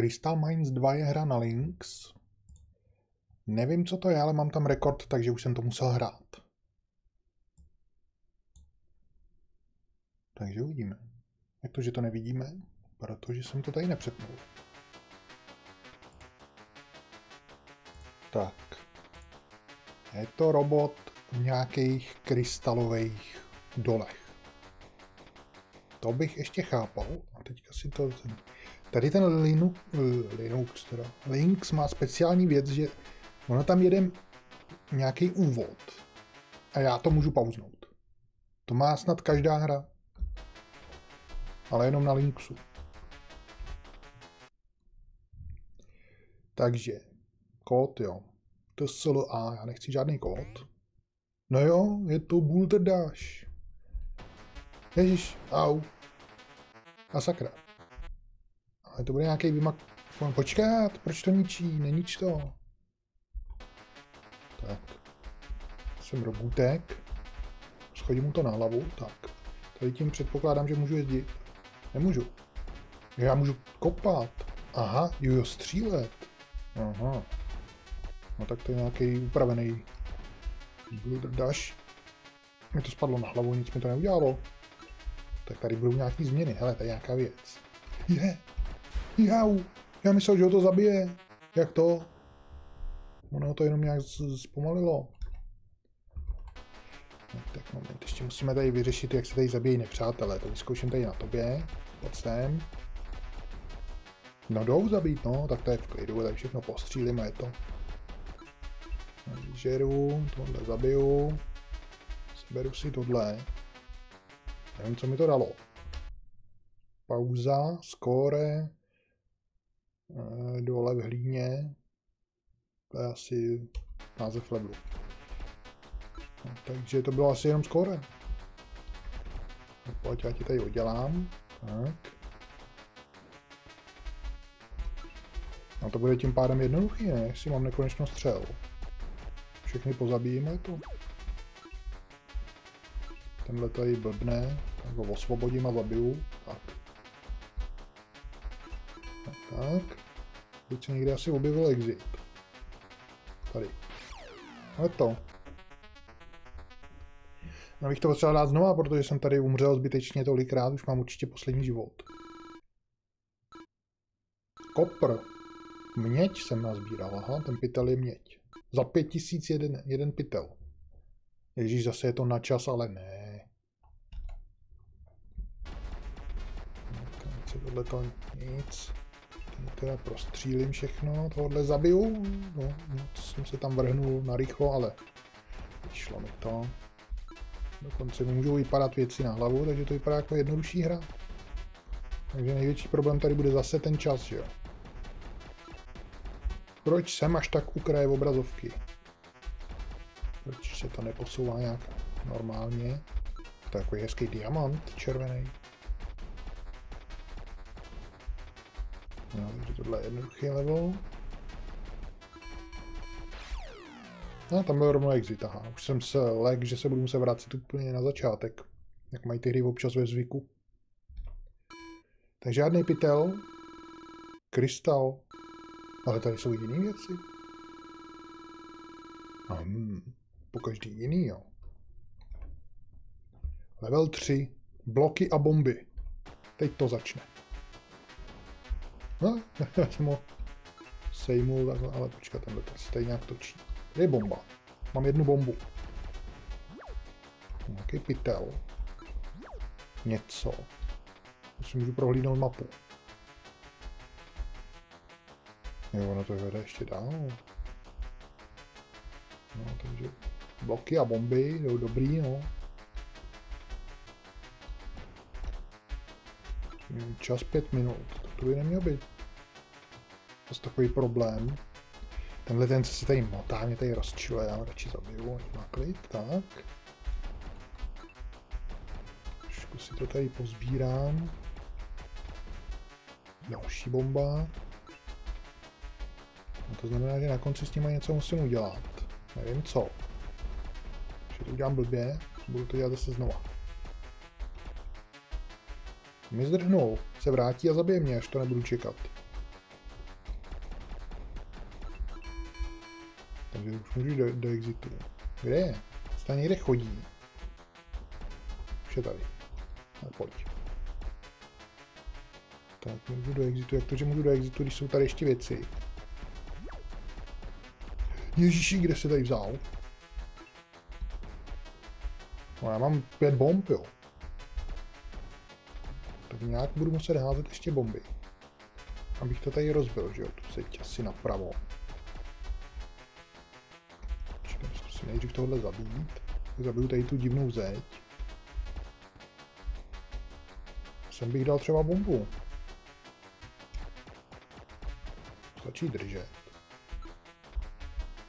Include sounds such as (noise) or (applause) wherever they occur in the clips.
Crystal Mines 2 je hra na Lynx. Nevím, co to je, ale mám tam rekord, takže už jsem to musel hrát. Takže uvidíme. Jak to, že to nevidíme? Protože jsem to tady nepřepnul. Tak. Je to robot v nějakých krystalových dolech. To bych ještě chápal. A teďka si to... Tady ten Linux, Linux teda, Linux má speciální věc, že ono tam jede nějaký úvod a já to můžu pauznout. To má snad každá hra. Ale jenom na Linuxu. Takže, kód jo. TSLA, já nechci žádný kód. No jo, je to Boulder Dash. Ježíš, au. A sakra. Ale to bude nějaký vymak... Počkat, proč to ničí? Nenič to. Tak. Jsem robůtek. Schodím mu to na hlavu. Tak. Tady tím předpokládám, že můžu jezdit. Nemůžu. Já můžu kopat. Aha, jo, jo, střílet. Aha. No tak to je nějaký upravený Blue. Mě to spadlo na hlavu, nic mi to neudělalo. Tak tady budou nějaký změny. Hele, tady je nějaká věc. Je! Jau! Já myslel, že ho to zabije. Jak to? Ono to jenom nějak zpomalilo. No, tak moment, ještě musíme tady vyřešit, jak se tady zabijí nepřátelé. To vyzkouším tady na tobě. Pojď sem. No jdou zabít, no, tak to je v klidu, tak všechno postřílím a je to. Žeru, tohle zabiju. Seberu si tohle. Nevím, co mi to dalo. Pauza, skóre, dole v hlíně. To je asi název levelu. No, takže to bylo asi jenom skóre. No, pojď, já ti tady udělám. Tak. A to bude tím pádem jednoduchý, ne? Jestli mám nekonečno střel. Všechny pozabijíme to. Tenhle tady blbne, tak ho osvobodím a zabiju. Tak, tak. Teď se někde asi objevil exit. Tady. Ale to. No bych to potřeboval dát znova, protože jsem tady umřel zbytečně tolikrát, už mám určitě poslední život. Kopr. Měď jsem nazbíral, aha, ten pytel je měď. Za pět tisíc jeden, jeden pytel. Ježíš, zase je to na čas, ale ne. Tohle to nic. Teda prostřílím všechno, tohle zabiju. No, no, jsem se tam vrhnul na rychlo, ale vyšlo mi to. Dokonce mi můžou vypadat věci na hlavu, takže to vypadá jako jednodušší hra. Takže největší problém tady bude zase ten čas, že jo. Proč jsem až tak u kraje obrazovky? Proč se to neposouvá nějak normálně? To je jako hezký diamant červený. No, takže tohle je jednoduchý level. No, tam byl rovno exit, aha. Už jsem se lek, že se budu muset vrátit úplně na začátek. Jak mají ty hry občas ve zvyku. Tak žádný pytel. Krystal. Ale tady jsou jiné věci. Hmm, po každý jiný, jo. Level 3. Bloky a bomby. Teď to začne. No, já jsem ho sejmul, ale počkat, tenhle to stejně nějak točí. Kde je bomba? Mám jednu bombu. Nějaký pytel. Něco. To si můžu prohlídnout mapu. Jo, ono to vede ještě dál. No, takže bloky a bomby jdou dobrý, no. Čas pět minut, to by neměl být to takový problém. Tenhle ten, co se tady motá, mě tady rozčiluje, já ho radši zabiju, ať má klid, tak. Trošku si to tady pozbírám. Další bomba. No to znamená, že na konci s nimi něco musím udělat. Nevím co. Když to udělám blbě, budu to dělat zase znova. Mi zdrhnul, se vrátí a zabije mě, až to nebudu čekat. Můžu do, do exitu. Kde je? Zda někde chodí. Už je tady. Tak pojď. Tak můžu do exitu. Jak to, že můžu do exitu, když jsou tady ještě věci? Ježíši, kde se tady vzal? No já mám pět bomb, jo. Tak nějak budu muset házet ještě bomby. Abych to tady rozbil, že jo, tu seď asi napravo. Nejdřív tohle zabít. Zabiju tady tu divnou zeď. Sem bych dal třeba bombu. Stačí držet.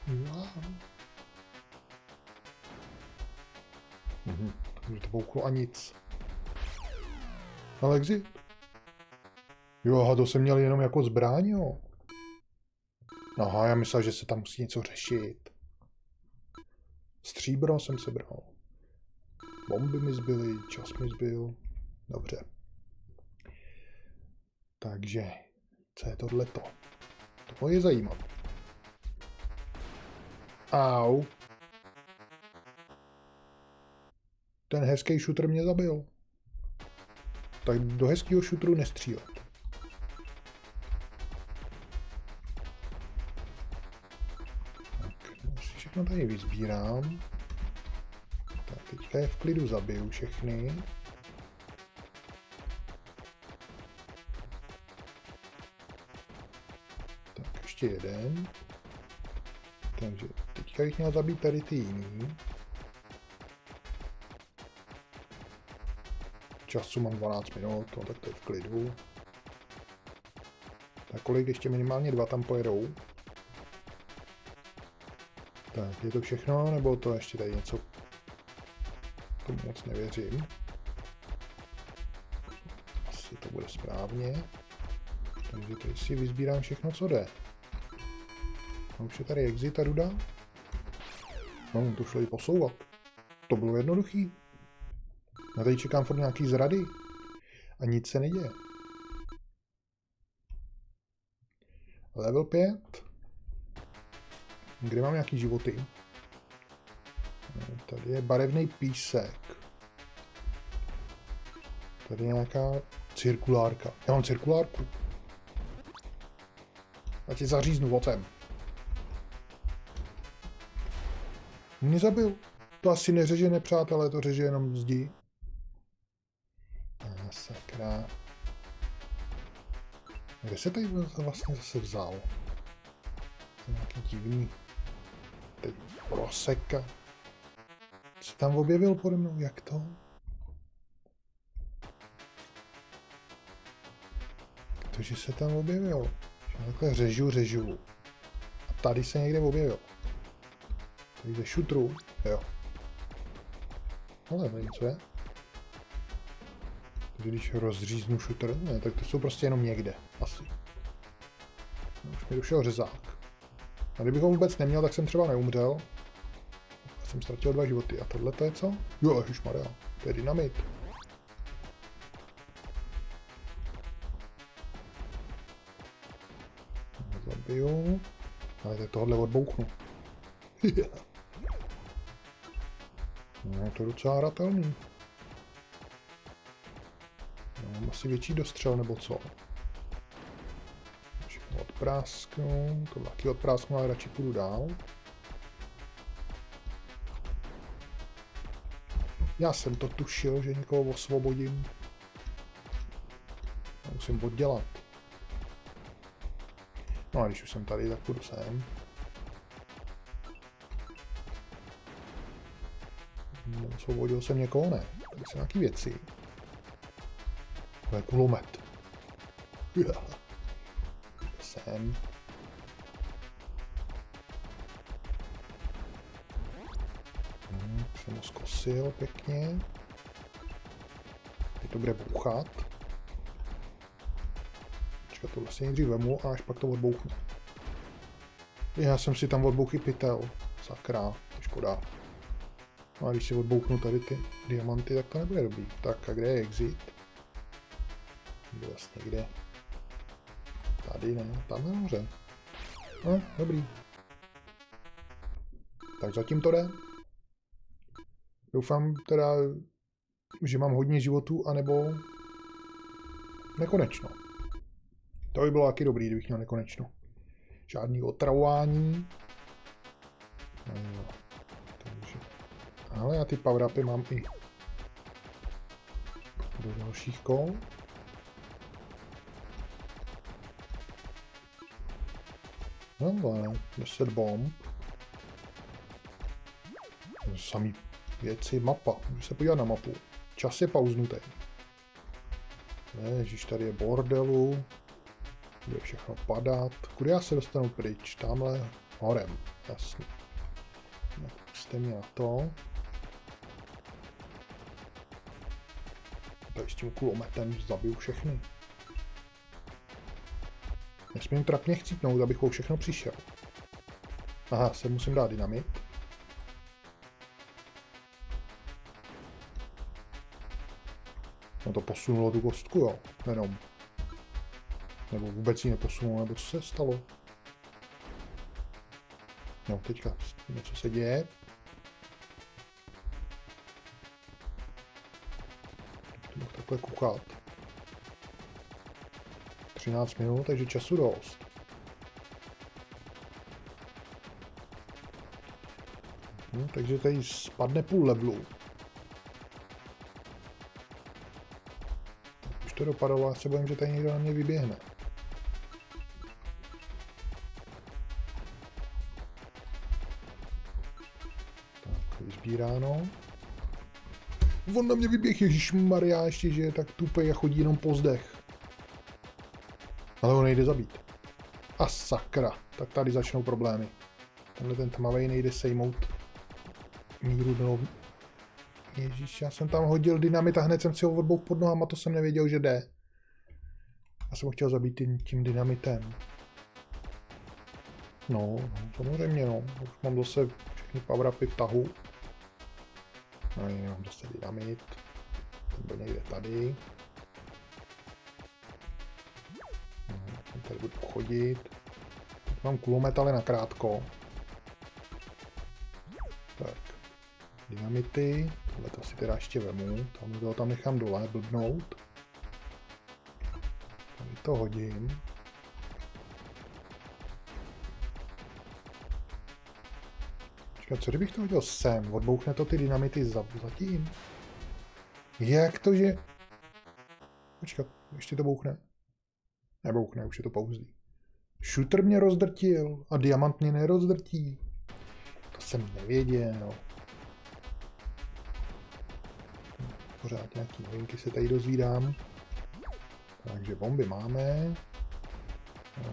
Wow. Mhm, to bouchlo a nic. Ale exit. Jo, aha, to jsem měl jenom jako zbraň, jo. Aha, já myslel, že se tam musí něco řešit. Stříbro jsem sebral. Bomby mi zbyly, čas mi zbyl. Dobře. Takže, co je tohleto? To je zajímavé. Au. Ten hezký šutr mě zabil. Tak do hezkého šutru nestřílet. Všechno tady vyzbírám. Tak, teďka je v klidu zabiju všechny. Tak, ještě jeden. Takže teďka bych měl zabít tady ty jiný. Času mám 12 minut, no tak to je v klidu. Tak kolik ještě minimálně dva tam pojedou? Tak, je to všechno, nebo to ještě tady něco? To moc nevěřím. Asi to bude správně. Takže tady si vyzbírám všechno, co jde. Už je tady exit a duda. No, to šlo i posouvat. To bylo jednoduchý. Já tady čekám furt nějaký zrady. A nic se neděje. Level 5. Kde mám nějaký životy? No, tady je barevný písek. Tady je nějaká cirkulárka. Já mám cirkulárku. Já ti zaříznu vocem. Mě zabil. To asi neřeže nepřátelé, to řeže jenom zdi. A sakra. Kde se tady vlastně zase vzal? To je nějaký divný. Teď proseka. Co tam objevil pode mnou? Jak to? To, se tam objevil. Že takhle řežu, řežu. A tady se někde objevil. Tady ze šutru, jo. Ale nevím, co je. Takže když rozříznu šutr, ne, tak to jsou prostě jenom někde, asi. No, už mi došel řezák. A kdybych ho vůbec neměl, tak jsem třeba neumřel. Já jsem ztratil dva životy. A tohle to je co? Jo, Maria, to je dynamit. Zabiju. Ale tak tohle odbouchnu. (laughs) no, to je docela hratelný. Mám asi větší dostřel, nebo co? Odprásknu, to taky odprásknu, ale radši půjdu dál. Já jsem to tušil, že někoho osvobodím. Musím oddělat. No a když už jsem tady, tak půjdu sem. Osvobodil jsem někoho, ne. Tady jsou nějaké věci. To je kulomet. Yeah sem. Hmm, zkosil pěkně. Teď to bude bouchat. Počkat, to vlastně nejdřív vemu a až pak to odbouchnu. Já jsem si tam odbouchy pytel. Sakra, škoda. No a když si odbouchnu tady ty diamanty, tak to nebude dobrý. Tak a kde je exit? Vlastně kde? Tady ne, tam nahoře. No, dobrý. Tak zatím to jde. Doufám teda, že mám hodně životů, anebo nekonečno. To by bylo taky dobrý, kdybych měl nekonečno. Žádný otravování. No, takže. Ale já ty power mám i do dalších kol. No, 10 bomb. Samý věci, mapa. Můžu se podívat na mapu. Čas je pauznutý. Ježíš, tady je bordelu. Bude všechno padat. Kudy já se dostanu pryč? Tamhle horem. Jasně. No, jste mě na to. Tady s tím kulometem zabiju všechny. Nesmím trapně chcípnout, abych o všechno přišel. Aha, se musím dát dynamit. No to posunulo tu kostku, jo. Jenom. Nebo vůbec ji neposunulo, nebo co se stalo? No, teďka něco se děje. To takhle kuchat. 13 minut, takže času dost. No, takže tady spadne půl levelu. Už to dopadalo, já se bojím, že tady někdo na mě vyběhne. Tak, vyzbíráno. On na mě vyběh, Maria, ještě, že je tak tupej a chodí jenom po zdech. Ale ho nejde zabít. A sakra, tak tady začnou problémy. Tenhle ten tmavý nejde sejmout míru do Ježíš, já jsem tam hodil dynamit a hned jsem si ho odbouk pod nohama, to jsem nevěděl, že jde. Já jsem ho chtěl zabít tím, tím dynamitem. No, no, samozřejmě no. Už mám zase všechny power upy v tahu. No, mám zase dynamit. Ten byl někde tady. Tady budu chodit. Mám kulomet, ale nakrátko. Tak. Dynamity. Tohle to si teda ještě vemu. Tam to tam nechám dole, blbnout. Tady to hodím. Počkat, co kdybych to hodil sem? Odbouchne to ty dynamity za, zatím? Jak to, že... Počkat, ještě to bouchne. Nebouchne, už je to pouzlý. Shooter mě rozdrtil a diamant mě nerozdrtí. To jsem nevěděl. Pořád nějaký novinky se tady dozvídám. Takže bomby máme.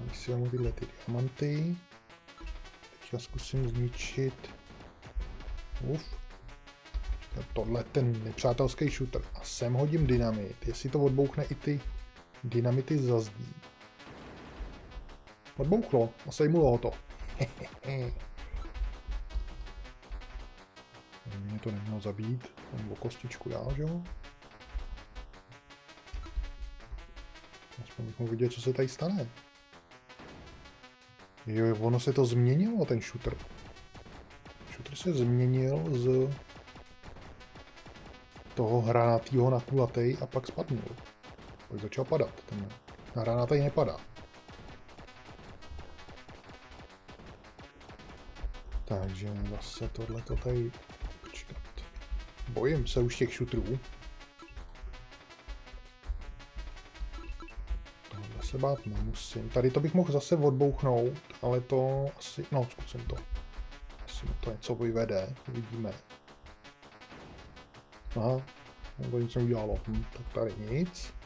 Když si vezmu tyhle ty diamanty. Teďka zkusím zničit. Uf. Tohle ten nepřátelský shooter. A sem hodím dynamit. Jestli to odbouchne i ty dynamity za zdí. Odbouchlo a sejmulo ho to. (laughs) Mě to nemělo zabít. Mám o kostičku dál, že jo? Aspoň bych mohl vidět, co se tady stane. Jo, ono se to změnilo, ten shooter. Shooter se změnil z toho hranatýho na kulatej a pak spadnul. Pak začal padat. Ten hranatý nepadá. Takže zase tohle to tady... Počkat. Bojím se už těch šutrů. Tohle se bát nemusím. Tady to bych mohl zase odbouchnout, ale to asi... No, zkusím to. Asi to něco vyvede, uvidíme. Aha, to nic neudělalo. Hm, tak tady nic.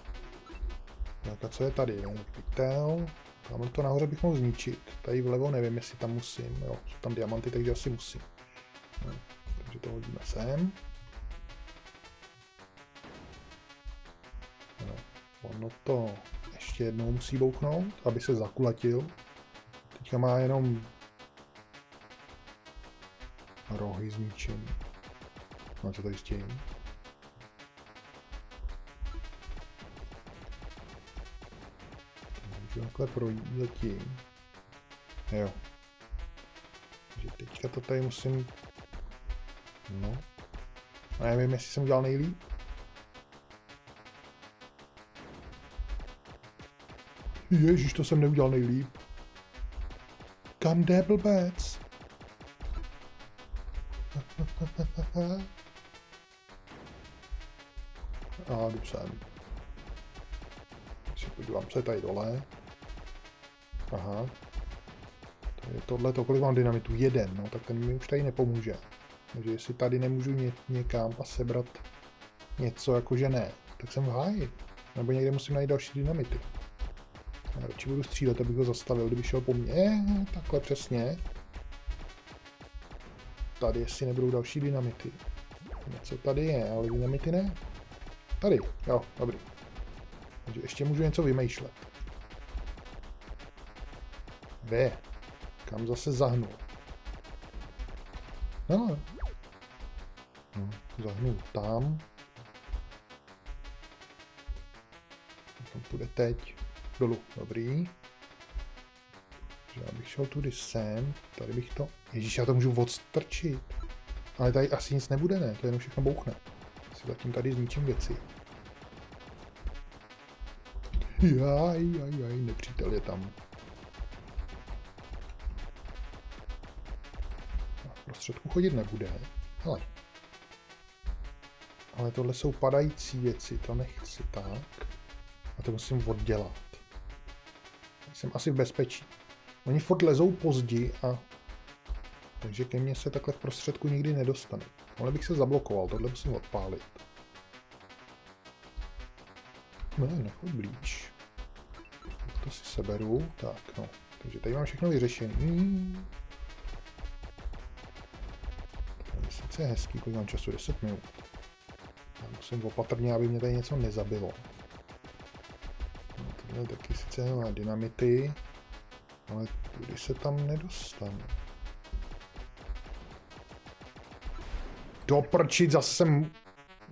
Tak a co je tady? No, pytel. Tamhle to nahoře bych mohl zničit. Tady vlevo nevím, jestli tam musím. Jo, jsou tam diamanty, takže asi musím. No, takže to hodíme sem. No, ono to ještě jednou musí bouchnout, aby se zakulatil. Teďka má jenom rohy zničený. No co s tím? Takhle projít zatím. Jo. Takže teďka to tady musím... No. A nevím, jestli jsem udělal nejlíp. Ježíš, to jsem neudělal nejlíp. Kam jde blbec? (laughs) A jdu sem. Si podívám, je tady dole. Aha. To je tohle, to kolik mám dynamitu? Jeden, no tak ten mi už tady nepomůže. Takže jestli tady nemůžu ně, někam a sebrat něco, jakože ne, tak jsem v háji. Nebo někde musím najít další dynamity. Já radši budu střílet, abych ho zastavil, kdyby šel po mně. Eh, takhle přesně. Tady, jestli nebudou další dynamity. Něco tady je, ale dynamity ne. Tady, jo, dobrý. Takže ještě můžu něco vymýšlet. Ve. Kam zase zahnu? No. no zahnu tam. Kam půjde teď? Dolů, dobrý. Já bych šel tudy sem, tady bych to... Ježíš, já to můžu odstrčit. Ale tady asi nic nebude, ne? To jenom všechno bouchne. Si zatím tady zničím věci. Jaj, jaj, jaj, nepřítel je tam. Prostředku chodit nebude. Hele. Ale tohle jsou padající věci, to nechci tak. A to musím oddělat. Jsem asi v bezpečí. Oni furt lezou pozdě a... Takže ke mně se takhle v prostředku nikdy nedostane. Ale bych se zablokoval, tohle musím odpálit. Ne, nechoď blíž. To si seberu. Tak, no. Takže tady mám všechno vyřešené. To je hezký, kolik mám času, 10 minut. Já musím opatrně, aby mě tady něco nezabilo. No, tohle taky sice má dynamity, ale tudy se tam nedostanu. Doprčit, zase jsem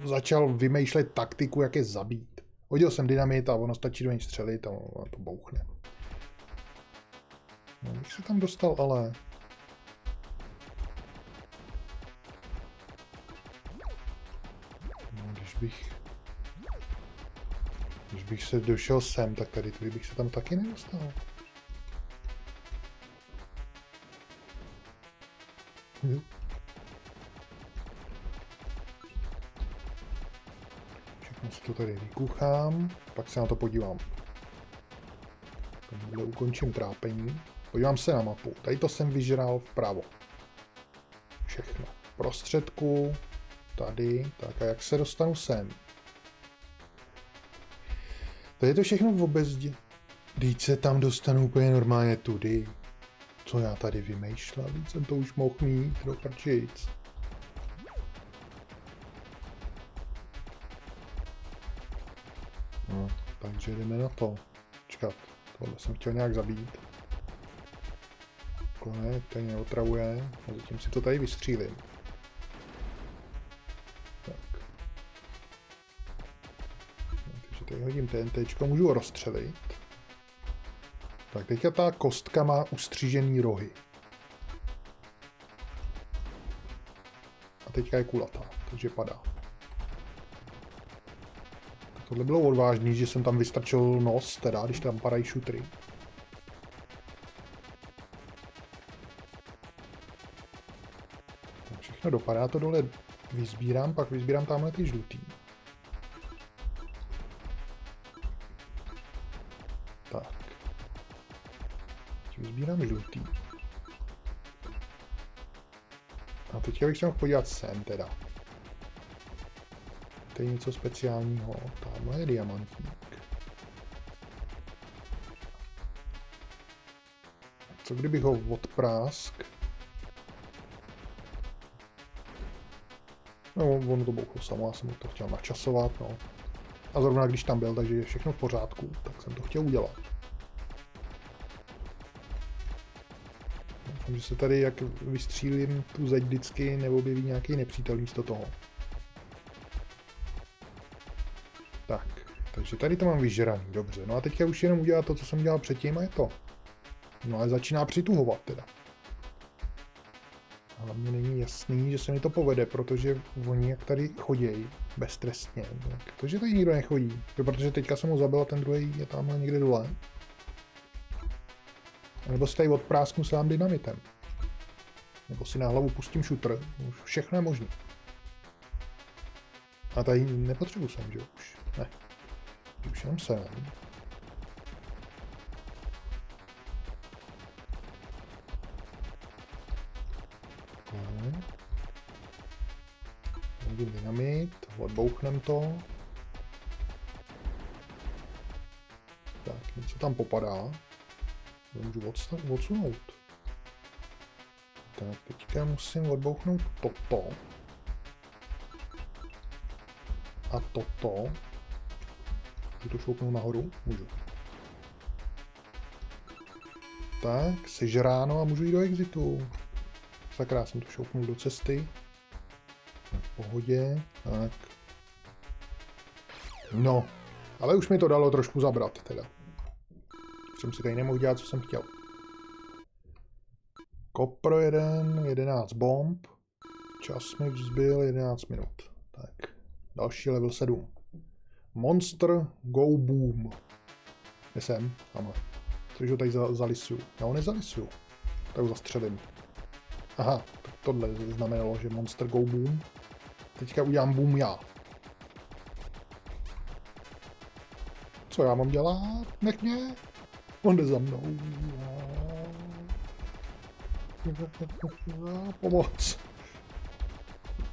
začal vymýšlet taktiku, jak je zabít. Hodil jsem dynamit a ono stačí do něj střelit a ono to bouchne. No, bych se tam dostal, ale... bych... Když bych se došel sem, tak tady, tady bych se tam taky nedostal. Hm. si to tady vykuchám, pak se na to podívám. Tohle ukončím trápení. Podívám se na mapu. Tady to jsem vyžral vpravo. Všechno. Prostředku, tady, tak a jak se dostanu sem? Tady je to všechno v obezdě. Teď se tam dostanu úplně normálně tudy. Co já tady vymýšlel? Jsem to už mohl mít do prčic. No, takže jdeme na to. Čekat, tohle jsem chtěl nějak zabít. Takhle, ten mě otravuje. A zatím si to tady vystřílím. Hodím TNT, můžu ho rozstřelit. Tak teďka ta kostka má ustřížený rohy. A teďka je kulatá, takže padá. Tohle bylo odvážný, že jsem tam vystrčil nos, teda, když tam padají šutry. Všechno dopadá, to dole vyzbírám, pak vyzbírám tamhle ty žlutý. Teď vyzbírám žlutý. A teďka bych se mohl podívat sem teda tady něco speciálního. Tamhle je diamantík. Co kdybych ho odprásk? No, ono to bouchlo samo, já jsem to chtěl načasovat, no. A zrovna když tam byl, takže je všechno v pořádku, tak jsem to chtěl udělat. Že se tady, jak vystřílím tu zeď vždycky, neobjeví nějaký nepřítel místo toho. Takže tady to mám vyžraný, dobře. No a teďka už jenom udělat to, co jsem dělal předtím a je to. No ale začíná přituhovat teda. Hlavně není jasný, že se mi to povede, protože oni jak tady chodí beztrestně. Tak to, že tady nikdo nechodí. To protože teďka jsem ho zabil a ten druhý je tamhle někde dole. Nebo si tady odprásknu sám dynamitem. Nebo si na hlavu pustím šutr. Už všechno je možné. A tady nepotřebuji sem, že už? Ne. Už jenom sem. Hodím dynamit, odbouchnem to. Tak, něco tam popadá. Můžu odsunout. Tak, teďka musím odbouchnout toto. A toto. Můžu to šoupnout nahoru? Můžu. Tak, sežráno a můžu jít do exitu. Sakra, jsem to šoupnul do cesty. V pohodě, tak. No, ale už mi to dalo trošku zabrat teda. Jsem si tady nemohl dělat, co jsem chtěl. Kopro jeden, 11 bomb. Čas mi zbyl 11 minut. Tak, další level 7. Monster Go Boom. Jsem? Tamhle. Což ho tady zalisuju. Já ho nezalisuju. Tak ho zastřelím. Aha, tak tohle znamenalo, že Monster Go Boom. Teďka udělám boom já. Co já mám dělat? Nech mě. On jde za mnou. Pomoc.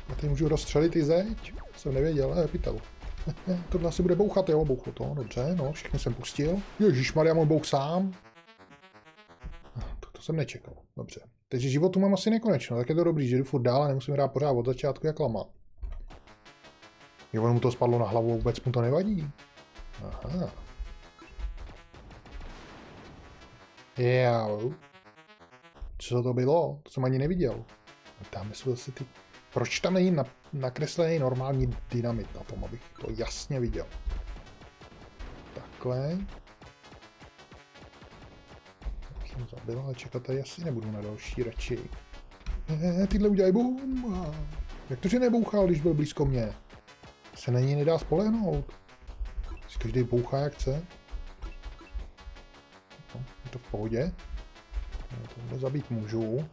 Já teď můžu rozstřelit i zeď? Jsem nevěděl, ale pytel. (laughs) Tohle asi bude bouchat, jo, bouchlo to, dobře, no, všechny jsem pustil. Ježíš Maria, můj bouch sám. To, to jsem nečekal, dobře. Takže životu mám asi nekonečno, tak je to dobrý, že jdu furt dál a nemusím hrát pořád od začátku jak lama. Jo, mu to spadlo na hlavu, vůbec mu to nevadí. Aha. Jo. Co to bylo? To jsem ani neviděl. Tam jsou zase ty... Proč tam není nakreslený normální dynamit na tom, abych to jasně viděl? Takhle jsem zabil, ale čekat tady asi nebudu na další radši. Ne, tyhle udělají boom. Jak to, že nebouchal, když byl blízko mě? Se na něj nedá spolehnout. Si každý bouchá jak chce. Je to v pohodě. Tohle zabít můžu.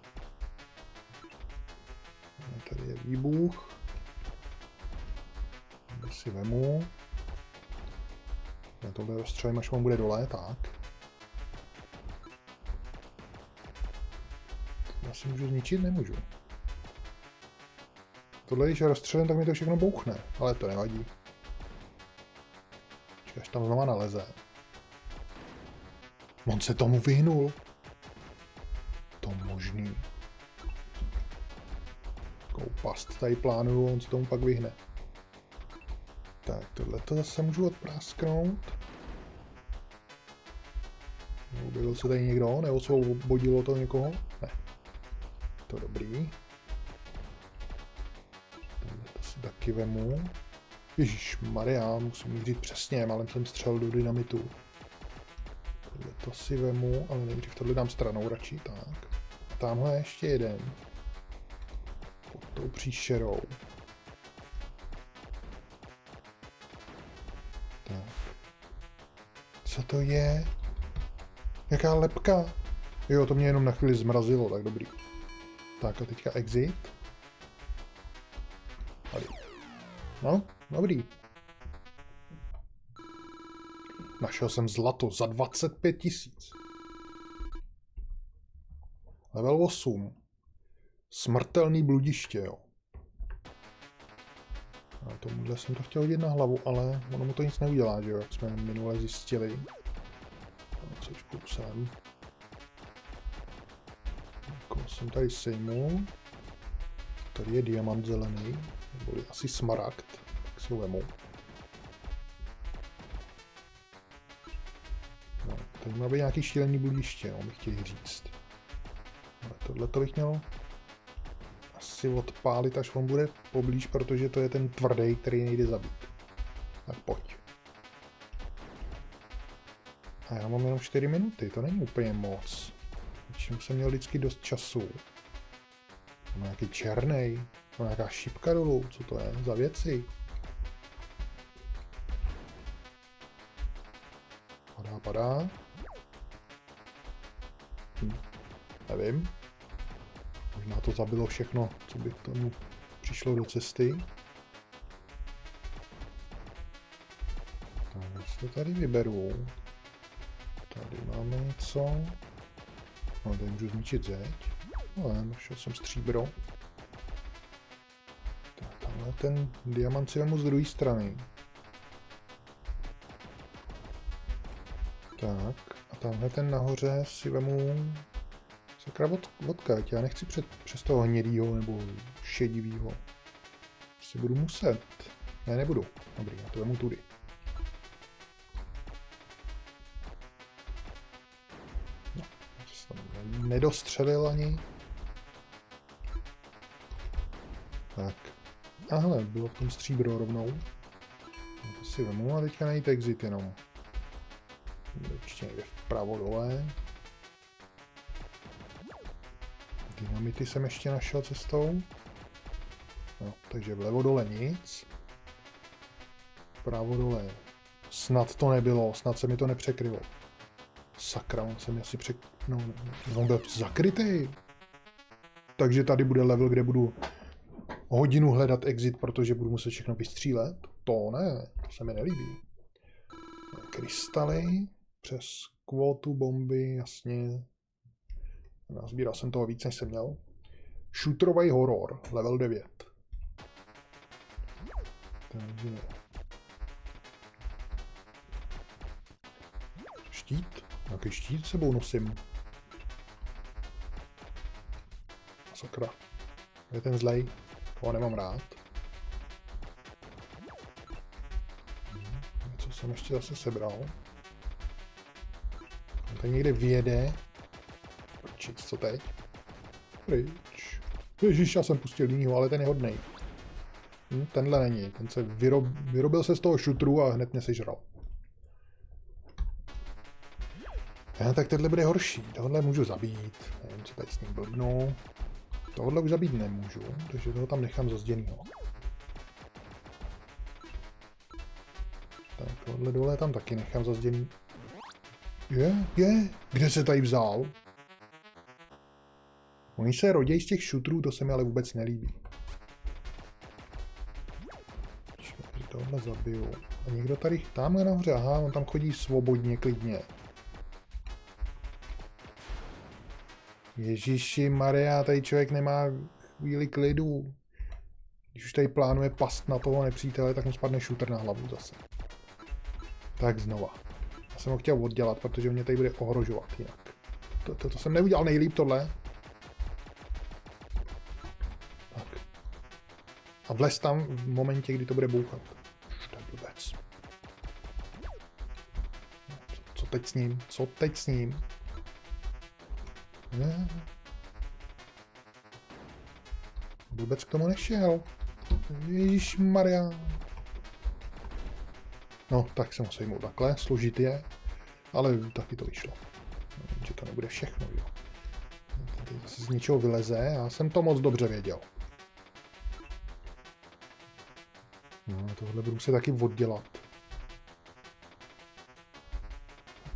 Tady je výbuch. Tady si vemu. Já tohle rozstřelím, až on bude dole, tak. si můžu zničit? Nemůžu. Tohle, když rozstřelím, tak mi to všechno bouchne, ale to nevadí. Až tam znova naleze. On se tomu vyhnul. To možný. Koupast tady plánuju, on se tomu pak vyhne. Tak, tohle to zase můžu odprásknout. Objevil se tady někdo? Neosvobodilo to někoho? Ne to dobrý. to si taky vemu. Ježíš Maria, musím mířit přesně, malem jsem střel do dynamitu. To si vemu, ale nejdřív tohle dám stranou radši, tak. A tamhle ještě jeden. Pod tou příšerou. Tak. Co to je? Jaká lepka? Jo, to mě jenom na chvíli zmrazilo, tak dobrý. Tak a teďka exit. Tady. No, dobrý. Našel jsem zlato za 25 tisíc. Level 8. Smrtelný bludiště, jo. A tomuhle jsem to chtěl hodit na hlavu, ale ono mu to nic neudělá, že jo, jak jsme minule zjistili. Což půjdu sem jsem tady sejmul. Tady je diamant zelený, nebo asi smaragd, tak si ho vemu. No, tady má být nějaký šílený bludiště, no, bych chtěl říct. Ale tohle to bych měl asi odpálit, až on bude poblíž, protože to je ten tvrdý, který nejde zabít. Tak pojď. A já mám jenom 4 minuty, to není úplně moc čím jsem měl vždycky dost času. To má nějaký černý. To má nějaká šipka dolů. Co to je za věci? Padá, padá. Nevím. Možná to zabilo všechno, co by tomu přišlo do cesty. Tak, to tady vyberu. Tady máme něco. No, tady můžu zničit zeď. No, našel jsem stříbro. Tak, tamhle ten diamant si z druhé strany. Tak, a tamhle ten nahoře si vemu sakra od, odkaď. Já nechci před, přes toho hnědýho nebo šedivýho. Si budu muset. Ne, nebudu. Dobrý, já to vemu tudy. nedostřelil ani. Tak. A hele, bylo v tom stříbro rovnou. To si vemu a teďka najít exit jenom. Určitě někde vpravo dole. Dynamity jsem ještě našel cestou. No, takže vlevo dole nic. Vpravo dole. Snad to nebylo, snad se mi to nepřekrylo. Sakra, on se mi asi přek... No, on byl zakrytý. Takže tady bude level, kde budu hodinu hledat exit, protože budu muset všechno vystřílet. To ne, to se mi nelíbí. Krystaly přes kvótu, bomby, jasně. Nazbíral jsem toho víc, než jsem měl. Shooterový horor, level 9. Takže... Štít. Nějaký štít sebou nosím. Sakra. Je ten zlej. Toho nemám rád. Něco jsem ještě zase sebral. On tady někde vyjede. Prčic, co teď? Pryč. Ježíš, já jsem pustil jinýho, ale ten je hodnej. Hm, tenhle není. Ten se vyrob, vyrobil se z toho šutru a hned mě sežral. Já, tak tenhle bude horší. Tohle můžu zabít. Nevím, co tady s ním blbnu. Tohle už zabít nemůžu, takže toho tam nechám zazděnýho. Tak tohle dole tam taky nechám zazděný. Je, je, kde se tady vzal? Oni se rodějí z těch šutrů, to se mi ale vůbec nelíbí. tohle zabiju. A někdo tady, tamhle nahoře, aha, on tam chodí svobodně, klidně. Ježíši Maria, tady člověk nemá chvíli klidu. Když už tady plánuje past na toho nepřítele, tak mu spadne shooter na hlavu zase. Tak znova. Já jsem ho chtěl oddělat, protože mě tady bude ohrožovat jinak. To, to, to jsem neudělal nejlíp tohle. A vlez tam v momentě, kdy to bude bouchat. Blbec. Co, teď s ním? Co teď s ním? Ne. Vůbec k tomu nešel. Ježíš Maria. No, tak jsem ho sejmul takhle, složitý je, ale taky to vyšlo. Že to nebude všechno, jo. Z ničeho vyleze, já jsem to moc dobře věděl. Tohle budu se taky oddělat.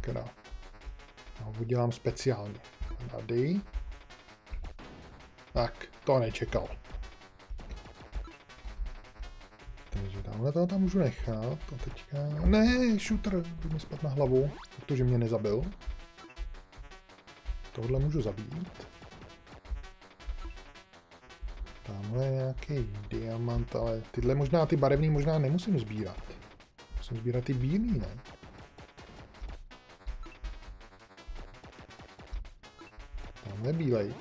Teda. Já ho oddělám speciálně. Tady. Tak, to nečekal. Takže tamhle toho tam můžu nechat. A teďka... Ne, shooter, mi spadl na hlavu, protože mě nezabil. Tohle můžu zabít. Tamhle je nějaký diamant, ale tyhle možná, ty barevný možná nemusím sbírat. Musím sbírat ty bílý, ne? nebílej.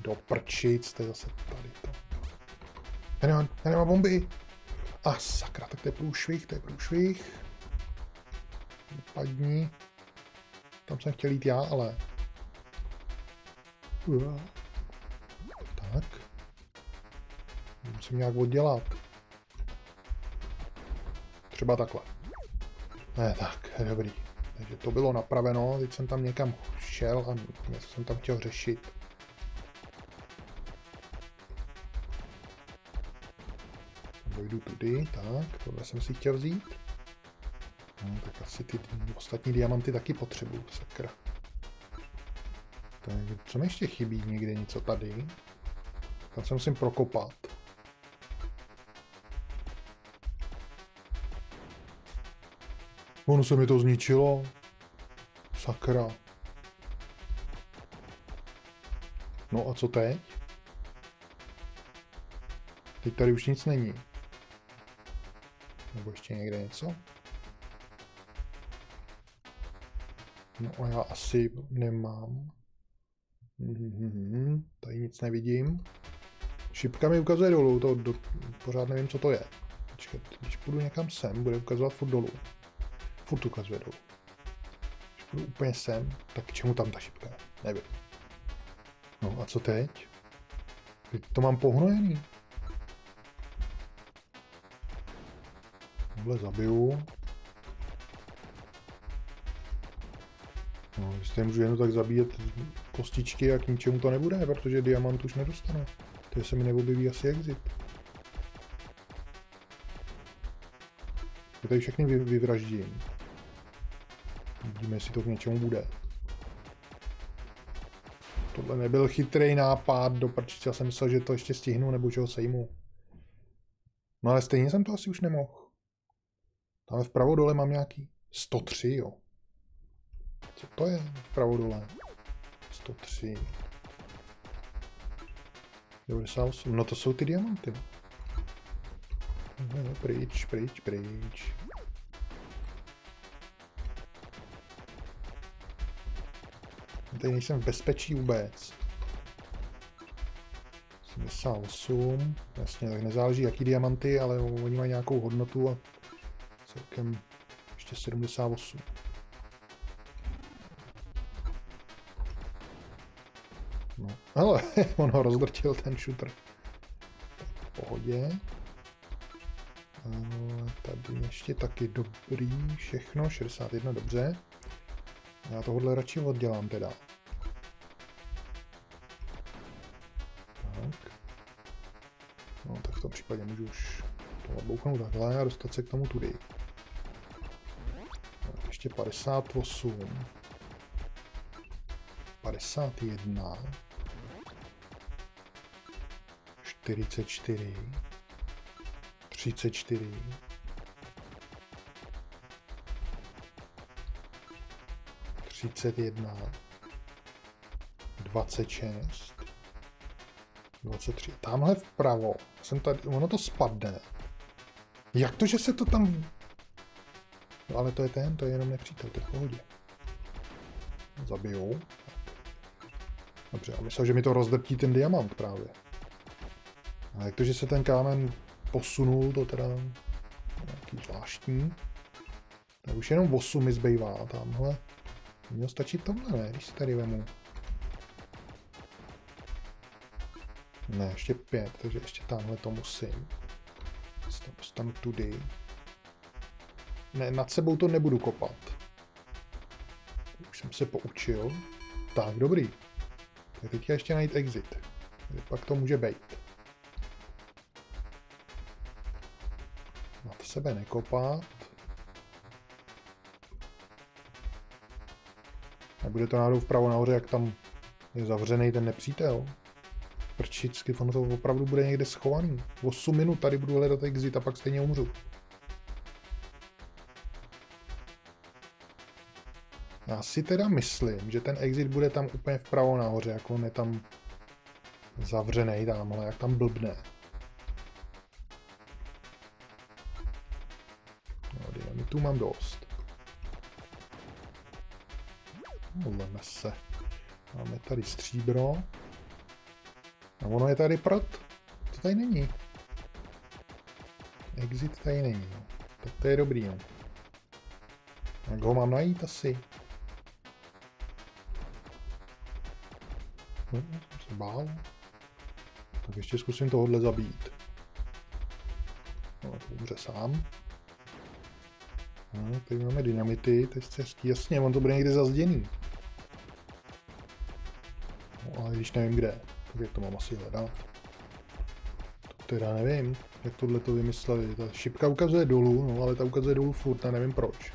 Do prčic, to je zase tady to. Já nemám, já nemám bomby. A ah, sakra, tak to je průšvih, to je průšvih. Padni. Tam jsem chtěl jít já, ale... Tak. Musím nějak oddělat. Třeba takhle. Ne, tak, dobrý. Takže to bylo napraveno, teď jsem tam někam šel a něco jsem tam chtěl řešit. Dojdu tudy, tak, tohle jsem si chtěl vzít. No, tak asi ty ostatní diamanty taky potřebuju, sakra. Tak, co mi ještě chybí někde něco tady? Tam se musím prokopat. Ono se mi to zničilo. Sakra. No a co teď? Teď tady už nic není. Nebo ještě někde něco? No a já asi nemám. Mm-hmm, tady nic nevidím. Šipka mi ukazuje dolů, to do, pořád nevím, co to je. Počkat, když půjdu někam sem, bude ukazovat furt dolů. Furt ukazuje dolů. Když půjdu úplně sem, tak k čemu tam ta šipka je? Nevím. No a co teď? Teď to mám pohnojený. Tohle zabiju. No, jestli můžu jenom tak zabíjet kostičky a k ničemu to nebude, protože diamant už nedostane. To se mi neobjeví asi exit. Já tady všechny vy, vyvraždím. Vidíme, jestli to k něčemu bude. Tohle nebyl chytrý nápad, do prčice. Jsem myslel, že to ještě stihnu, nebo že ho sejmu. No ale stejně jsem to asi už nemohl. Tam vpravo dole mám nějaký 103, jo. Co to je vpravo dole? 103. 98. No to jsou ty diamanty. No, pryč, pryč, pryč. Tady nejsem v bezpečí vůbec. 78. Jasně, tak nezáleží jaký diamanty, ale oni mají nějakou hodnotu a celkem ještě 78. No, ale (laughs) on ho rozdrtil ten shooter. v pohodě. A tady ještě taky dobrý všechno, 61 dobře. Já tohle radši oddělám teda. Případě můžu už to odbouknout takhle a dostat se k tomu tudy. Ještě 58. 51. 44, 34, 31, 26, 23. Tamhle vpravo jsem tady, ono to spadne. Jak to, že se to tam... No ale to je ten, to je jenom nepřítel, to je v pohodě. Zabijou. Dobře, a myslel, že mi to rozdrtí ten diamant právě. A jak to, že se ten kámen posunul, to teda nějaký zvláštní. Tak už jenom 8 mi zbývá tamhle. Mělo stačit tohle, ne, když si tady vemu. Ne, ještě pět, takže ještě tamhle to musím. Se dostanu tudy. Ne, nad sebou to nebudu kopat. Už jsem se poučil. Tak, dobrý. Tak teďka ještě najít exit. Pak to může být. sebe nekopat. Nebude to náhodou vpravo nahoře, jak tam je zavřený ten nepřítel. Prčicky, ono to opravdu bude někde schovaný. 8 minut tady budu hledat exit a pak stejně umřu. Já si teda myslím, že ten exit bude tam úplně vpravo nahoře, jako on je tam zavřený tamhle, jak tam blbne. tu mám dost. Voleme se. Máme tady stříbro. A ono je tady prot. To tady není. Exit tady není. Tak to je dobrý. No. Jak ho mám najít asi? No, jsem se bál. Tak ještě zkusím tohohle zabít. No, to umře sám. No, tady máme dynamity, to je hezký. Jasně, on to bude někde zazděný. No, ale když nevím kde, tak to mám asi hledat. teda nevím, jak tohle to vymysleli. Ta šipka ukazuje dolů, no ale ta ukazuje dolů furt, já nevím proč.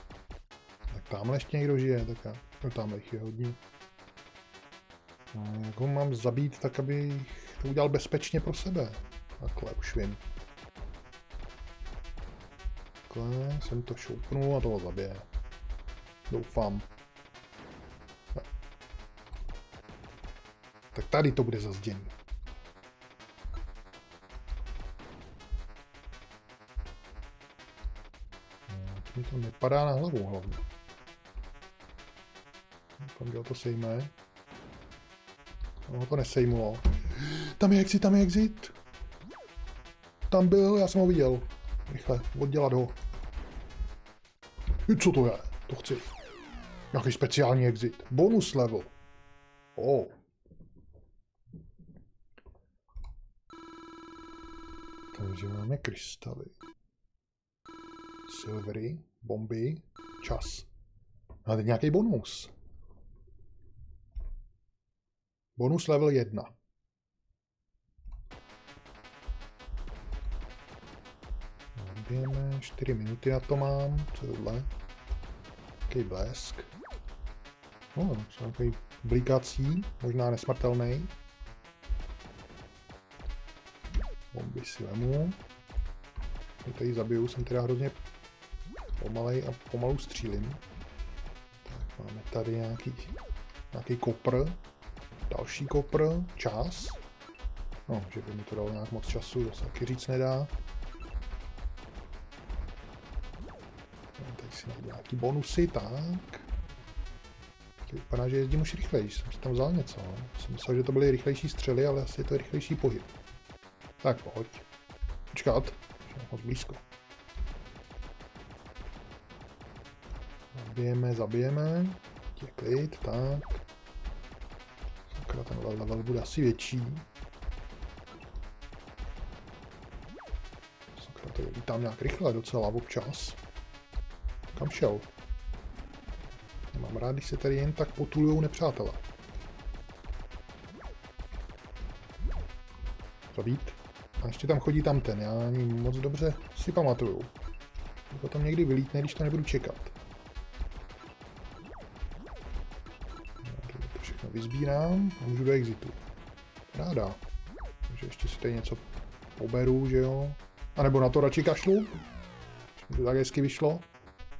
Tak tamhle ještě někdo žije, tak já, no tamhle jich je hodně. No, jak ho mám zabít tak, aby to udělal bezpečně pro sebe. Takhle, už vím. Takhle jsem to šoupnul a toho zabije. Doufám. Tady to bude zazdění. mi to nepadá na hlavu hlavně. Kam to sejme? No to nesejmulo. Tam je exit, tam je exit. Tam byl, já jsem ho viděl. Rychle, oddělat ho. Co to je? To chci. Nějaký speciální exit. Bonus level. Oh. Takže máme krystaly. Silvery, bomby, čas. A teď nějaký bonus. Bonus level 1. Zabijeme, 4 minuty na to mám. Co tohle? Jaký blesk. No, jsou takový blikací, možná nesmrtelný. Bomby si vemu. Tady zabiju, jsem teda hrozně pomalej a pomalu střílím. Tak, máme tady nějaký, nějaký kopr, další kopr, čas. No, že by mi to dalo nějak moc času, to se taky říct nedá. No, tady si najdu nějaký bonusy, tak. To vypadá, že jezdím už rychleji, jsem si tam vzal něco. No. Jsem myslel, že to byly rychlejší střely, ale asi je to rychlejší pohyb. Tak pojď. Počkat, moc blízko. Zabijeme, zabijeme. Je klid, tak. Sakra, ten level bude asi větší. Sakra, to vítám nějak rychle docela občas. Kam šel? Mám rád, když se tady jen tak potulujou nepřátelé. Zabít. A ještě tam chodí tam ten, já ani moc dobře si pamatuju. Potom někdy vylítne, když to nebudu čekat. vyzbírám a můžu do exitu. Ráda. Takže ještě si tady něco poberu, že jo. A nebo na to radši kašlu. To tak hezky vyšlo.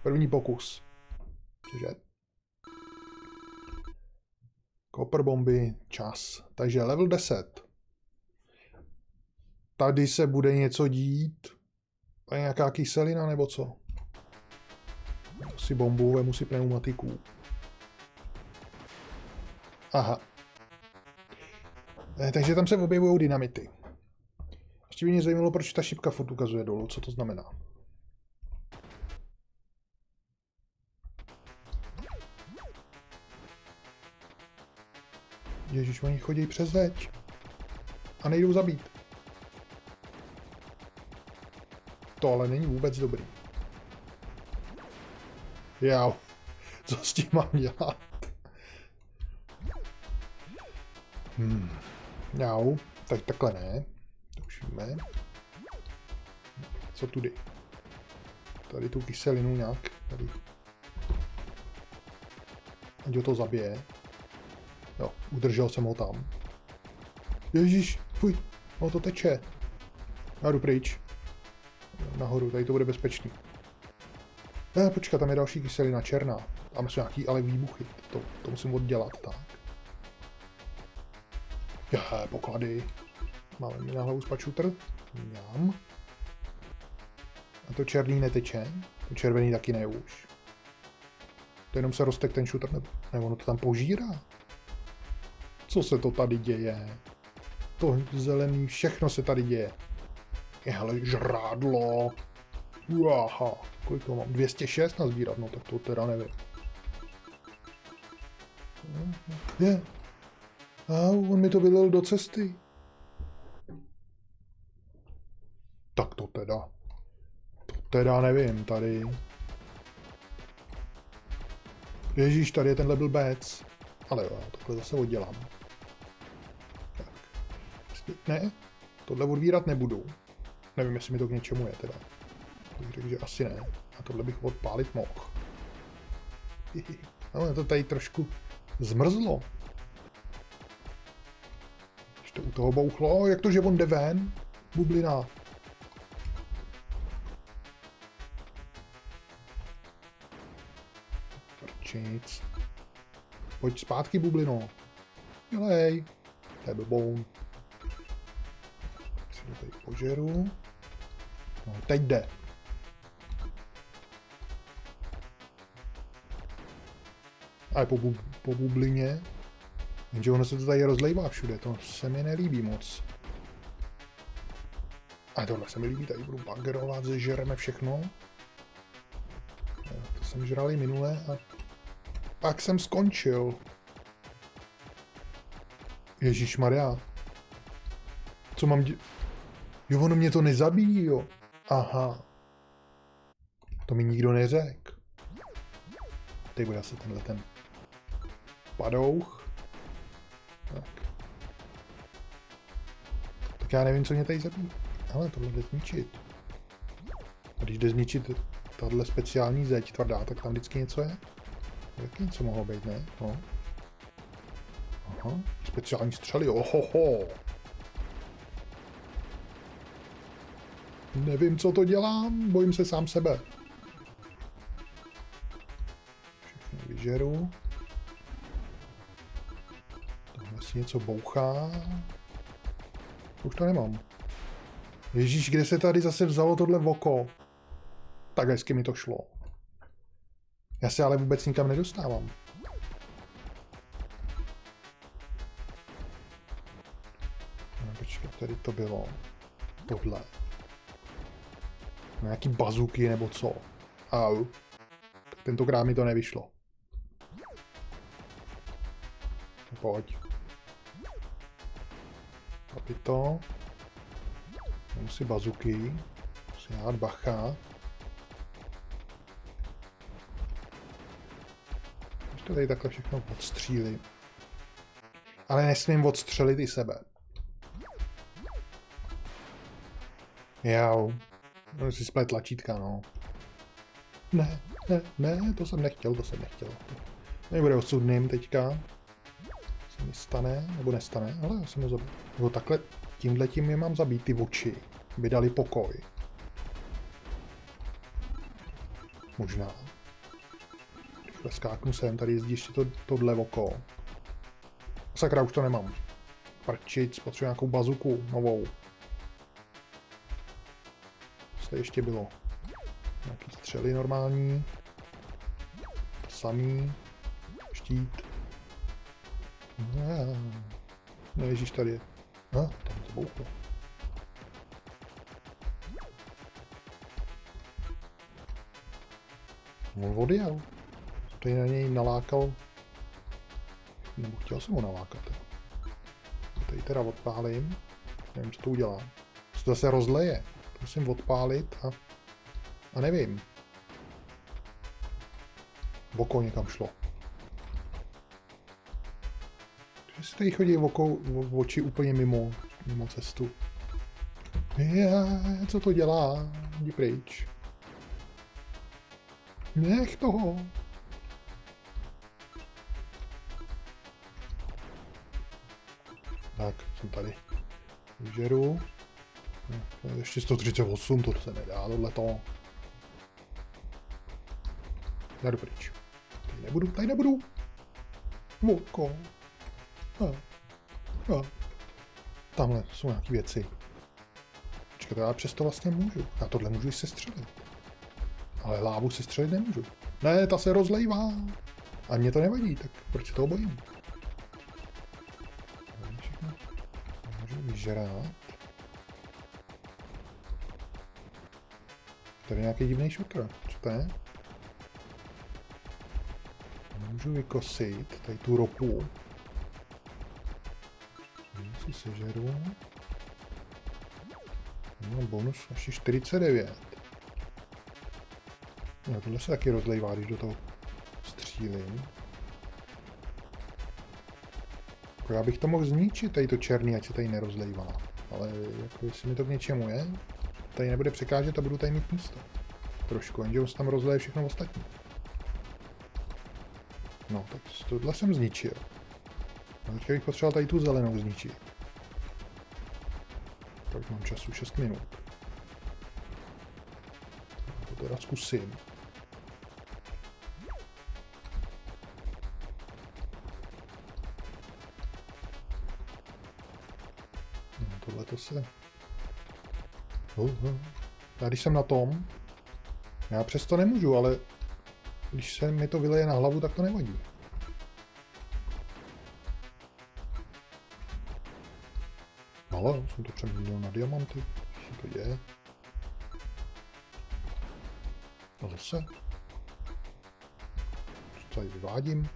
První pokus. Cože? Copper bomby, čas. Takže level 10. Tady se bude něco dít. Tady nějaká kyselina nebo co? Si bombu, vemu si pneumatiku. Aha. E, takže tam se objevují dynamity. Ještě by mě zajímalo, proč ta šipka furt ukazuje dolů. Co to znamená? Ježíš, oni chodí přes zeď. A nejdou zabít. To ale není vůbec dobrý. Já, (laughs) co s tím mám dělat? Hmm. Jau, tak takhle ne. To už víme. Co tudy? Tady tu kyselinu nějak. Tady. Ať ho to zabije. Jo, udržel jsem ho tam. Ježíš, fuj, ono to teče. Já jdu pryč. Nahoru, tady to bude bezpečný. Eh, počkat, tam je další kyselina černá. Tam jsou nějaký ale výbuchy. To, to musím oddělat, tak. Je, poklady. Máme mi na hlavu spačutr. Mňam. A to černý neteče. To červený taky ne už. To jenom se roztek ten šutr, nebo, nebo ono to tam požírá. Co se to tady děje? To zelený, všechno se tady děje. Hele, žrádlo. Uaha, kolik to mám? 206 nazbírat, no tak to teda nevím. Je, a on mi to vylil do cesty. Tak to teda. To teda nevím, tady. Ježíš, tady je tenhle blbec. Ale jo, tohle zase oddělám. Tak. Ne, tohle odvírat nebudu. Nevím, jestli mi to k něčemu je teda. Řekl, že asi ne. A tohle bych odpálit mohl. (laughs) No, to tady trošku zmrzlo. Když to u toho bouchlo, jak to, že on jde ven? Bublina. Prčic. Pojď zpátky, bublino. Dělej. To je. Si to tady požeru. No, teď jde. A je po, bu, po bublině. Jenže ono se to tady rozlejvá všude, to se mi nelíbí moc. A tohle se mi líbí, tady budu bagerovat, zežereme všechno. To jsem žral i minule a pak jsem skončil. Ježíš Maria. Co mám dě... Jo, ono mě to nezabíjí, jo. Aha. To mi nikdo neřekl. Teď bude asi tenhle ten padouch. Tak. Tak já nevím, co mě tady zabíjí. Ale tohle jde zničit. A když jde zničit tahle speciální zeď tvrdá, tak tam vždycky něco je. Taky něco mohlo být, ne? No. Aha, speciální střely, ohoho. Nevím, co to dělám, bojím se sám sebe. Všechno vyžeru. Tam asi něco bouchá. Už to nemám. Ježíš, kde se tady zase vzalo tohle oko? Tak hezky mi to šlo. Já se ale vůbec nikam nedostávám. No, počkej, tady to bylo. Tohle. Nějaký bazuky nebo co. Au. Tentokrát mi to nevyšlo. Pojď. Aby to. Musí bazuky. Musí dát bacha. to tady takhle všechno odstřílím. Ale nesmím odstřelit i sebe. Jau. No, si splet tlačítka, no. Ne, ne, ne, to jsem nechtěl, to jsem nechtěl. Nebude osudným teďka. Se mi stane, nebo nestane, ale já jsem ho zabil. Nebo takhle, tímhle tím je mám zabít ty oči. By dali pokoj. Možná. Skáknu sem, tady jezdí ještě to, tohle oko. Sakra, už to nemám. Prčic, potřebuji nějakou bazuku novou. To ještě bylo? Nějaký střely normální. Samý. Štít. No, ježíš, tady je. No, tam to bouchlo. On odjel tady na něj nalákal, nebo chtěl jsem ho nalákat. Tady teda odpálím, nevím, co to udělá. Co to zase rozleje. Musím odpálit a, a nevím. Voko někam šlo. si tady chodí oko, oči úplně mimo, mimo cestu. Je, co to dělá? Jdi pryč. Nech toho. Tak, jsem tady. Žeru. Ještě 138, to se nedá, tohle to. Já jdu pryč. Tady nebudu, tady nebudu. Voko. A. A. Tamhle jsou nějaké věci. Počkejte, já přesto vlastně můžu. Já tohle můžu i sestřelit. Ale lávu se střelit nemůžu. Ne, ta se rozlejvá. A mě to nevadí, tak proč se toho bojím? žrát. Tady nějaký divný šutr. Co to je? Můžu vykosit tady tu ropu. Si sežeru. No, bonus až 49. No, tohle se taky rozlejvá, když do toho střílím. Jako já bych to mohl zničit, tady to černý, ať se tady nerozlejvá. Ale jako jestli mi to k něčemu je. Tady nebude překážet a budu tady mít místo. Trošku, jenže on se tam rozleje všechno ostatní. No, tak tohle jsem zničil. A teďka bych potřeboval tady tu zelenou zničit. Tak mám času 6 minut. To teda zkusím. No, tohle to se... Já když jsem na tom, já přesto nemůžu, ale když se mi to vyleje na hlavu, tak to nevadí. Ale jsem to přeměnil na diamanty. Co to je? A zase? Co tady vyvádím?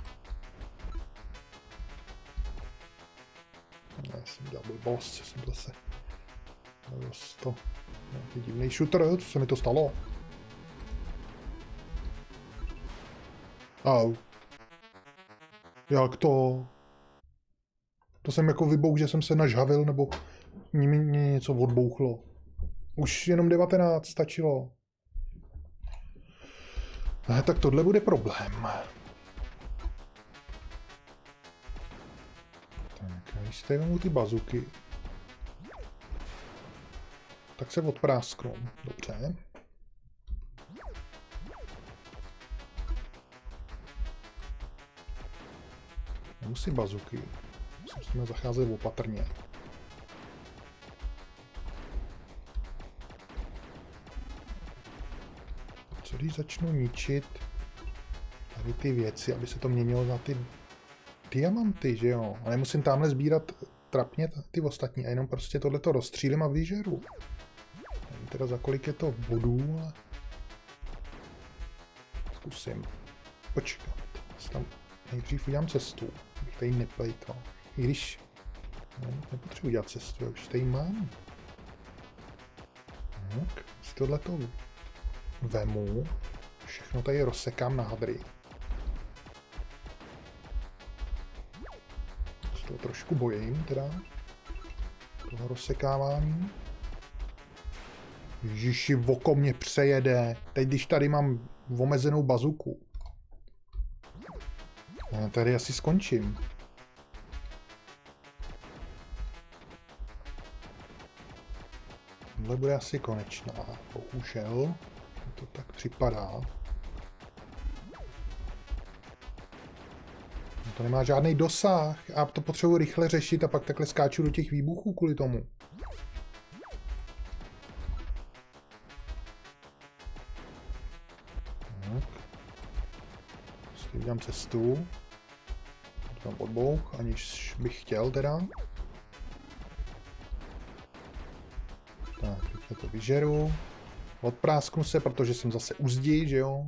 Já jsem dělal blbost, jsem zase... Zase to... Divný shooter, co se mi to stalo? Au. Jak to? To jsem jako vybouch, že jsem se nažhavil, nebo mě, něco odbouchlo. Už jenom 19 stačilo. Ne, tak tohle bude problém. Tak, když tady ty bazuky, tak se odprásknu. Dobře. Musí bazuky. Musíme zacházet opatrně. Co když začnu ničit tady ty věci, aby se to měnilo na ty diamanty, že jo? A nemusím tamhle sbírat trapně ty ostatní a jenom prostě tohleto rozstřílím a vyžeru. Teda za kolik je to bodů, ale... Zkusím. Počkat. Tam nejdřív udělám cestu tady neplejtval. I když no, nepotřebuji dělat cestu, já už tady mám. Tak, si tohle to vemu, všechno tady rozsekám na hadry. Se toho trošku bojím teda, toho rozsekávání. Ježiši, oko mě přejede. Teď, když tady mám omezenou bazuku. Já tady asi skončím. Tohle bude asi konečná, bohužel. To tak připadá. To nemá žádný dosah. A to potřebuji rychle řešit a pak takhle skáču do těch výbuchů kvůli tomu. Udělám cestu tam odbouch, aniž bych chtěl teda. Tak, teď to vyžeru. Odprásknu se, protože jsem zase uzdí, že jo?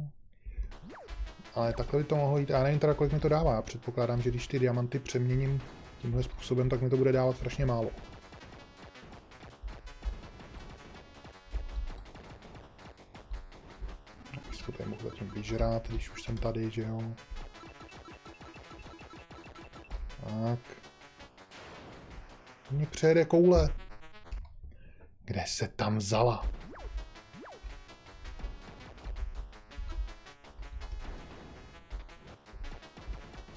Ale takhle by to mohlo jít. Já nevím teda, kolik mi to dává. Já předpokládám, že když ty diamanty přeměním tímhle způsobem, tak mi to bude dávat strašně málo. Vyžrát, když už jsem tady, že jo? Tak. Mně přejede koule. Kde se tam vzala?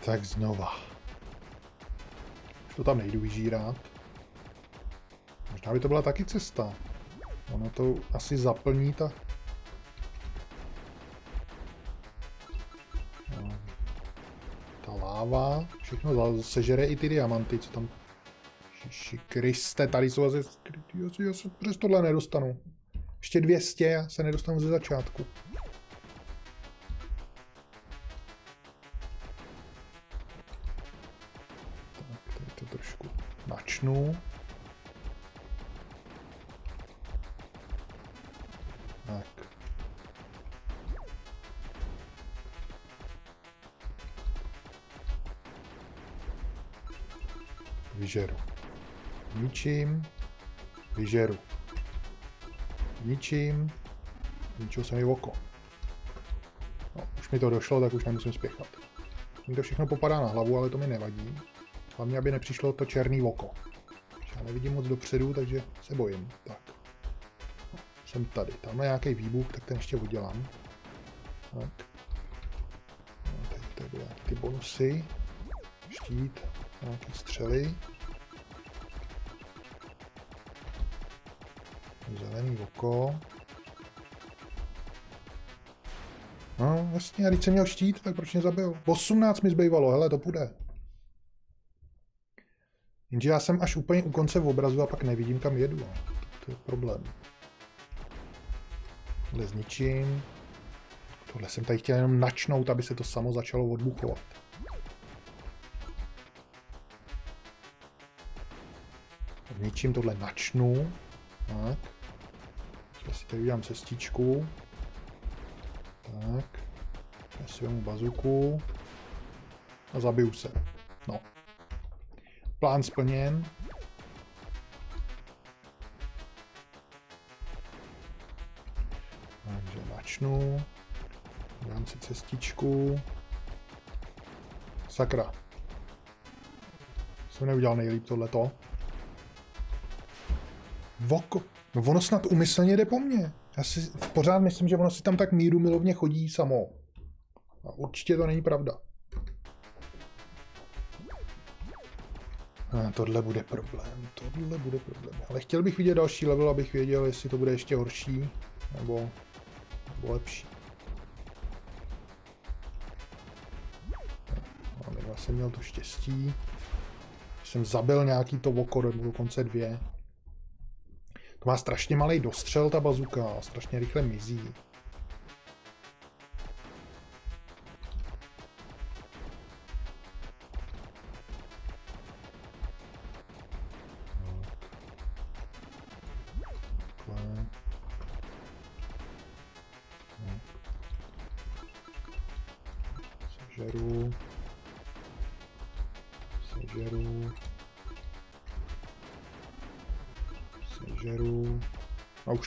Tak znova. Už to tam nejdu vyžírat. Možná by to byla taky cesta. Ono to asi zaplní ta láva, všechno sežere i ty diamanty, co tam... Ježiši Kriste, tady jsou asi skrytý, já se přes tohle nedostanu. Ještě 200, já se nedostanu ze začátku. Tak, tady to trošku načnu. Vyžeru. Ničím, vyžeru. Ničím, ničil se mi oko. No, už mi to došlo, tak už nemusím spěchat. Mi to všechno popadá na hlavu, ale to mi nevadí. Hlavně, aby nepřišlo to černý oko. Já nevidím moc dopředu, takže se bojím. Tak. jsem tady. Tam je nějaký výbuch, tak ten ještě udělám. Tak. No, tady, tady ty bonusy. Štít, nějaké střely. Zelený oko. No, vlastně, a když jsem měl štít, tak proč mě zabil? 18 mi zbývalo, hele, to půjde. Jenže já jsem až úplně u konce v obrazu a pak nevidím, kam jedu. No. To je problém. Tohle zničím. Tohle jsem tady chtěl jenom načnout, aby se to samo začalo odbuchovat. Zničím tohle načnu. Tak. Já si tady udělám cestičku. Tak. Já si vezmu bazuku. A zabiju se. No. Plán splněn. Takže načnu. Dám si cestičku. Sakra. Jsem neudělal nejlíp tohleto. Voko. No ono snad umyslně jde po mně. Já si pořád myslím, že ono si tam tak míru milovně chodí samo. A určitě to není pravda. A tohle bude problém, tohle bude problém. Ale chtěl bych vidět další level, abych věděl, jestli to bude ještě horší, nebo, nebo lepší. Já jsem měl to štěstí. Jsem zabil nějaký to oko, dokonce dvě. To má strašně malý dostřel, ta bazuka, strašně rychle mizí.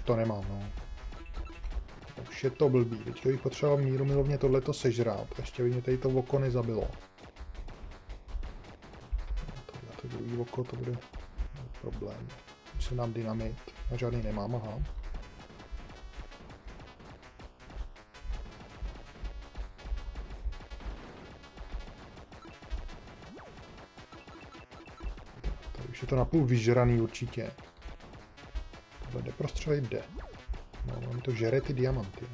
To nemám, no. Už je to blbý. Teď bych potřeboval míru milovně tohleto sežrát. Ještě by mě tady to oko nezabilo. Tohle to druhý oko, to bude problém. Se nám dynamit. A žádný nemám, aha. Už je to napůl vyžraný určitě. Prostřelit, jde. No, on to žere ty diamanty.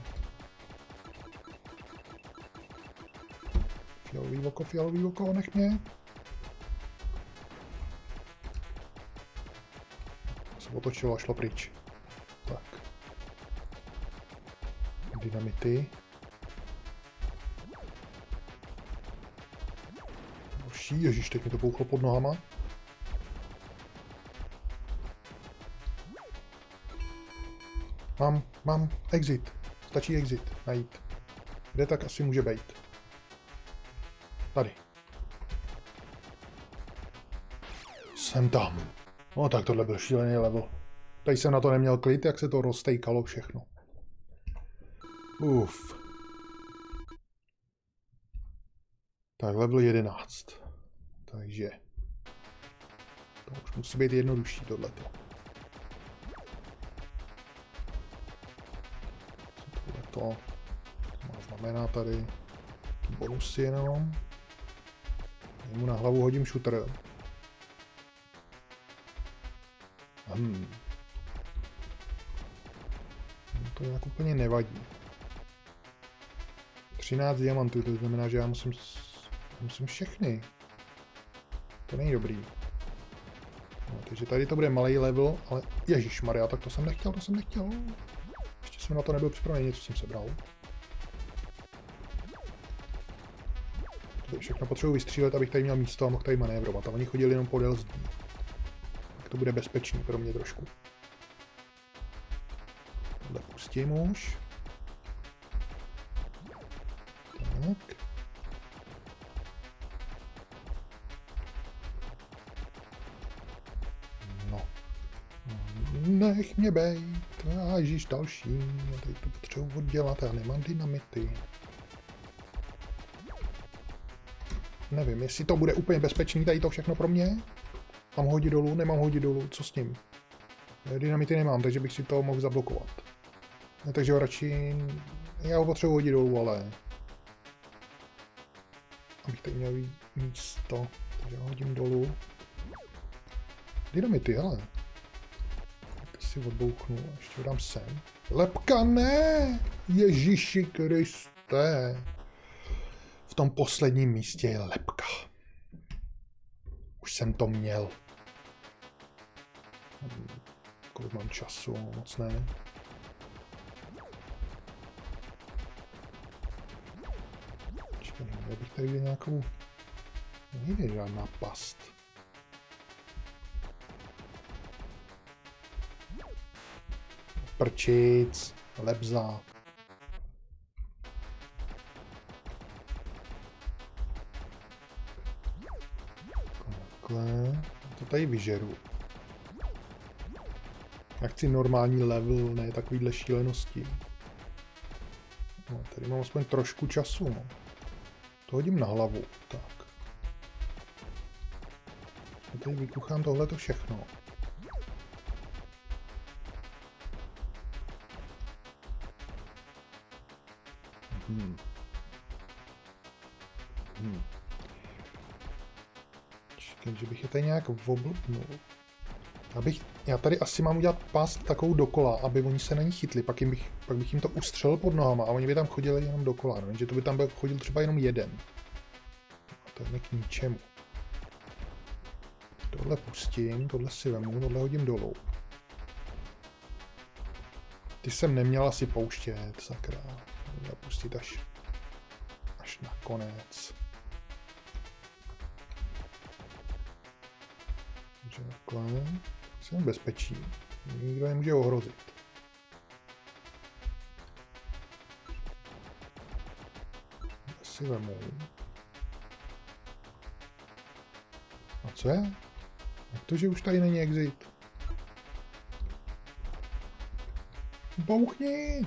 Fialový oko, fialový oko, nech mě. Se otočilo a šlo pryč. Tak. Dynamity. Ježiš, teď mi to pouchlo pod nohama. Mám, mám exit. Stačí exit najít. Kde tak asi může být? Tady. Jsem tam. No tak tohle byl šílený level. Tady jsem na to neměl klid, jak se to roztejkalo všechno. Uf. Tak level 11. Takže. To už musí být jednodušší tohleto. To znamená tady bonusy jenom. Mu na hlavu hodím shooter. Hmm. To nějak úplně nevadí. 13 diamantů, to znamená, že já musím, musím všechny. To není dobrý. No, takže tady to bude malý level, ale Ježíš Maria, tak to jsem nechtěl, to jsem nechtěl jsem na to nebyl připravený, něco jsem sebral. Tady všechno potřebuji vystřílet, abych tady měl místo a mohl tady manévrovat. A oni chodili jenom podél zdí. Tak to bude bezpečný pro mě trošku. Tohle pustím už. Tak. No. Nech mě bejt. Ježíš další, já tady to potřebuji oddělat, já nemám dynamity. Nevím, jestli to bude úplně bezpečný tady to všechno pro mě. Mám hodit dolů, nemám hodit dolů, co s tím? Dynamity nemám, takže bych si to mohl zablokovat. Ne, takže ho radši... Já ho potřebuji hodit dolů, ale... Abych tady měl místo. Takže ho hodím dolů. Dynamity, hele. Si odbouchnu a ještě dám sem. Lepka ne! Ježíši Kriste. V tom posledním místě je lepka. Už jsem to měl. Kolik mám času? Moc ne. Počkej, já bych tady nějakou... Nejde žádná past. Prčic, lebza. Takhle. To tady vyžeru. Já chci normální level, ne takovýhle šílenosti. No, tady mám aspoň trošku času, no. To hodím na hlavu, tak. A tady vykuchám tohleto všechno. Tady nějak oblbnul. Abych, já tady asi mám udělat past takovou dokola, aby oni se na ní chytli, pak, jim bych, pak bych jim to ustřelil pod nohama a oni by tam chodili jenom dokola, no, že to by tam byl, chodil třeba jenom jeden. A to je k ničemu. Tohle pustím, tohle si vemu, tohle hodím dolů. Ty jsem neměl asi pouštět, sakra. Měl pustit až, až na konec. Takhle. Jsem bezpečí. Nikdo nemůže ohrozit. Si vemu. A co je? Jak to, že už tady není exit? Bouchni!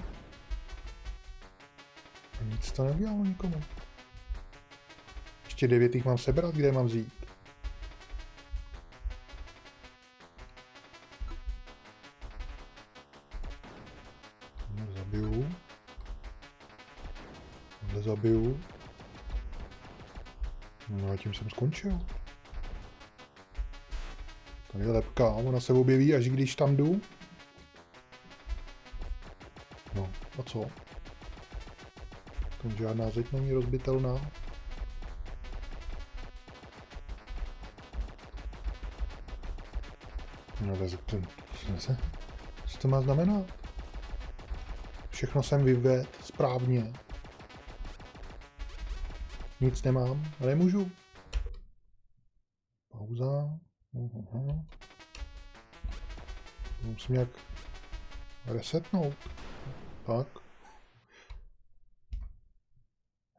A nic to neudělalo nikomu. Ještě devět jich mám sebrat, kde mám vzít? Tím jsem skončil. Tady je lepka, ona se objeví, až když tam jdu. No, a co? Tam žádná zeď není rozbitelná. No, co to má znamenat? Všechno jsem vyvedl správně. Nic nemám, nemůžu. Musím nějak resetnout. Tak.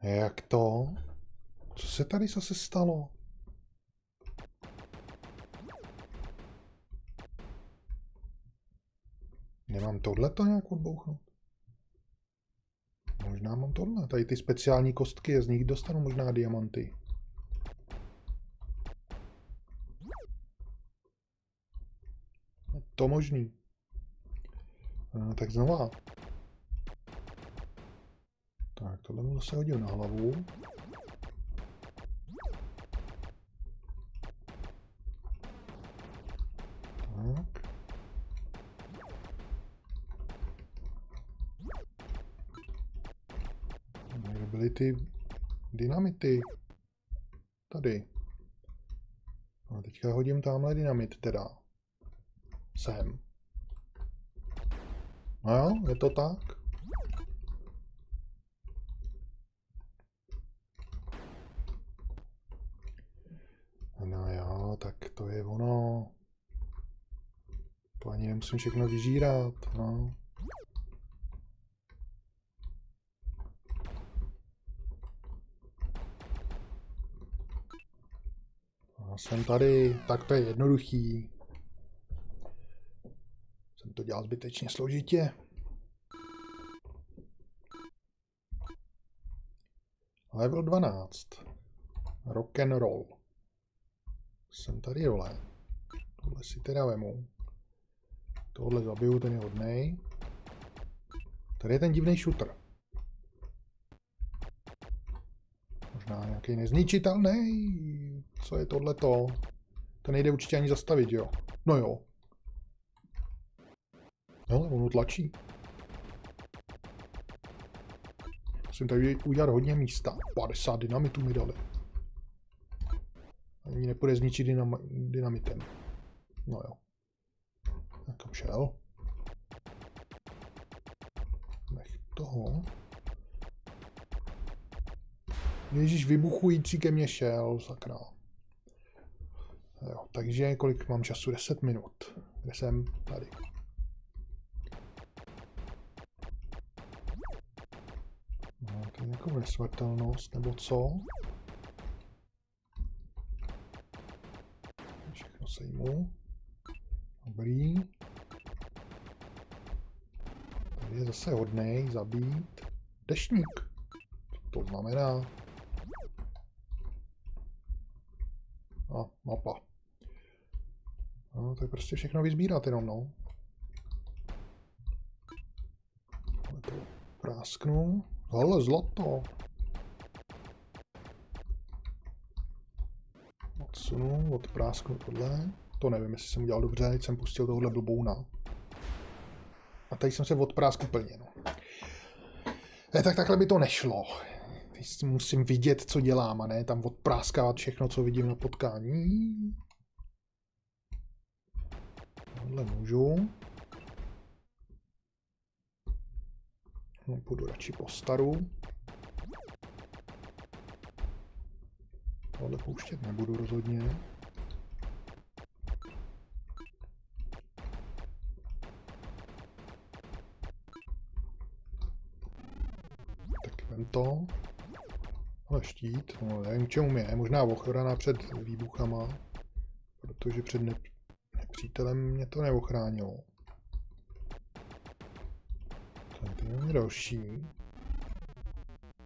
Jak to? Co se tady zase stalo? Nemám tohleto nějak odbouchnout? Možná mám tohle. Tady ty speciální kostky, z nich dostanu možná diamanty. Je to možný. No, tak znova. Tak, tohle mu zase hodil na hlavu. Tak. byly ty dynamity. Tady. A teďka hodím tamhle dynamit teda. Sem. No jo, je to tak. No jo, tak to je ono. To ani nemusím všechno vyžírat, no. jsem tady, tak to je jednoduchý. To dělal zbytečně složitě. Level 12. Rock and roll. Jsem tady dole. Tohle si teda vemu. Tohle zabiju, ten je hodnej. Tady je ten divný shooter. Možná nějaký nezničitelný. Co je tohleto? To nejde určitě ani zastavit, jo? No jo. Hele, ono tlačí. Musím tady udělat hodně místa. 50 dynamitů mi dali. Ani nepůjde zničit dynam dynamitem. No jo. Kam šel? Nech toho. Ježíš, vybuchující ke mně šel, sakra. Jo, takže kolik mám času? 10 minut. Kde jsem? Tady. Nějakou nesmrtelnost, nebo co? Všechno sejmu. Dobrý. Tady je zase hodnej zabít. Deštník. Co to znamená? A mapa. No, je prostě všechno vyzbírat jenom, no. prásknu. Ale zlato. Odsunu, odprásknu tohle. To nevím, jestli jsem udělal dobře, teď jsem pustil tohle blbouna. A tady jsem se odpráskl plně, no. Ne, tak takhle by to nešlo. Teď musím vidět, co dělám, a ne tam odpráskávat všechno, co vidím na potkání. Tohle můžu. No, půjdu radši po staru. Tohle pouštět nebudu rozhodně. Tak vem to. Ale štít, no nevím čemu je, možná ochrana před výbuchama, protože před ne nepřítelem mě to neochránilo. Tady je další.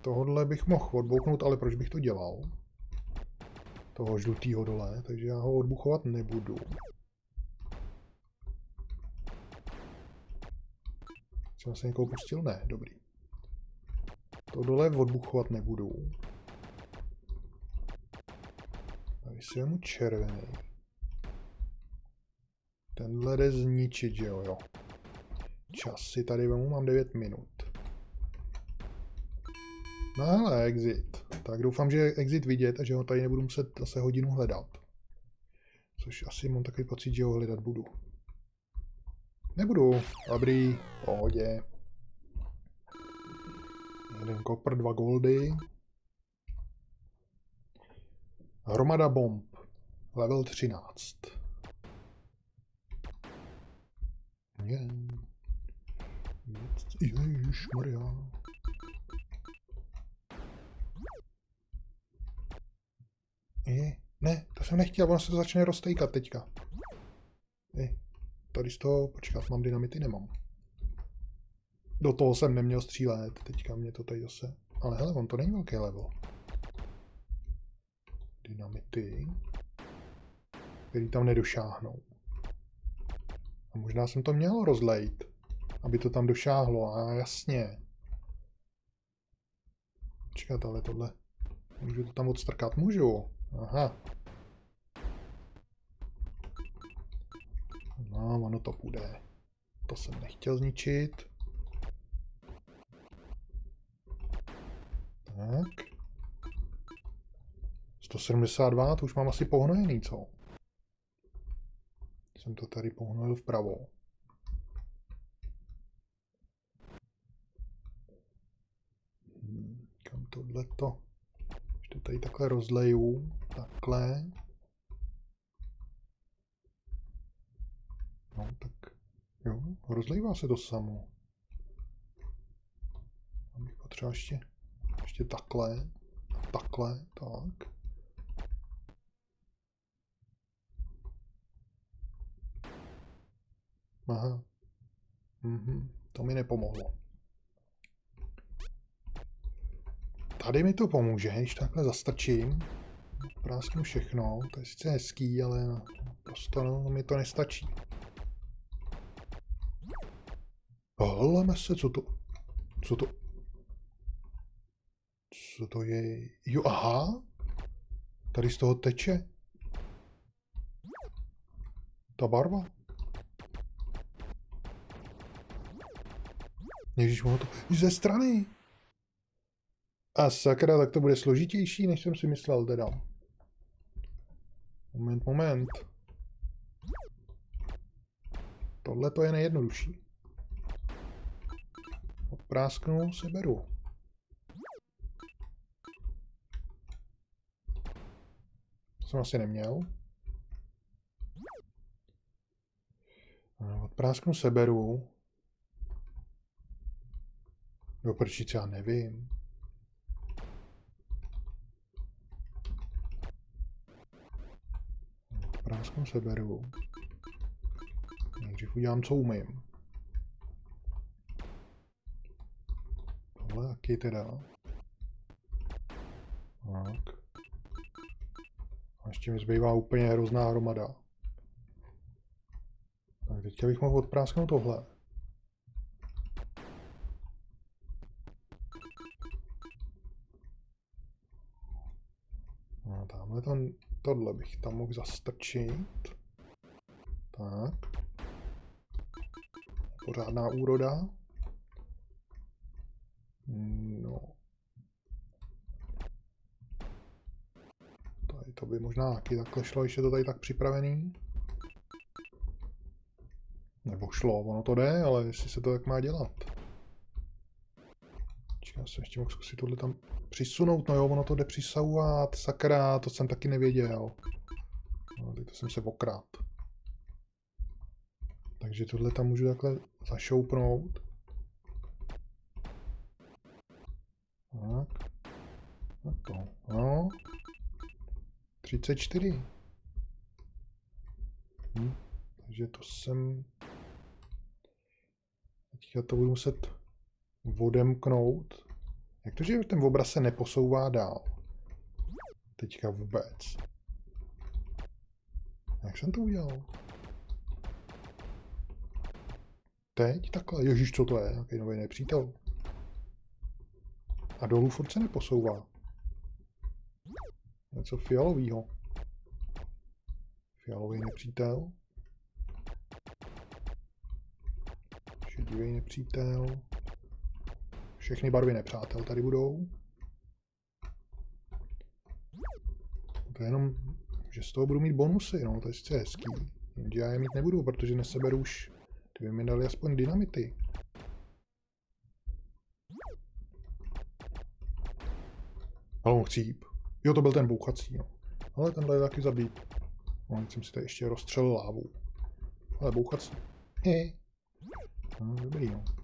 Tohodle bych mohl odbouchnout, ale proč bych to dělal? Toho žlutýho dole, takže já ho odbuchovat nebudu. Jsem se někoho pustil? Ne, dobrý. To dole odbuchovat nebudu. Tady si mu červený. Tenhle jde zničit, že jo, jo. Čas si tady vemu, mám 9 minut. No hele, exit. Tak doufám, že exit vidět a že ho tady nebudu muset zase hodinu hledat. Což asi mám takový pocit, že ho hledat budu. Nebudu. Dobrý, pohodě. Jeden kopr, dva goldy. Hromada bomb. Level 13. Je. Maria. Je. Ne, to jsem nechtěl, ono se to začne roztejkat teďka. Je. Tady z toho, počkat, mám dynamity? Nemám. Do toho jsem neměl střílet, teďka mě to tady zase... Ale hele, on to není velký level. Dynamity. Který tam nedošáhnou. A možná jsem to měl rozlejt. Aby to tam došáhlo, a jasně. Počkat, ale tohle... Můžu to tam odstrkat? Můžu. Aha. No, ono to půjde. To jsem nechtěl zničit. Tak. 172, to už mám asi pohnojený, co? Jsem to tady pohnojil vpravo. Kam tohleto? Když to tady takhle rozleju, takhle. No, tak jo, rozlejvá se to samo. Abych potřeboval ještě, ještě takhle, takhle, tak. Aha. Mhm, to mi nepomohlo. Tady mi to pomůže, když takhle zastrčím. Prásknu všechno, to je sice hezký, ale prostě no, mi to nestačí. Haleme se, co to... Co to? Co to je? Jo, aha. Tady z toho teče. Ta barva. Ježíš, ono to ze strany. A sakra, tak to bude složitější, než jsem si myslel teda. Moment, moment. Tohle to je nejjednodušší. Odprásknu, seberu. To jsem asi neměl. Odprásknu, seberu. Do prčice, já nevím. Odprásknu, seberu. Nejdřív udělám, co umím. Tohle taky teda. Tak. A ještě mi zbývá úplně hrozná hromada. Tak teďka bych mohl odprásknout tohle. A tamhle tam, tohle bych tam mohl zastrčit. Tak pořádná úroda. No. Tady to by možná taky takhle šlo, ještě to tady tak připravený. Nebo šlo, ono to jde, ale jestli se to tak má dělat. Jsem ještě mohl zkusit tohle tam přisunout, no jo, ono to jde přisouvat, sakra, to jsem taky nevěděl. No, to jsem se okrát. Takže tohle tam můžu takhle zašoupnout. Tak. A to. No. 34. Hm. Takže to jsem... Teďka to budu muset odemknout. Jak to, že ten obraz se neposouvá dál? Teďka vůbec. Jak jsem to udělal? Teď takhle, ježíš, co to je, nějaký nový nepřítel. A dolů furt se neposouvá. Něco fialového. Fialový nepřítel. Šedivý nepřítel. Všechny barvy nepřátel tady budou. To je jenom, že z toho budu mít bonusy, no, to je sice hezký. Jenže já je mít nebudu, protože neseberu už ty by mi dali aspoň dynamity. Ale chcíp. Jo, to byl ten bouchací, no. Ale tenhle je taky zabít. No, jsem si tady ještě rozstřelil lávu. Ale bouchací. He. No, dobrý, no.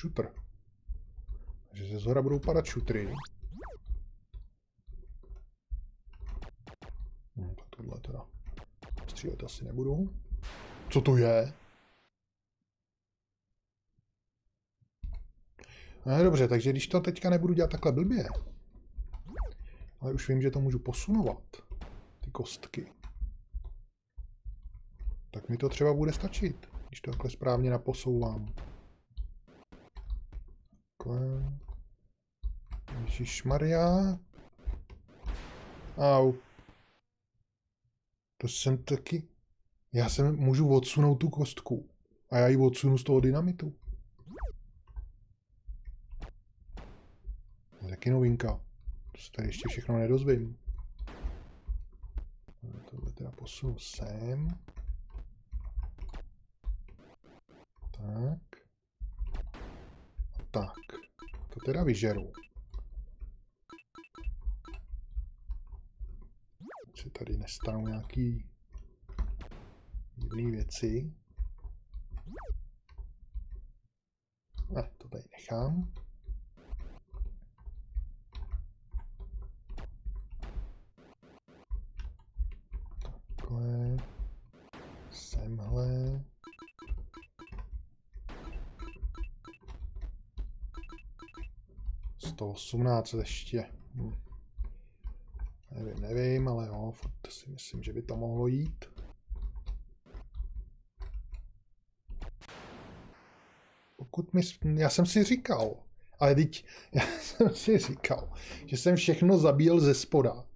Shooter. Takže ze zhora budou padat šutry. No, tak tohle teda střílet asi nebudu. Co to je? No dobře, takže když to teďka nebudu dělat takhle blbě, ale už vím, že to můžu posunovat, ty kostky, tak mi to třeba bude stačit, když to takhle správně naposouvám. Takhle. Ježišmarja. Au. To jsem taky... Já jsem můžu odsunout tu kostku. A já ji odsunu z toho dynamitu. Taky novinka. To se tady ještě všechno nedozvím. Tohle teda posunu sem. Tak. Tak. To teda vyžeru. se tady nestanou nějaký divné věci. Ne, to tady nechám. Takhle. Semhle. Sto osmnáct ještě. Hm. Nevím, nevím, ale jo, furt si myslím, že by to mohlo jít. Pokud mi, já jsem si říkal, ale teď (laughs) já jsem si říkal, že jsem všechno zabíjel ze spoda.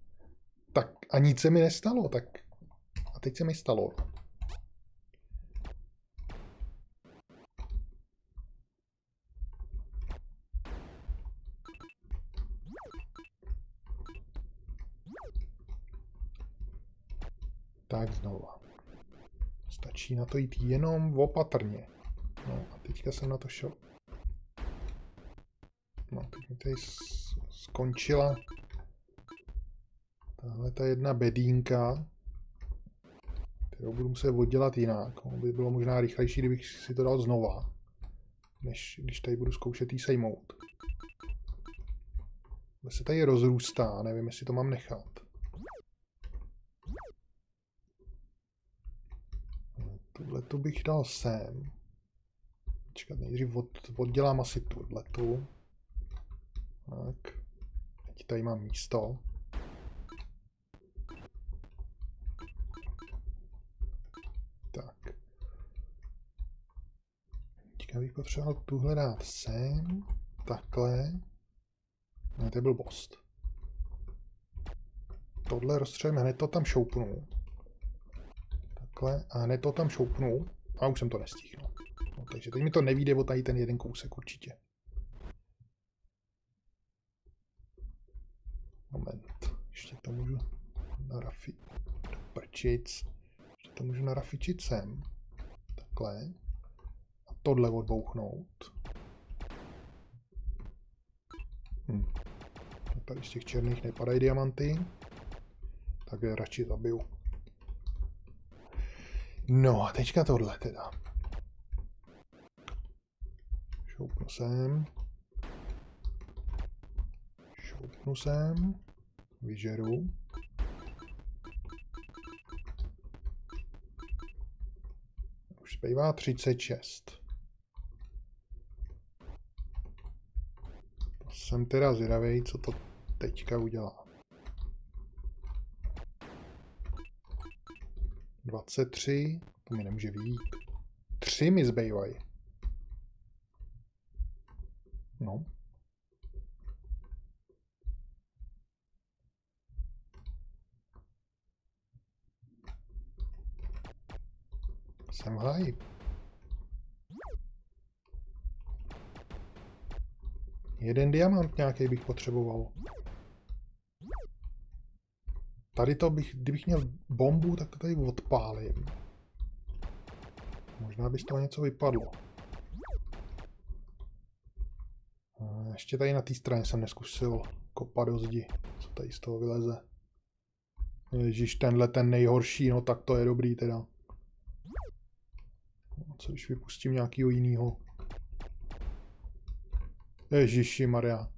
Tak a nic se mi nestalo, tak a teď se mi stalo. Stačí na to jít jenom opatrně. No a teďka jsem na to šel. No, teď mi tady skončila tahle ta jedna bedínka, kterou budu muset oddělat jinak. Ono by bylo možná rychlejší, kdybych si to dal znova, než když tady budu zkoušet jí sejmout. Se tady rozrůstá, nevím, jestli to mám nechat. Tuhle tu bych dal sem. Čekat, nejdřív od, oddělám asi tu. Tak. Teď tady mám místo. Tak. Teďka bych potřeboval tuhle dát sem. Takhle. Ne, to je blbost. Tohle rozstřelím, hned to tam šoupnu. Takhle. A hned to tam šoupnu. A už jsem to nestihl. No, takže teď mi to nevíde o tady ten jeden kousek určitě. Moment. Ještě to můžu narafi... Prčic. Ještě to můžu narafičit sem. Takhle. A tohle odbouchnout. Hm. Tady z těch černých nepadají diamanty. Tak je radši zabiju. No a teďka tohle teda. Šoupnu sem. Šoupnu sem. Vyžeru. Už zbývá 36. Jsem teda zvědavý, co to teďka udělá. 23, to mi nemůže vyjít. 3 mi zbývají. No. Jsem hype. Jeden diamant nějaký bych potřeboval. Tady to bych, kdybych měl bombu, tak to tady odpálím. Možná by z toho něco vypadlo. Ještě tady na té straně jsem neskusil kopat do zdi. Co tady z toho vyleze? Ježíš, tenhle ten nejhorší, no tak to je dobrý teda. No, co když vypustím nějakého jiného? Ježiši Maria.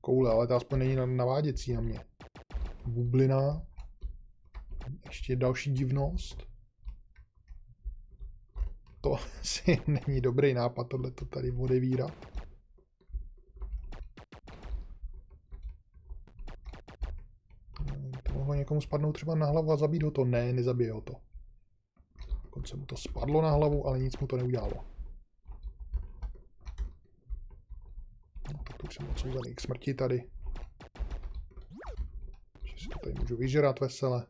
Koule, ale to aspoň není naváděcí na mě. Bublina. Ještě další divnost. To (laughs) asi není dobrý nápad tohle to tady odevírat. To mohlo někomu spadnout třeba na hlavu a zabít ho to. Ne, nezabije ho to. Dokonce mu to spadlo na hlavu, ale nic mu to neudělalo. už jsem odsouzený k smrti tady. Si to tady můžu vyžrat vesele.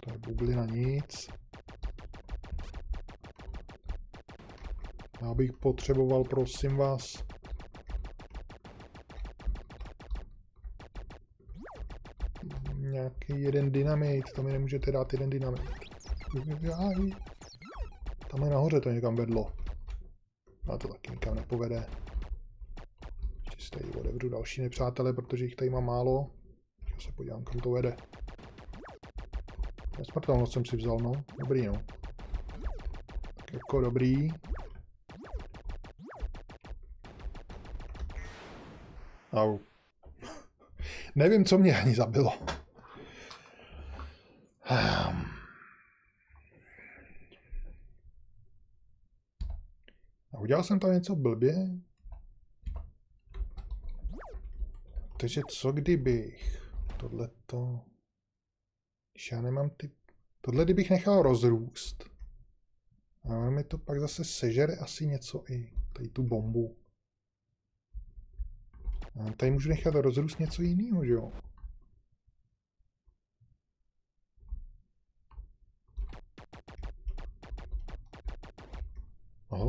To je bublina nic. Já bych potřeboval, prosím vás, nějaký jeden dynamit, to mi nemůžete dát jeden dynamit. Tam je nahoře to někam vedlo. A to taky nikam nepovede. Ještě si tady odevřu další nepřátele, protože jich tady mám málo. Já se podívám, kam to vede. Nesmrtelnost jsem si vzal, no. Dobrý, no. Tak jako dobrý. Au. (laughs) Nevím, co mě ani zabilo. Udělal jsem tam něco blbě? Takže co kdybych tohleto... Když já nemám ty... Tohle kdybych nechal rozrůst. A mi to pak zase sežere asi něco i. Tady tu bombu. A tady můžu nechat rozrůst něco jiného, že jo?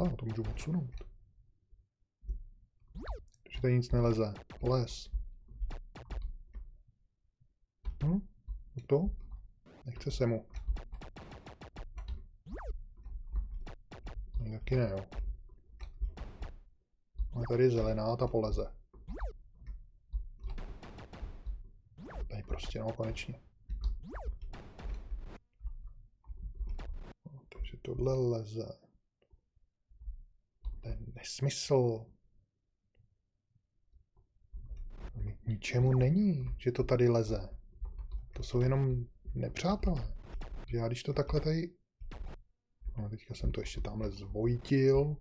Hele, to můžu odsunout. Takže tady nic neleze. Les. Hm? To? Nechce se mu. Taky ne, jo. A tady je zelená, ta poleze. Tady prostě, no, konečně. Takže tohle leze. Nesmysl. Ničemu není, že to tady leze. To jsou jenom nepřátelé. Že já když to takhle tady... No teďka jsem to ještě tamhle zvojitil.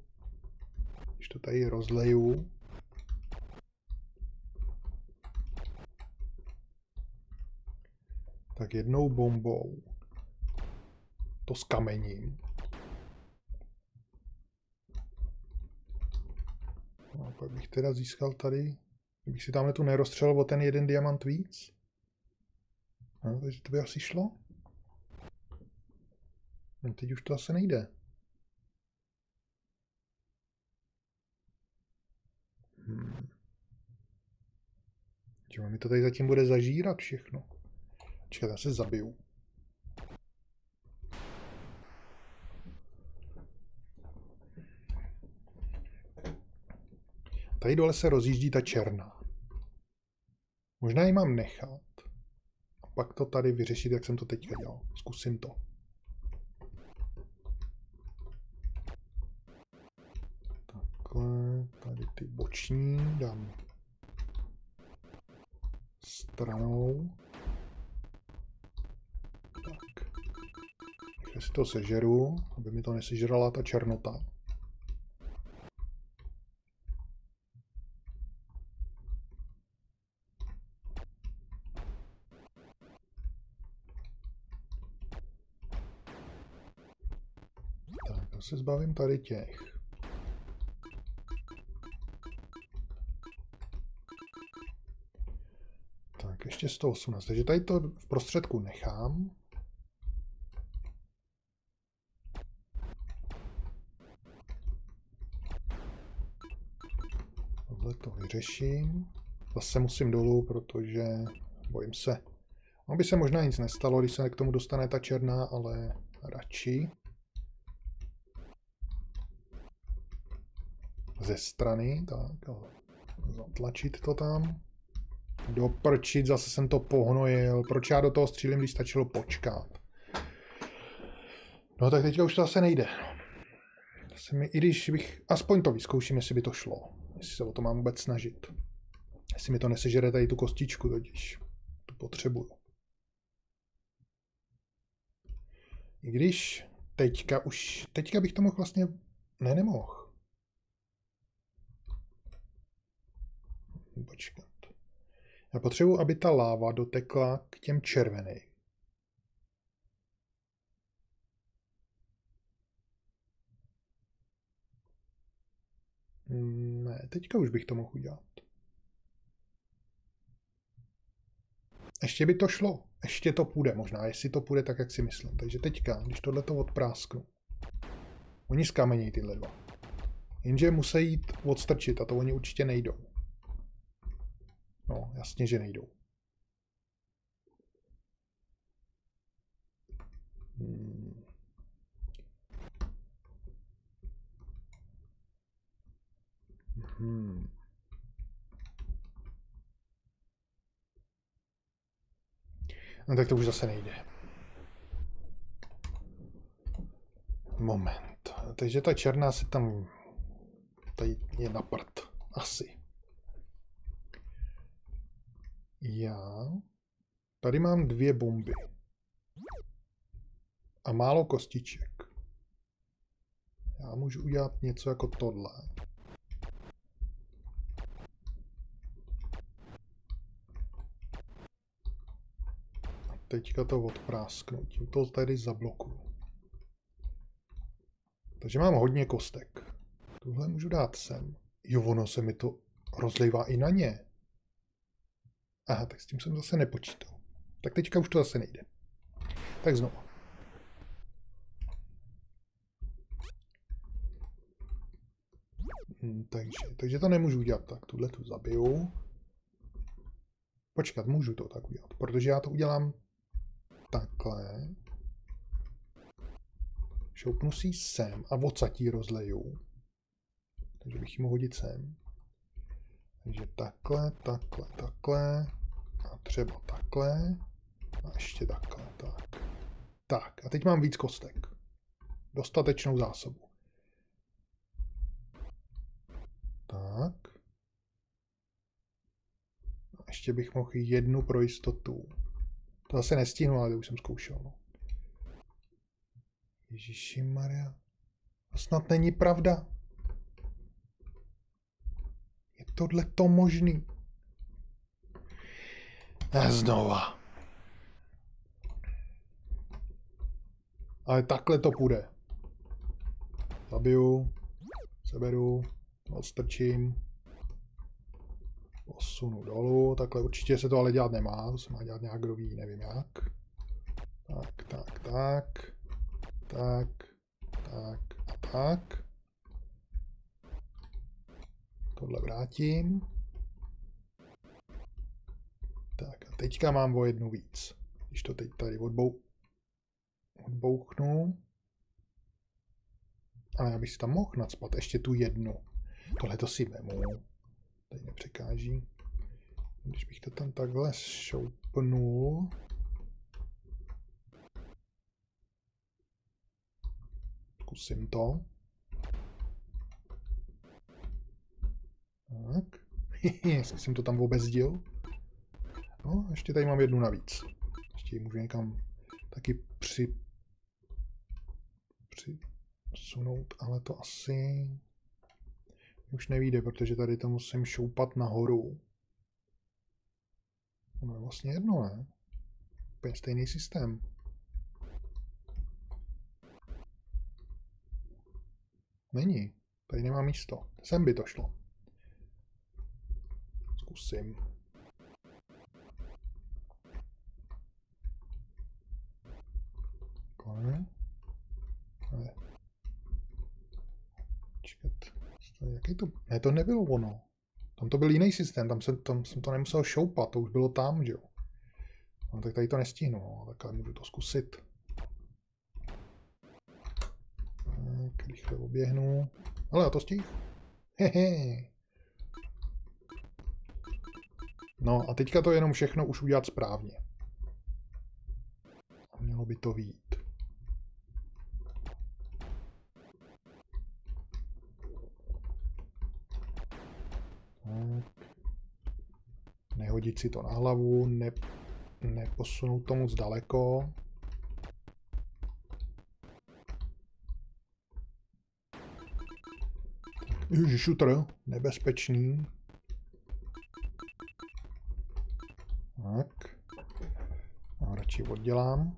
Když to tady rozleju. Tak jednou bombou to skamením. No, pak bych teda získal tady, kdybych si tamhle tu nerozstřelil o ten jeden diamant víc. No, takže to by asi šlo. No, teď už to asi nejde. Hmm. Čo, mi to tady zatím bude zažírat všechno. Čekaj, já se zabiju. Tady dole se rozjíždí ta černá. Možná ji mám nechat. A pak to tady vyřešit, jak jsem to teďka dělal. Zkusím to. Takhle, tady ty boční dám stranou. Tak. Já si to sežeru, aby mi to nesežrala ta černota. Se zbavím tady těch. Tak, ještě 118. Takže tady to v prostředku nechám. Tohle to vyřeším. Zase musím dolů, protože bojím se. On by se možná nic nestalo, když se k tomu dostane ta černá, ale radši. Ze strany, tak zatlačit to tam. Doprčit, zase jsem to pohnojil. Proč já do toho střílím, když stačilo počkat? No tak teďka už to zase nejde. Zase mi, I když bych, aspoň to vyzkouším, jestli by to šlo. Jestli se o to mám vůbec snažit. Jestli mi to nesežere tady tu kostičku totiž. Tu potřebuju. I když teďka už, teďka bych to mohl vlastně, ne, nemohl. Počkat. Já potřebuji, aby ta láva dotekla k těm červeným. Hmm, ne, teďka už bych to mohl udělat. Ještě by to šlo. Ještě to půjde možná, jestli to půjde tak, jak si myslím. Takže teďka, když tohle to odprásknu. Oni skamení tyhle dva. Jenže musí jít odstrčit a to oni určitě nejdou. No, jasně, že nejdou. Hmm. Hmm. No tak to už zase nejde. Moment. Takže ta černá se tam tady je na prd. Asi. Já tady mám dvě bomby. A málo kostiček. Já můžu udělat něco jako tohle. A teďka to odprásknu. Tím to tady zablokuju. Takže mám hodně kostek. Tuhle můžu dát sem. Jo, ono se mi to rozlejvá i na ně. Aha, tak s tím jsem zase nepočítal. Tak teďka už to zase nejde. Tak znovu. Hmm, takže, takže to nemůžu udělat tak. Tuhle tu zabiju. Počkat, můžu to tak udělat, protože já to udělám takhle. Šoupnu si sem a odsaď rozleju. Takže bych ji mohl hodit sem. Takže takhle, takhle, takhle. A třeba takhle. A ještě takhle, tak. Tak, a teď mám víc kostek. Dostatečnou zásobu. Tak. A ještě bych mohl jednu pro jistotu. To zase nestihnu, ale to už jsem zkoušel. No. Ježíši Maria. To snad není pravda. Je tohle to možný? A znova. Ale takhle to půjde. Zabiju, seberu, odstrčím, posunu dolů, takhle určitě se to ale dělat nemá, to se má dělat nějak kdo ví, nevím jak. Tak, tak, tak, tak, tak a tak. Tohle vrátím. Tak a teďka mám o jednu víc. Když to teď tady odbou, odbouchnu. Ale já bych si tam mohl nadspat ještě tu jednu. Tohle to si vemu. Tady nepřekáží. Když bych to tam takhle šoupnul. Zkusím to. Tak. (laughs) Jestli jsem to tam obezdil. No, ještě tady mám jednu navíc. Ještě ji můžu někam taky při... přisunout, ale to asi už nevíde, protože tady to musím šoupat nahoru. No je vlastně jedno, ne? Úplně stejný systém. Není. Tady nemá místo. Sem by to šlo. Zkusím. Jaký to? Ne, to nebylo ono. Tam to byl jiný systém, tam jsem, tam jsem to nemusel šoupat, to už bylo tam, že jo. No, tak tady to nestihnu, no, tak můžu to zkusit. Tak, rychle oběhnu. Ale já to stihl. Hehe. No a teďka to jenom všechno už udělat správně. Mělo by to vít. Tak. Nehodit si to na hlavu, ne, neposunout to moc daleko. Ježišutr, nebezpečný. Radši oddělám.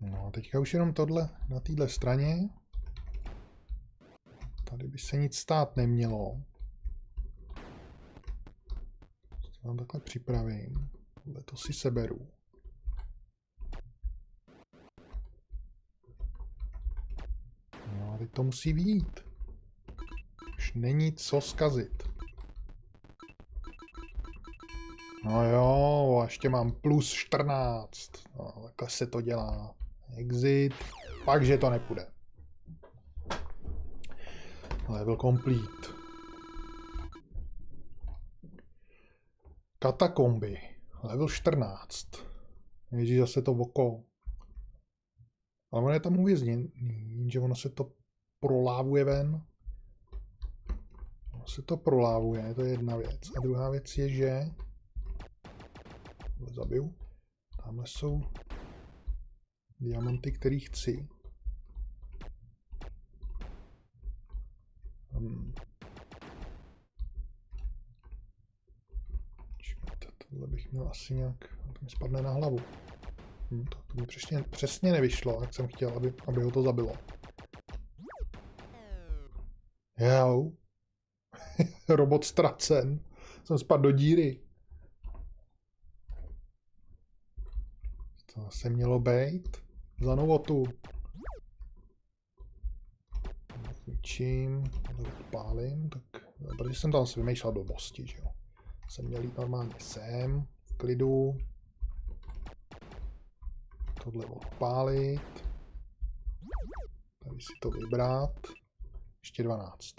No teďka už jenom tohle na téhle straně. Tady by se nic stát nemělo. To vám takhle připravím. Tohle to si seberu. No a teď to musí výjít. Už není co zkazit. No jo, a ještě mám plus 14. No, takhle se to dělá. Exit. Pak, že to nepůjde. Level complete. Katakomby. Level 14. Ježíš, zase to oko. Ale ono je tam uvězněný, že ono se to prolávuje ven. Ono se to prolávuje, to je jedna věc. A druhá věc je, že... Zabiju. Tamhle jsou diamanty, který chci. Hmm. to asi nějak, to mi spadne na hlavu. Hm, to, to mi přesně, přesně nevyšlo, jak jsem chtěl, aby, aby ho to zabilo. Jau. (laughs) Robot ztracen. Jsem spadl do díry. To se mělo být. Za novotu. Ničím. Pálím, tak... Protože jsem tam asi vymýšlel blbosti, že jo. Jsem měl jít normálně sem, v klidu. Tohle odpálit. Tady si to vybrat. Ještě 12.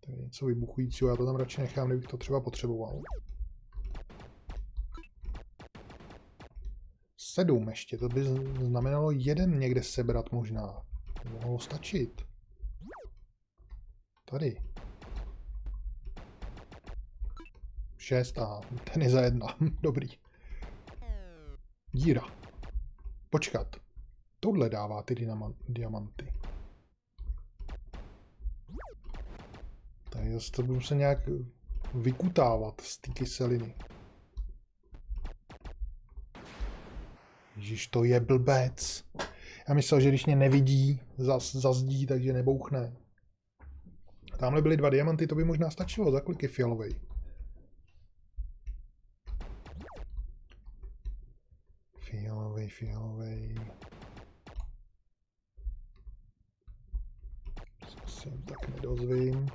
Tady je něco vybuchujícího, já to tam radši nechám, kdybych to třeba potřeboval. 7 ještě, to by znamenalo jeden někde sebrat možná. To mohlo stačit. Tady. 6 a ten je za jedna. (laughs) Dobrý. Díra. Počkat. Tohle dává ty diamanty. Tady zase to budu se nějak vykutávat z té kyseliny. Ježíš, to je blbec. Já myslel, že když mě nevidí, zas, zazdí, takže nebouchne. Tamhle byly dva diamanty, to by možná stačilo. Za kolik je fialovej? Fialovej, fialovej. Se tak nedozvím.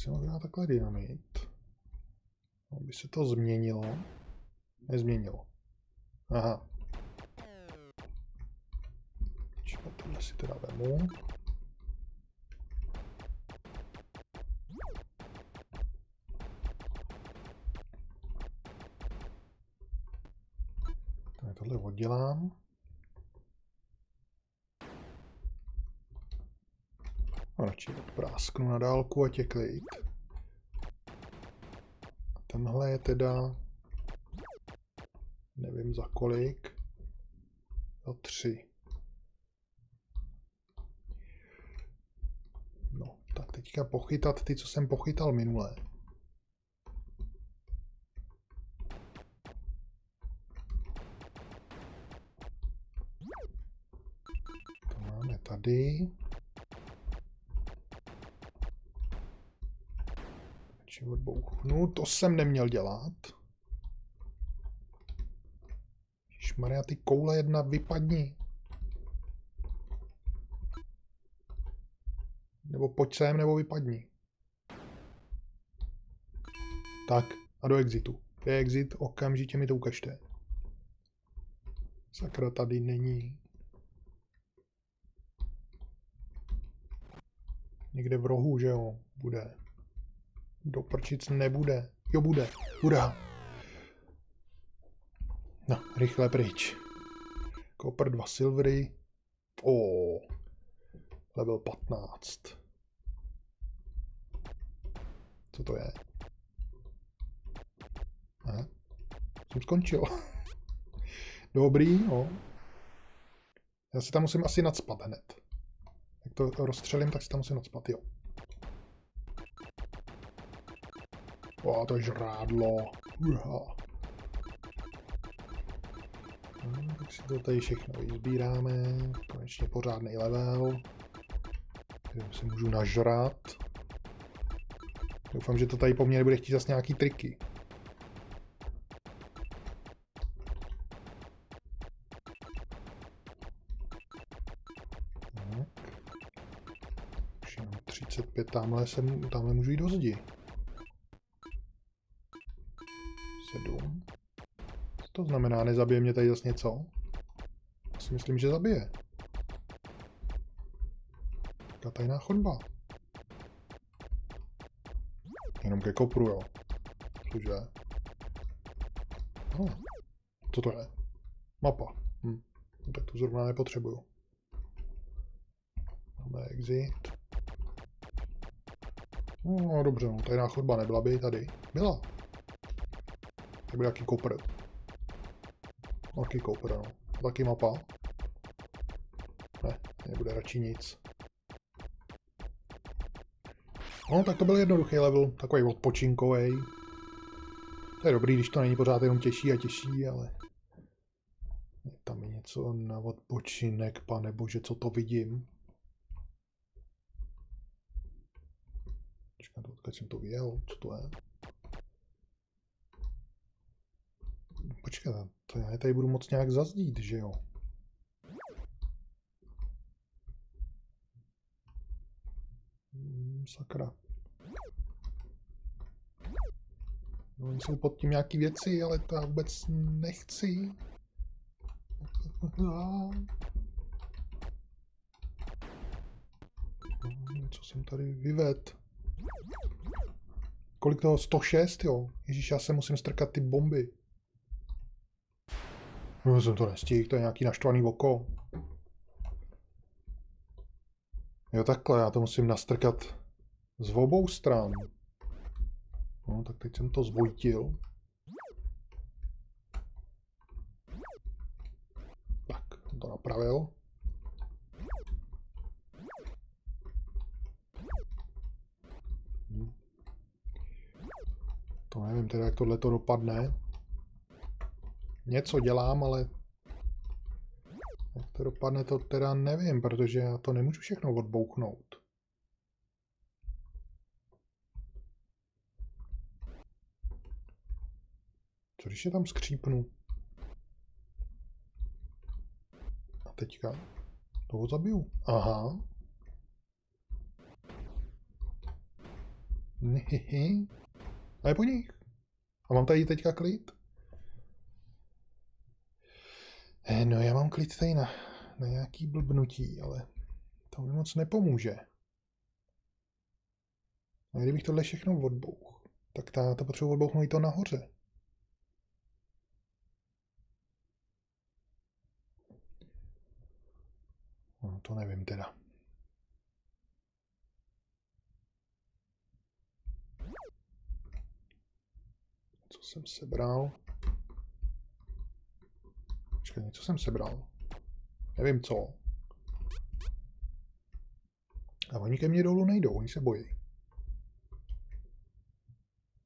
Si možná takhle dynamit. Aby se to změnilo. Nezměnilo. Aha. Čekat, tohle si teda vemu. Tohle oddělám. Radši odprásknu na dálku a tě klid. A tenhle je teda... Nevím za kolik. Za tři. No, tak teďka pochytat ty, co jsem pochytal máme tady. Radši odbouchnu. To jsem neměl dělat. Maria, ty koule jedna vypadni. Nebo pojď sem, nebo vypadni. Tak, a do exitu. Je exit, okamžitě mi to ukažte. Sakra tady není. Někde v rohu, že jo, bude. Do prčic nebude. Jo, bude. Bude. No, rychle pryč. Kopr 2 silvery. O, level 15. Co to je? Aha. Jsem skončil. (laughs) Dobrý, no. Já si tam musím asi nadspat hned. Jak to rozstřelím, tak si tam musím nadspat, jo. O, to je žrádlo. Uha. No, tak si to tady všechno vyzbíráme. Konečně pořádný level. Kde si můžu nažrat. Doufám, že to tady po mně nebude chtít zase nějaký triky. Tak. Už jenom 35, tamhle, jsem, tamhle můžu jít do zdi. 7. Co to znamená? Nezabije mě tady zase něco? Já si myslím, že zabije. Taká tajná chodba. Jenom ke kopru, jo. Cože? No. Co to je? Mapa. Hm. No, tak to zrovna nepotřebuju. Máme exit. No dobře, no, tajná chodba nebyla by tady. Byla. To bude jaký kopr. Jaký kopr, no. Taky mapa. Ne, nebude radši nic. No, tak to byl jednoduchý level, takový odpočinkový. To je dobrý, když to není pořád jenom těžší a těžší, ale... Je tam něco na odpočinek, pane bože, co to vidím. Počkej, odkud jsem to vyjel, co to je? Počkej, to já tady budu moc nějak zazdít, že jo? Hmm, sakra. No, jsou pod tím nějaký věci, ale to já vůbec nechci. Co jsem tady vyved? Kolik toho? 106, jo? Ježíš, já se musím strkat ty bomby. No, jsem to nestihl, to je nějaký naštvaný oko. Jo, takhle, já to musím nastrkat z obou stran. No, tak teď jsem to zvojtil. Tak, to napravil. Hm. To nevím teda, jak tohle to dopadne. Něco dělám, ale jak to dopadne, to teda nevím, protože já to nemůžu všechno odbouchnout. Co když je tam skřípnu? A teďka toho zabiju. Aha. A je po nich. A mám tady teďka klid? Eh, no já mám klid tady na, na nějaký blbnutí, ale to mi moc nepomůže. A kdybych tohle všechno odbouch, tak ta, to potřebuji odbouchnout i to nahoře. No, to nevím teda. Co jsem sebral? Počkej, něco jsem sebral. Nevím co. A oni ke mně dolů nejdou, oni se bojí.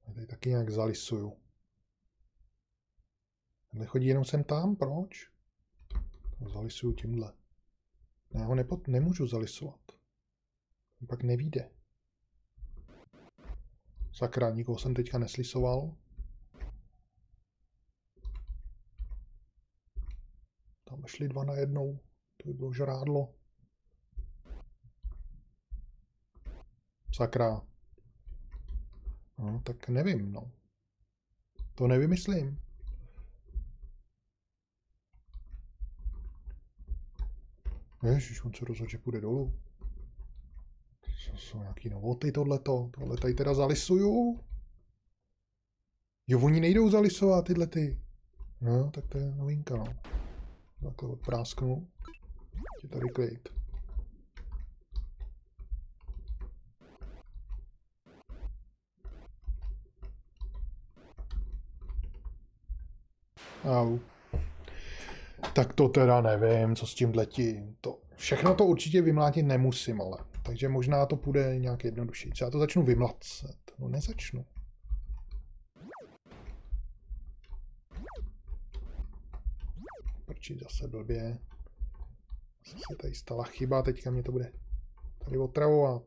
Já tady taky nějak zalisuju. Nechodí jenom sem tam, proč? Zalisuju tímhle. Já ho nepot, nemůžu zalisovat. Pak nevíde. Sakra, nikoho jsem teďka neslisoval. Tam šli dva na jednou. To by bylo žrádlo. Sakra. No, tak nevím, no. To nevymyslím. Ježiš, on se rozhodl, že půjde dolů. To jsou nějaký novoty tohleto. Tohle tady teda zalisuju. Jo, oni nejdou zalisovat tyhle ty. No, tak to je novinka, no. Takhle odprásknu. Je tady klid. Au. Tak to teda nevím, co s tím letím. To, všechno to určitě vymlátit nemusím, ale. Takže možná to půjde nějak jednodušší. Já to začnu vymlacet. No nezačnu. Prčí zase blbě. Zase se tady stala chyba, teďka mě to bude tady otravovat.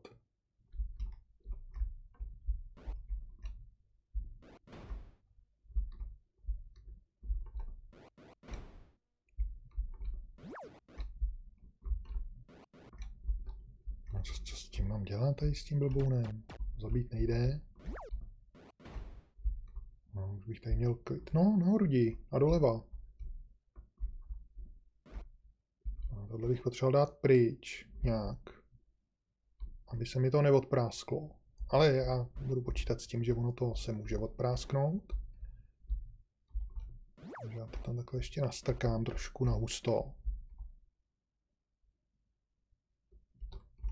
No co, co s tím mám dělat tady s tím blbounem? Zabít nejde. No, už bych tady měl klid. No, na hrudi a doleva. No, tohle bych potřeboval dát pryč nějak. Aby se mi to neodprásklo. Ale já budu počítat s tím, že ono to se může odprásknout. Já to tam takhle ještě nastrkám trošku na husto.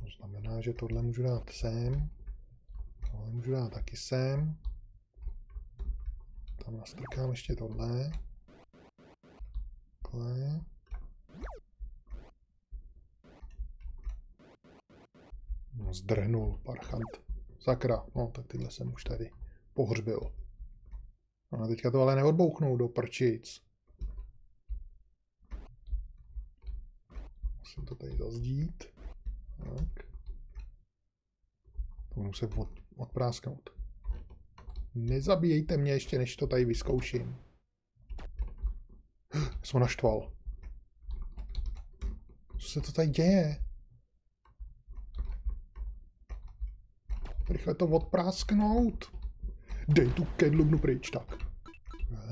To znamená, že tohle můžu dát sem. Tohle můžu dát taky sem. Tam nastrkám ještě tohle. Takhle. Zdrhnul parchant. Sakra, no tak tyhle jsem už tady pohřbil. No, teďka to ale neodbouchnou do prčic. Musím to tady zazdít. Tak. To musím od, odprásknout. Nezabíjejte mě ještě, než to tady vyzkouším. (gasps) Jsem naštval. Co se to tady děje? Rychle to odprásknout. Dej tu kedlubnu pryč, tak.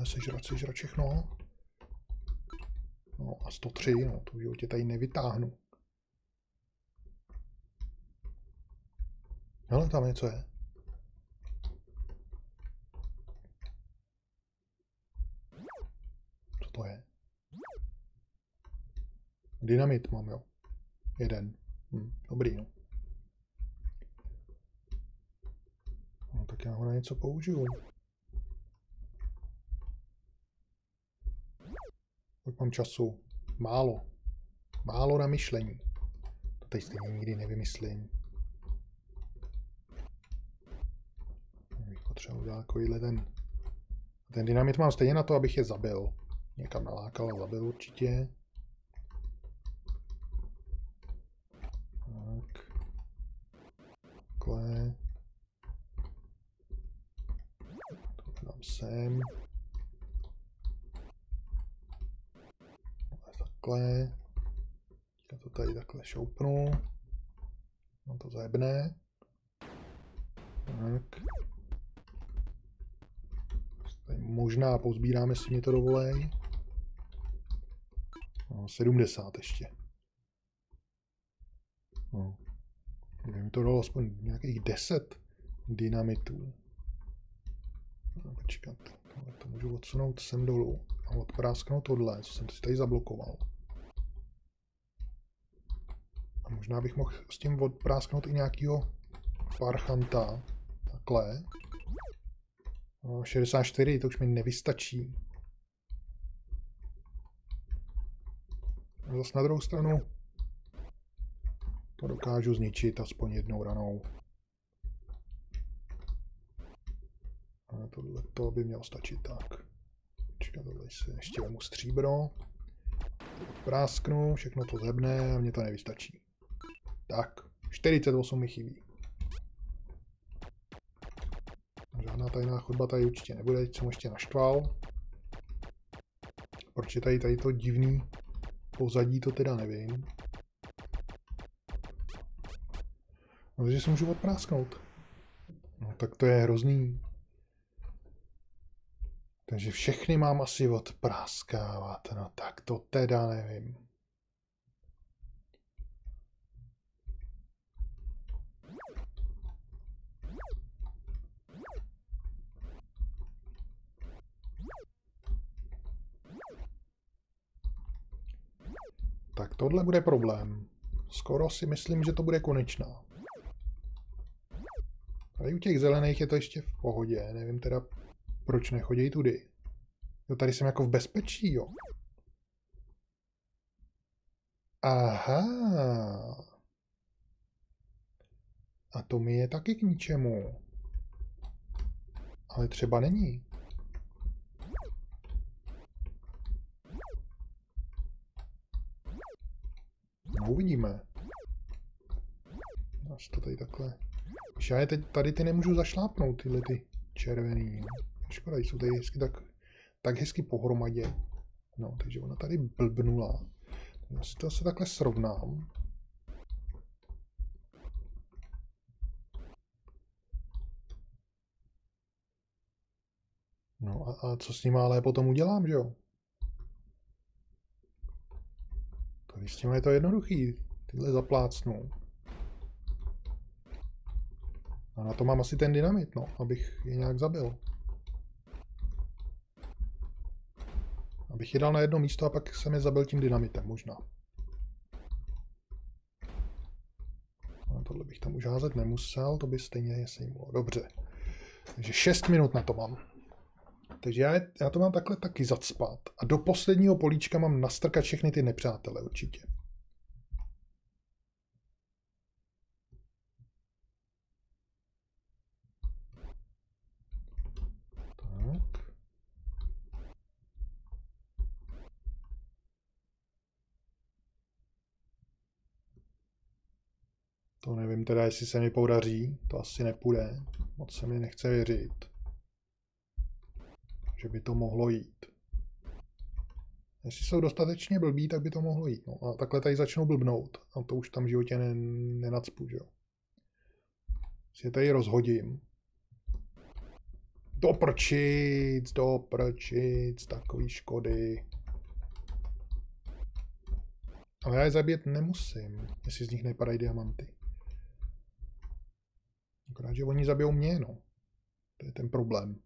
Sežrat, sežrat všechno. No a 103, no to v životě tady nevytáhnu. Hele, tam něco je. Co to je? Dynamit mám, jo. Jeden. Hm, dobrý, no. No tak já ho na něco použiju. Kolik mám času? Málo. Málo na myšlení. To teď stejně nikdy nevymyslím. Bych potřeboval udělat takovýhle ten... Ten dynamit mám stejně na to, abych je zabil. Někam nalákal a zabil určitě. Tak. Takhle. To dám sem. takhle. Já to tady takhle šoupnu. On to zajebne. Tak. Tady možná pozbíráme, si mě to dovolej. No, 70 ještě. No. Kdyby mi to dalo aspoň nějakých 10 dynamitů. Počkat, to můžu odsunout sem dolů a odprásknout tohle, co jsem si tady zablokoval. A možná bych mohl s tím odprásknout i nějakého parchanta. Takhle. No, 64, to už mi nevystačí. A zase na druhou stranu to dokážu zničit aspoň jednou ranou. Tohle to by mělo stačit tak. Počkat, tohle si ještě vemu stříbro. Prásknu, všechno to zebne a mě to nevystačí. Tak, 48 mi chybí. Žádná tajná chodba tady určitě nebude, teď jsem ještě naštval. Proč je tady, tady to divný pozadí, to teda nevím. No, takže se můžu odprásknout. No, tak to je hrozný. Takže všechny mám asi odpráskávat. No tak to teda nevím. Tak tohle bude problém. Skoro si myslím, že to bude konečná. Tady u těch zelených je to ještě v pohodě. Nevím teda, proč nechodí tudy. Jo, tady jsem jako v bezpečí, jo. Aha. A to mi je taky k ničemu. Ale třeba není. No, uvidíme. Až to tady takhle... Já je teď tady ty nemůžu zašlápnout, tyhle ty červený. Škoda, jsou tady hezky tak, tak hezky pohromadě. No, takže ona tady blbnula. Já si to asi takhle srovnám. No a, a co s ním ale potom udělám, že jo? Tady s tím je to jednoduchý. Tyhle zaplácnu. A na to mám asi ten dynamit, no, abych je nějak zabil. Abych je dal na jedno místo a pak jsem je zabil tím dynamitem, možná. A tohle bych tam už házet nemusel, to by stejně se mohlo. Dobře. Takže 6 minut na to mám. Takže já, já to mám takhle taky zacpat. A do posledního políčka mám nastrkat všechny ty nepřátele určitě. To teda, jestli se mi podaří. To asi nepůjde. Moc se mi nechce věřit. Že by to mohlo jít. Jestli jsou dostatečně blbí, tak by to mohlo jít. No a takhle tady začnou blbnout. A to už tam v životě ne, nenacpu, že jo. Si je tady rozhodím. Do prčic, takový škody. Ale já je zabít nemusím, jestli z nich nepadají diamanty. Akorát, že oni zabijou mě, no. To je ten problém.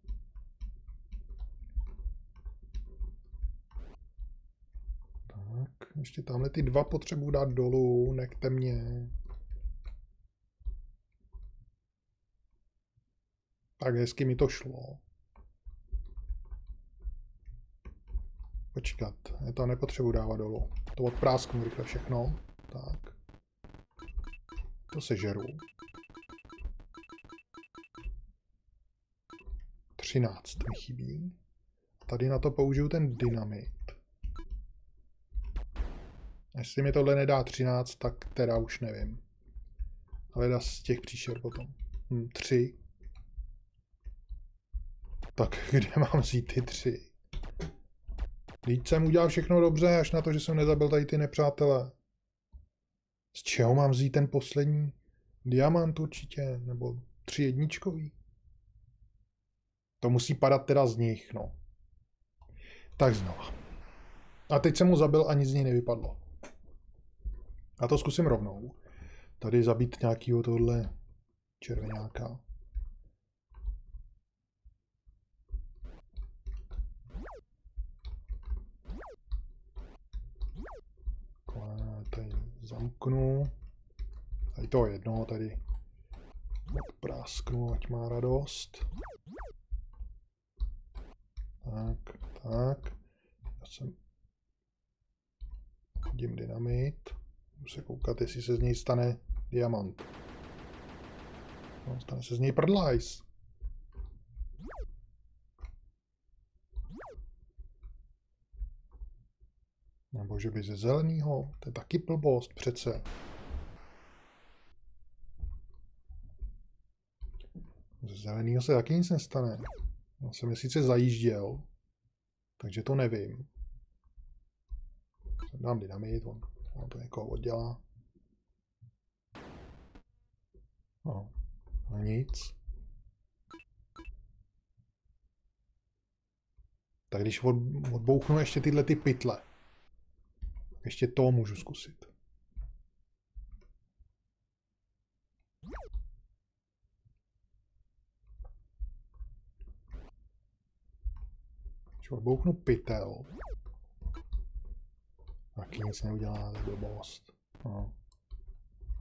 Tak, ještě tamhle ty dva potřebuji dát dolů, nechte mě. Tak hezky mi to šlo. Počkat, já to nepotřebuji dávat dolů. To odprásknu rychle všechno. Tak. To se 13 mi chybí. Tady na to použiju ten dynamit. Jestli mi tohle nedá 13, tak teda už nevím. Ale dá z těch příšer potom. Hm, 3. Tak (laughs) kde mám vzít ty tři? Teď jsem udělal všechno dobře, až na to, že jsem nezabil tady ty nepřátele. Z čeho mám vzít ten poslední? Diamant určitě, nebo tři jedničkový. To musí padat teda z nich, no. Tak znova. A teď jsem mu zabil a nic z něj nevypadlo. A to zkusím rovnou. Tady zabít nějakýho tohle červenáka. Tady zamknu. Tady to jedno, tady prásknu, ať má radost. Tak, tak. Já jsem... Hodím dynamit. Můžu se koukat, jestli se z něj stane diamant. No, stane se z něj prdlajs. Nebo že by ze zeleného? To je taky blbost přece. Ze zeleného se taky nic nestane. Já jsem je sice zajížděl, takže to nevím. Dám dynamit, on, on to někoho oddělá. No, a nic. Tak když od, odbouchnu ještě tyhle ty pytle, ještě to můžu zkusit. Když odbouchnu pytel, taky nic neudělá, to blbost. No.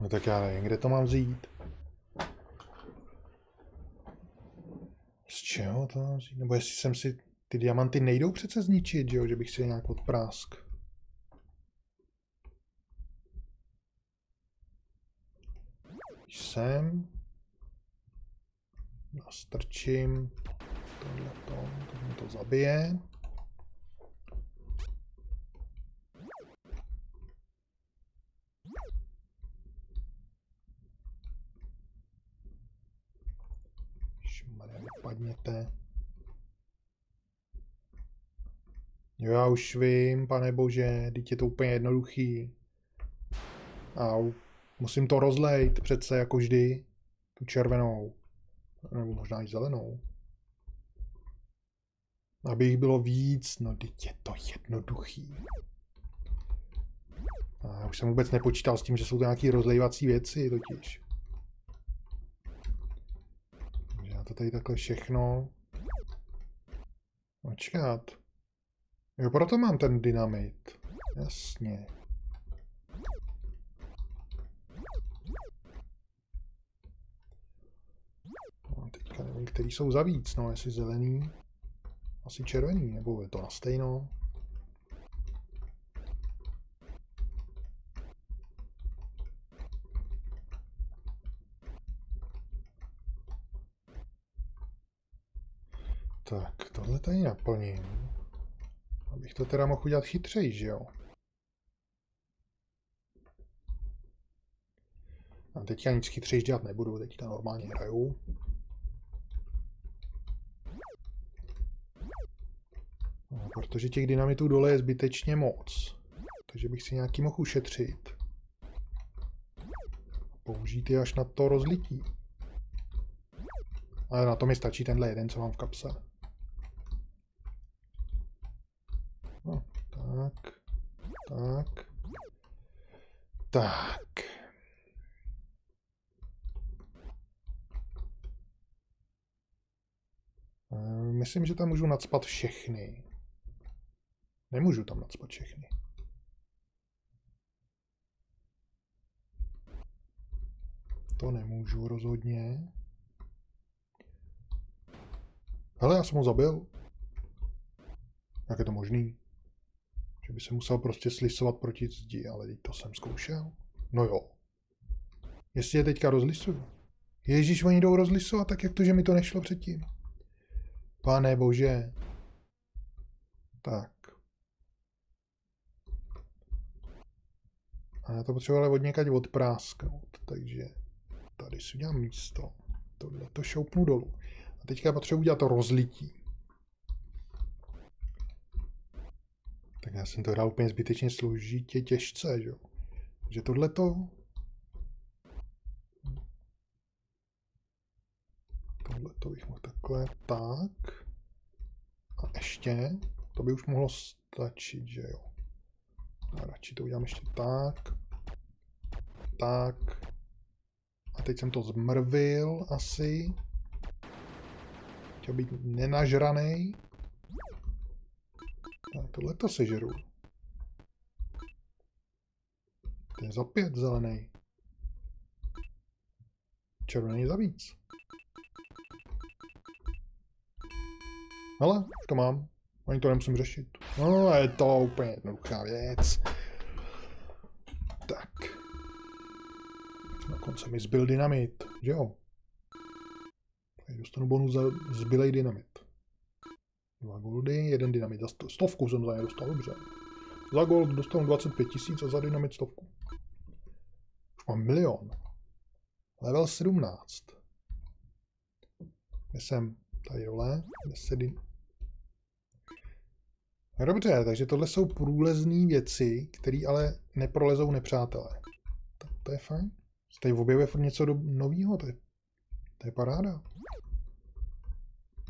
no tak já nevím, kde to mám vzít. Z čeho to mám vzít? Nebo jestli jsem si... Ty diamanty nejdou přece zničit, že jo? Že bych si je nějak odprásk. sem. Nastrčím tohle to, to to zabije. Šmarja, vypadněte. Jo, já už vím, pane bože, teď je to úplně jednoduchý. Au. Musím to rozlejt přece jako vždy. Tu červenou. Nebo možná i zelenou. Aby jich bylo víc, no teď je to jednoduchý. A já už jsem vůbec nepočítal s tím, že jsou to nějaké rozlejvací věci totiž. Takže já to tady takhle všechno... Počkat. Jo, proto mám ten dynamit. Jasně. teďka nevím, který jsou za víc, no, jestli zelený, asi červený, nebo je to na stejno. Tak, tohle tady naplním. Abych to teda mohl udělat chytřej, že jo? A teďka nic chytřejš dělat nebudu, teďka normálně hraju. Protože těch dynamitů dole je zbytečně moc. Takže bych si nějaký mohl ušetřit. Použít je až na to rozlití. Ale na to mi stačí tenhle jeden, co mám v kapse. No, tak. Tak. Tak. Eh, myslím, že tam můžu nadspat všechny. Nemůžu tam nadspat všechny. To nemůžu rozhodně. Hele, já jsem ho zabil. Jak je to možný? Že by se musel prostě slisovat proti zdi, ale teď to jsem zkoušel. No jo. Jestli je teďka rozlisuju. Ježíš, oni jdou rozlisovat, tak jak to, že mi to nešlo předtím. Pane bože. Tak. A já to potřebuji ale od někať odprásknout, takže tady si udělám místo. Tohle to šoupnu dolů. A teďka potřebuji udělat to rozlití. Tak já jsem to hrál úplně zbytečně složitě těžce, že jo. Že tohle to... Tohle to bych mohl takhle, tak. A ještě, to by už mohlo stačit, že jo. A radši to udělám ještě tak. Tak. A teď jsem to zmrvil asi. Chtěl být nenažraný. Tak tohle to sežeru. To je za pět zelený. Červený za víc. Ale, už to mám. Ani to nemusím řešit. No, je to úplně jednoduchá věc. Tak. Na konci mi zbyl dynamit, že jo? Tady dostanu bonus za zbylej dynamit. Dva goldy, jeden dynamit. Za stovku jsem za ně dostal, dobře. Za gold dostanu 25 tisíc a za dynamit stovku. Už mám milion. Level 17. Já jsem tady dole, 10 No dobře, takže tohle jsou průlezné věci, které ale neprolezou nepřátelé. Tak to je fajn. Tady objevuje furt něco nového, to je, to je paráda.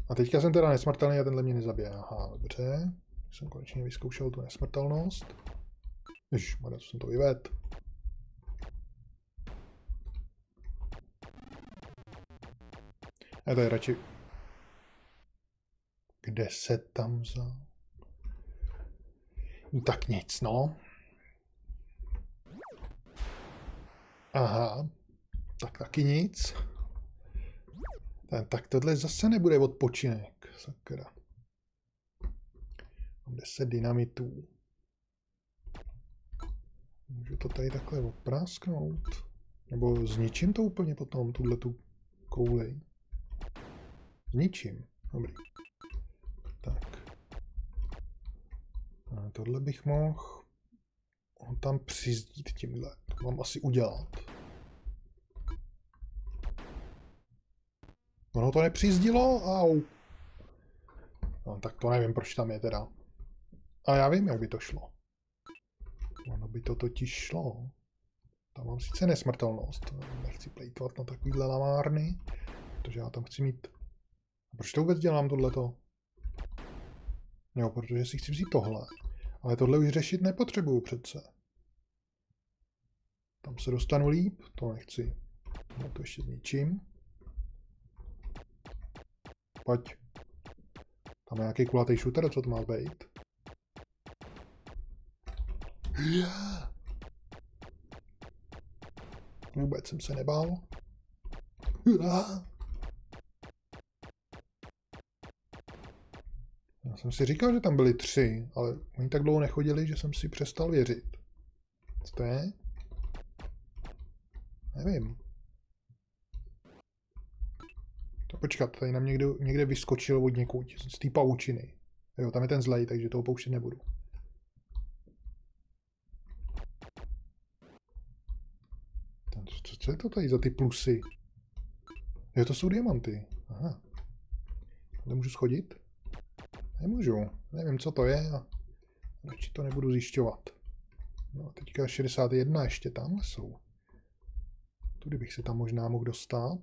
A teďka jsem teda nesmrtelný a tenhle mě nezabije. Aha, dobře. Jsem konečně vyzkoušel tu nesmrtelnost. Ježiš, co jsem to vyvedl. A to je radši... Kde se tam vzal? No tak nic, no. Aha, tak taky nic. Ten, tak tohle zase nebude odpočinek, sakra. Mám 10 dynamitů. Můžu to tady takhle oprásknout? Nebo zničím to úplně potom, tuhle tu kouli? Zničím. Dobrý. Tak. A tohle bych mohl on tam přizdít tímhle. To mám asi udělat. Ono to nepřizdilo? Au. No, tak to nevím, proč tam je teda. A já vím, jak by to šlo. Ono by to totiž šlo. Tam mám sice nesmrtelnost. Nechci plejtovat na takovýhle lamárny, protože já tam chci mít... Proč to vůbec dělám tohleto? Jo, protože si chci vzít tohle. Ale tohle už řešit nepotřebuju přece. Tam se dostanu líp, to nechci. No to ještě zničím. Pojď. Tam je nějaký kulatý shooter, co to má být? Vůbec jsem se nebál. Jsem si říkal, že tam byli tři, ale oni tak dlouho nechodili, že jsem si přestal věřit. Co to je? Nevím. To počkat, tady nám někde, někde vyskočil od někud, z té paučiny. Jo, tam je ten zlej, takže toho pouštět nebudu. Co, co, je to tady za ty plusy? Jo, to jsou diamanty. Aha. Tohle můžu schodit? Nemůžu. Nevím, co to je a radši to nebudu zjišťovat. No a teďka 61 ještě tamhle jsou. Tudy bych se tam možná mohl dostat.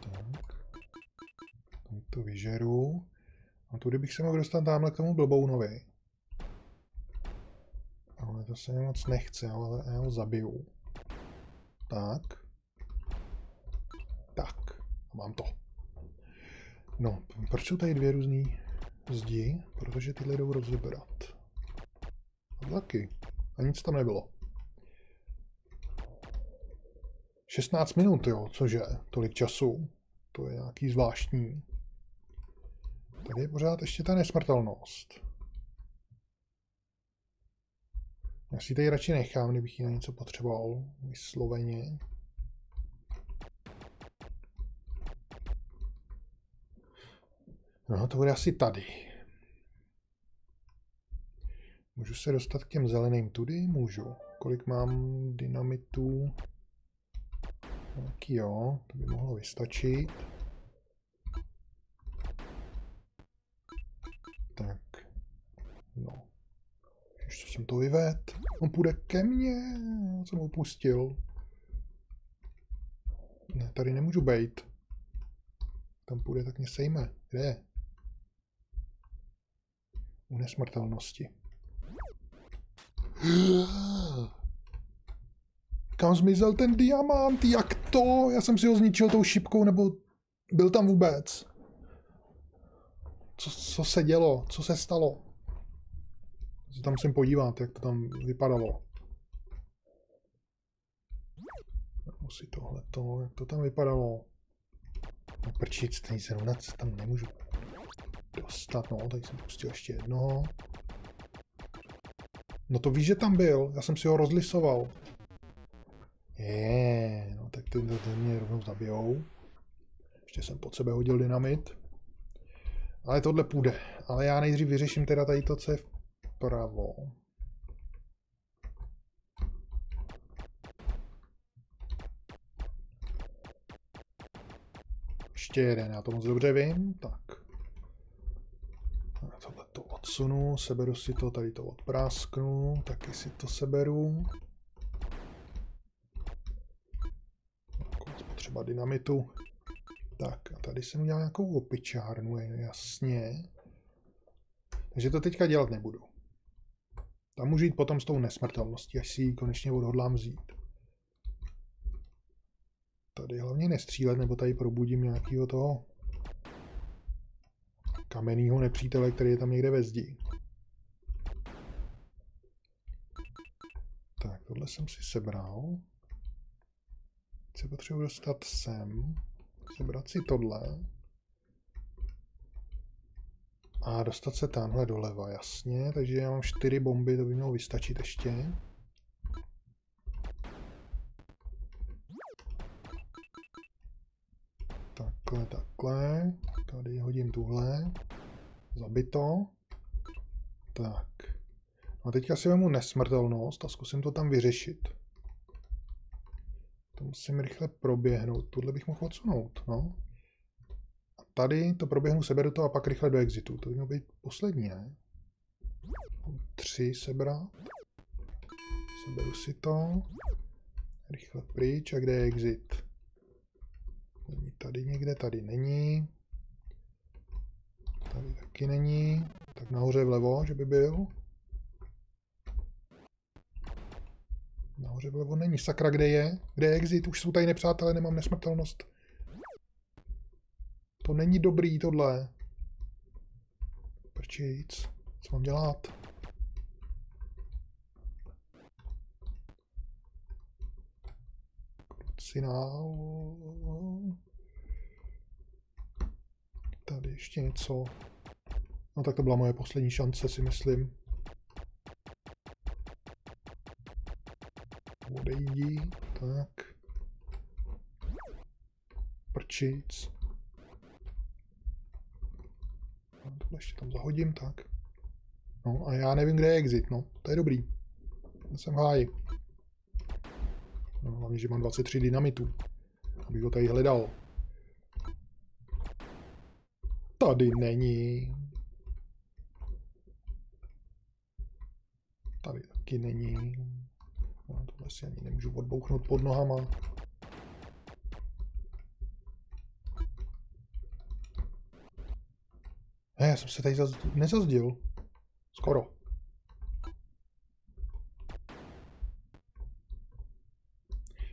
Tak. Tady to vyžeru. A tudy bych se mohl dostat tamhle k tomu blbounovi. Ale to se mi moc nechce, ale já ho zabiju. Tak. Tak. A mám to. No, proč jsou tady dvě různé zdi? Protože tyhle jdou rozebrat. A taky. A nic tam nebylo. 16 minut, jo, cože? Tolik času. To je nějaký zvláštní. Tady je pořád ještě ta nesmrtelnost. Já si tady radši nechám, kdybych ji na něco potřeboval. Vysloveně. No, to bude asi tady. Můžu se dostat k těm zeleným tudy? Můžu. Kolik mám dynamitů? Tak jo, to by mohlo vystačit. Tak. No. Ještě jsem to vyvedl. On půjde ke mně. Já jsem ho pustil. Ne, tady nemůžu bejt. Tam půjde, tak mě sejme. Kde je? U nesmrtelnosti. Kam zmizel ten diamant? Jak to? Já jsem si ho zničil tou šipkou, nebo byl tam vůbec? Co, co se dělo? Co se stalo? Se tam musím podívat, jak to tam vypadalo. Musí tohleto, jak to tam vypadalo. No prčit, ten zrovna se tam nemůžu dostat, no, tady jsem pustil ještě jednoho. No to víš, že tam byl, já jsem si ho rozlisoval. Je, no tak ty, ty mě rovnou zabijou. Ještě jsem pod sebe hodil dynamit. Ale tohle půjde. Ale já nejdřív vyřeším teda tady to, co je vpravo. Ještě jeden, já to moc dobře vím. Tak. tohle to odsunu, seberu si to, tady to odprásknu, taky si to seberu. Potřeba dynamitu. Tak a tady jsem udělal nějakou opičárnu, jasně. Takže to teďka dělat nebudu. Tam můžu jít potom s tou nesmrtelností, až si ji konečně odhodlám vzít. Tady hlavně nestřílet, nebo tady probudím nějakého toho kamenného nepřítele, který je tam někde ve zdi. Tak, tohle jsem si sebral. Teď se potřebuji dostat sem. Sebrat si tohle. A dostat se tamhle doleva, jasně. Takže já mám čtyři bomby, to by mělo vystačit ještě. Takhle, takhle. Tady hodím tuhle. Zabito. Tak. A teďka si vemu nesmrtelnost a zkusím to tam vyřešit. To musím rychle proběhnout. Tuhle bych mohl odsunout, no. Tady to proběhnu, seberu to a pak rychle do exitu. To by mělo být poslední, ne? Tři sebrat. Seberu si to. Rychle pryč. A kde je exit? Není tady někde, tady není. Tady taky není. Tak nahoře vlevo, že by byl. Nahoře vlevo není. Sakra, kde je? Kde je exit? Už jsou tady nepřátelé, nemám nesmrtelnost. To není dobrý tohle. Prčic. Co mám dělat? Krucinál. Tady ještě něco. No tak to byla moje poslední šance, si myslím. odejdi, tak. Prčic. Tohle ještě tam zahodím, tak. No a já nevím, kde je exit, no. To je dobrý. Já jsem v háji. No, hlavně, že mám 23 dynamitů. Abych ho tady hledal. Tady není. Tady taky není. No, tohle si ani nemůžu odbouchnout pod nohama. Ne, já jsem se tady zaz... nezazdil. Skoro.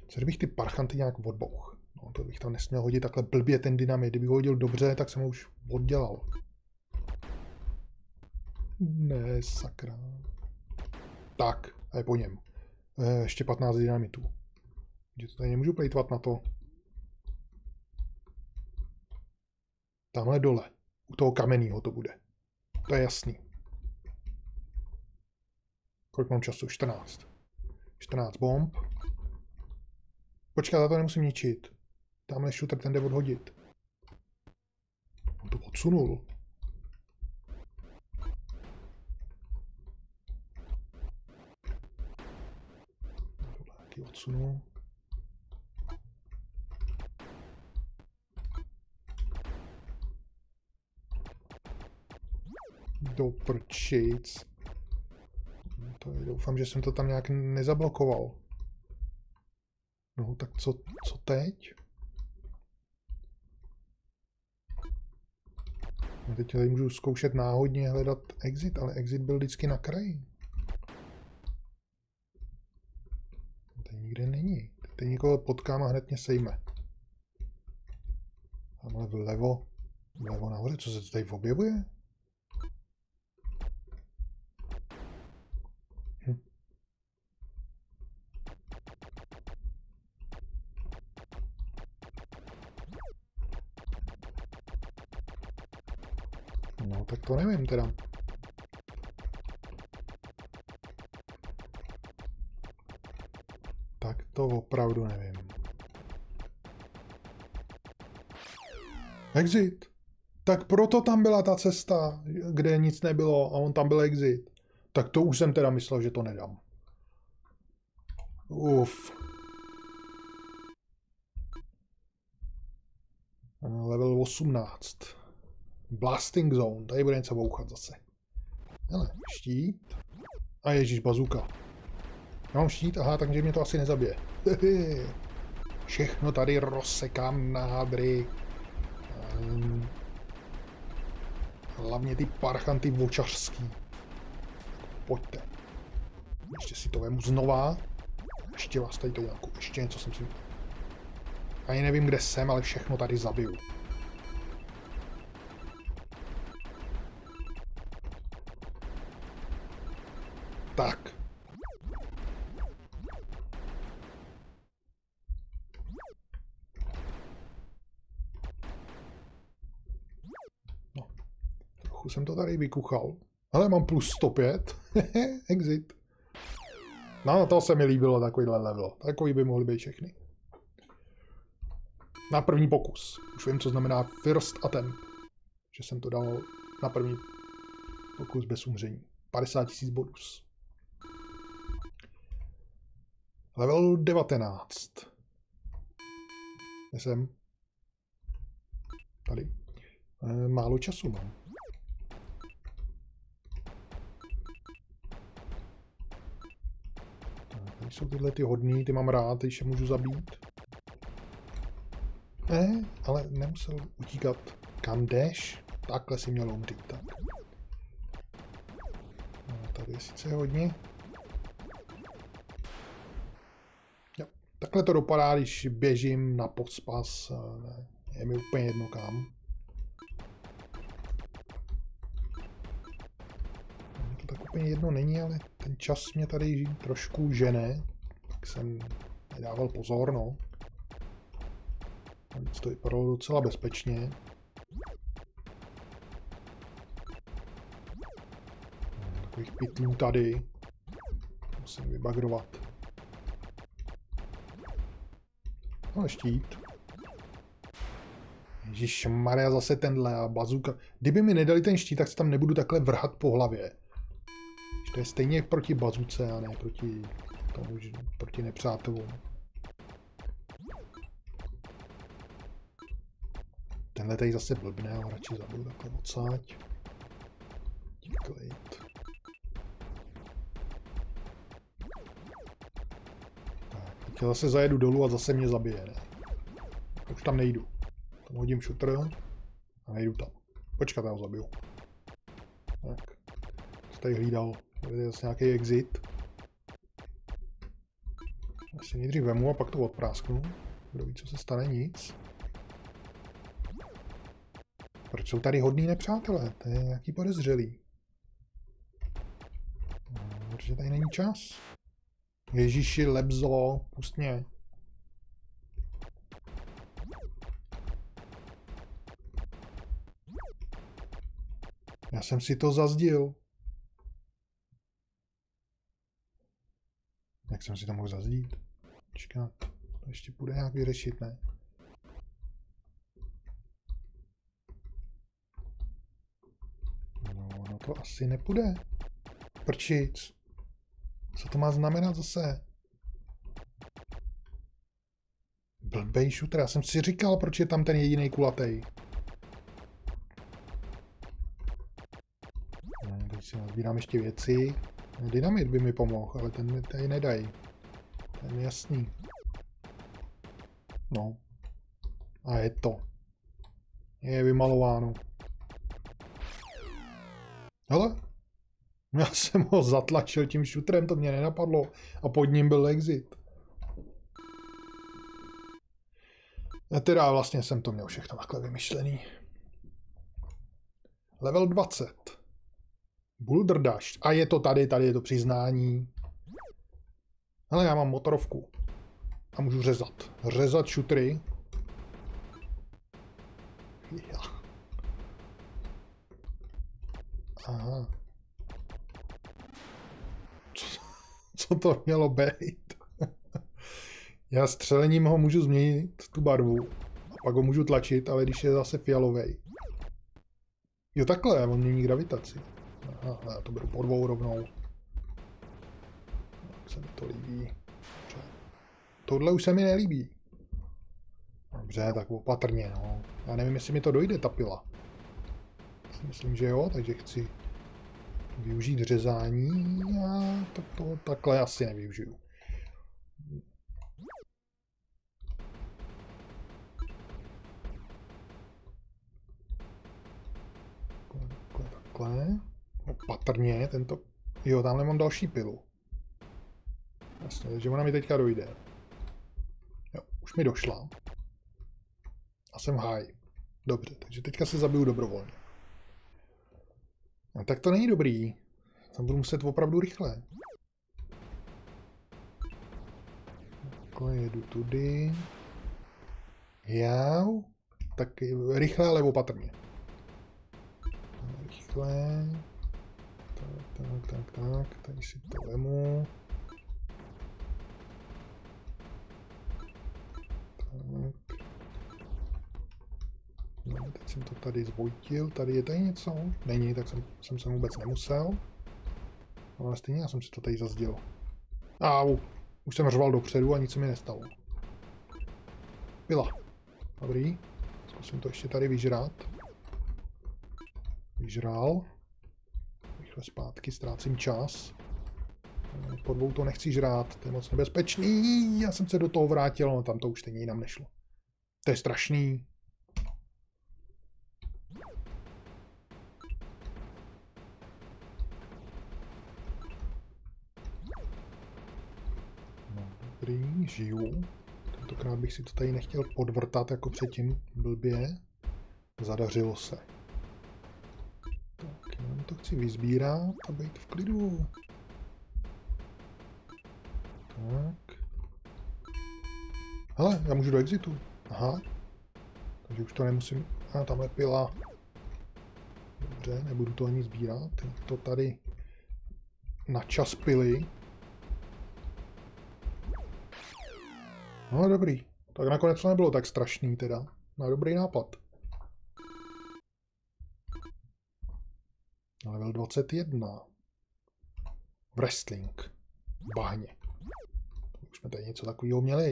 Co kdybych ty parchanty nějak odbouch? No, to bych tam nesměl hodit takhle blbě ten dynamit. Kdybych ho hodil dobře, tak jsem ho už oddělal. Ne, sakra. Tak, a je po něm. E, ještě 15 dynamitů. Že to tady nemůžu plejtvat na to. Tamhle dole. U toho kamenného to bude. To je jasný. Kolik mám času? 14. 14 bomb. Počkat, já to nemusím ničit. Tamhle shooter ten jde odhodit. On to odsunul. Taky odsunul. Do prčic. To je, doufám, že jsem to tam nějak nezablokoval. No, tak co, co teď? No teď tady můžu zkoušet náhodně hledat exit, ale exit byl vždycky na kraji. Tady nikde není. Teď někoho potkám a hned mě sejme. Tamhle vlevo, vlevo nahoře, co se tady objevuje? Tak to nevím teda. Tak to opravdu nevím. Exit. Tak proto tam byla ta cesta, kde nic nebylo a on tam byl exit. Tak to už jsem teda myslel, že to nedám. Uf. Level 18. Blasting Zone, tady bude něco bouchat zase. Hele, štít. A ježíš, bazuka. Já mám štít, aha, takže mě to asi nezabije. (laughs) Všechno tady rozsekám na hadry. Um, hlavně ty parchanty vočařský. Pojďte. Ještě si to vemu znova. Ještě vás tady to nějakou, ještě něco jsem si... Ani nevím, kde jsem, ale všechno tady zabiju. Jsem to tady vykuchal. Ale mám plus 105. (laughs) Exit. No, to se mi líbilo, takovýhle level. Takový by mohly být všechny. Na první pokus. Už vím, co znamená first attempt. Že jsem to dal na první pokus bez umření. 50 000 bonus. Level 19. Kde jsem? Tady. E, málo času mám. Jsou tyhle ty hodný, ty mám rád, když je můžu zabít. Ne, ale nemusel utíkat. Kam jdeš? Takhle si měl umřít, tak. No, tady je sice hodně. Takhle to dopadá, když běžím na pospas. Ne, je mi úplně jedno kam. Úplně jedno není, ale ten čas mě tady trošku žene. Tak jsem nedával pozor, no. To vypadalo docela bezpečně. Takových pytlů tady. Musím vybagrovat. No, štít. Ježíš Maria zase tenhle a bazuka. Kdyby mi nedali ten štít, tak se tam nebudu takhle vrhat po hlavě. To je stejně proti bazuce a ne proti tomu, proti nepřátelům. Tenhle tady zase blbne, ale radši zabiju takhle odsaď. Klid. Tak, teď zase zajedu dolů a zase mě zabije, ne? Už tam nejdu. Tam hodím šutr a nejdu tam. Počkat, já ho zabiju. Tak. Co tady je zase nějaký exit. Asi nejdřív vemu a pak to odprásknu. Kdo ví, co se stane, nic. Proč jsou tady hodní nepřátelé? To je nějaký podezřelý. Protože tady není čas. Ježíši, lebzo, pust mě. Já jsem si to zazdil. Jak jsem si to mohl zazdít? Počkat, to ještě půjde nějak vyřešit, ne? No, no to asi nepůjde. Prčic. Co to má znamenat zase? Blbej shooter, já jsem si říkal, proč je tam ten jediný kulatý. No, teď si nazbírám ještě věci. Dynamit by mi pomohl, ale ten mi tady nedají. Ten je jasný. No. A je to. Je vymalováno. Hele. Já jsem ho zatlačil tím šutrem, to mě nenapadlo. A pod ním byl exit. A teda vlastně jsem to měl všechno takhle vymyšlený. Level 20. Boulder Dash. A je to tady, tady je to přiznání. Ale já mám motorovku. A můžu řezat. Řezat šutry. Ja. Aha. Co, co to mělo být? já střelením ho můžu změnit, tu barvu. A pak ho můžu tlačit, ale když je zase fialový. Jo takhle, on mění gravitaci. Aha, já to beru po dvou rovnou. Tak se mi to líbí. Dobře. Tohle už se mi nelíbí. Dobře, tak opatrně, no. Já nevím, jestli mi to dojde, ta pila. Myslím, že jo, takže chci využít řezání a to, to takhle asi nevyužiju. Takhle, takhle. Opatrně, tento... Jo, tamhle mám další pilu. Jasně, takže ona mi teďka dojde. Jo, už mi došla. A jsem high. Dobře, takže teďka se zabiju dobrovolně. No tak to není dobrý. Tam budu muset opravdu rychle. Takhle jedu tudy. Já. Tak rychle, ale opatrně. Rychle. Tak, tak, tak, tady si to vemu. Tak. No, teď jsem to tady zvojtil, tady je tady něco? Není, tak jsem, jsem se vůbec nemusel. Ale stejně já jsem si to tady zazděl. Au, už jsem řval dopředu a nic se mi nestalo. Byla. Dobrý. Zkusím to ještě tady vyžrát. Vyžral rychle zpátky, ztrácím čas. Po dvou to nechci žrát, to je moc nebezpečný. Já jsem se do toho vrátil, no tam to už stejně jinam nešlo. To je strašný. No, dobrý, žiju. Tentokrát bych si to tady nechtěl podvrtat jako předtím blbě. Zadařilo se chci vyzbírat a být v klidu. Tak. Hele, já můžu do exitu. Aha. Takže už to nemusím... A tamhle pila. Dobře, nebudu to ani sbírat. To tady na čas pily. No dobrý. Tak nakonec to nebylo tak strašný teda. Na dobrý nápad. Level 21. Wrestling. Bahně. Už jsme tady něco takového měli.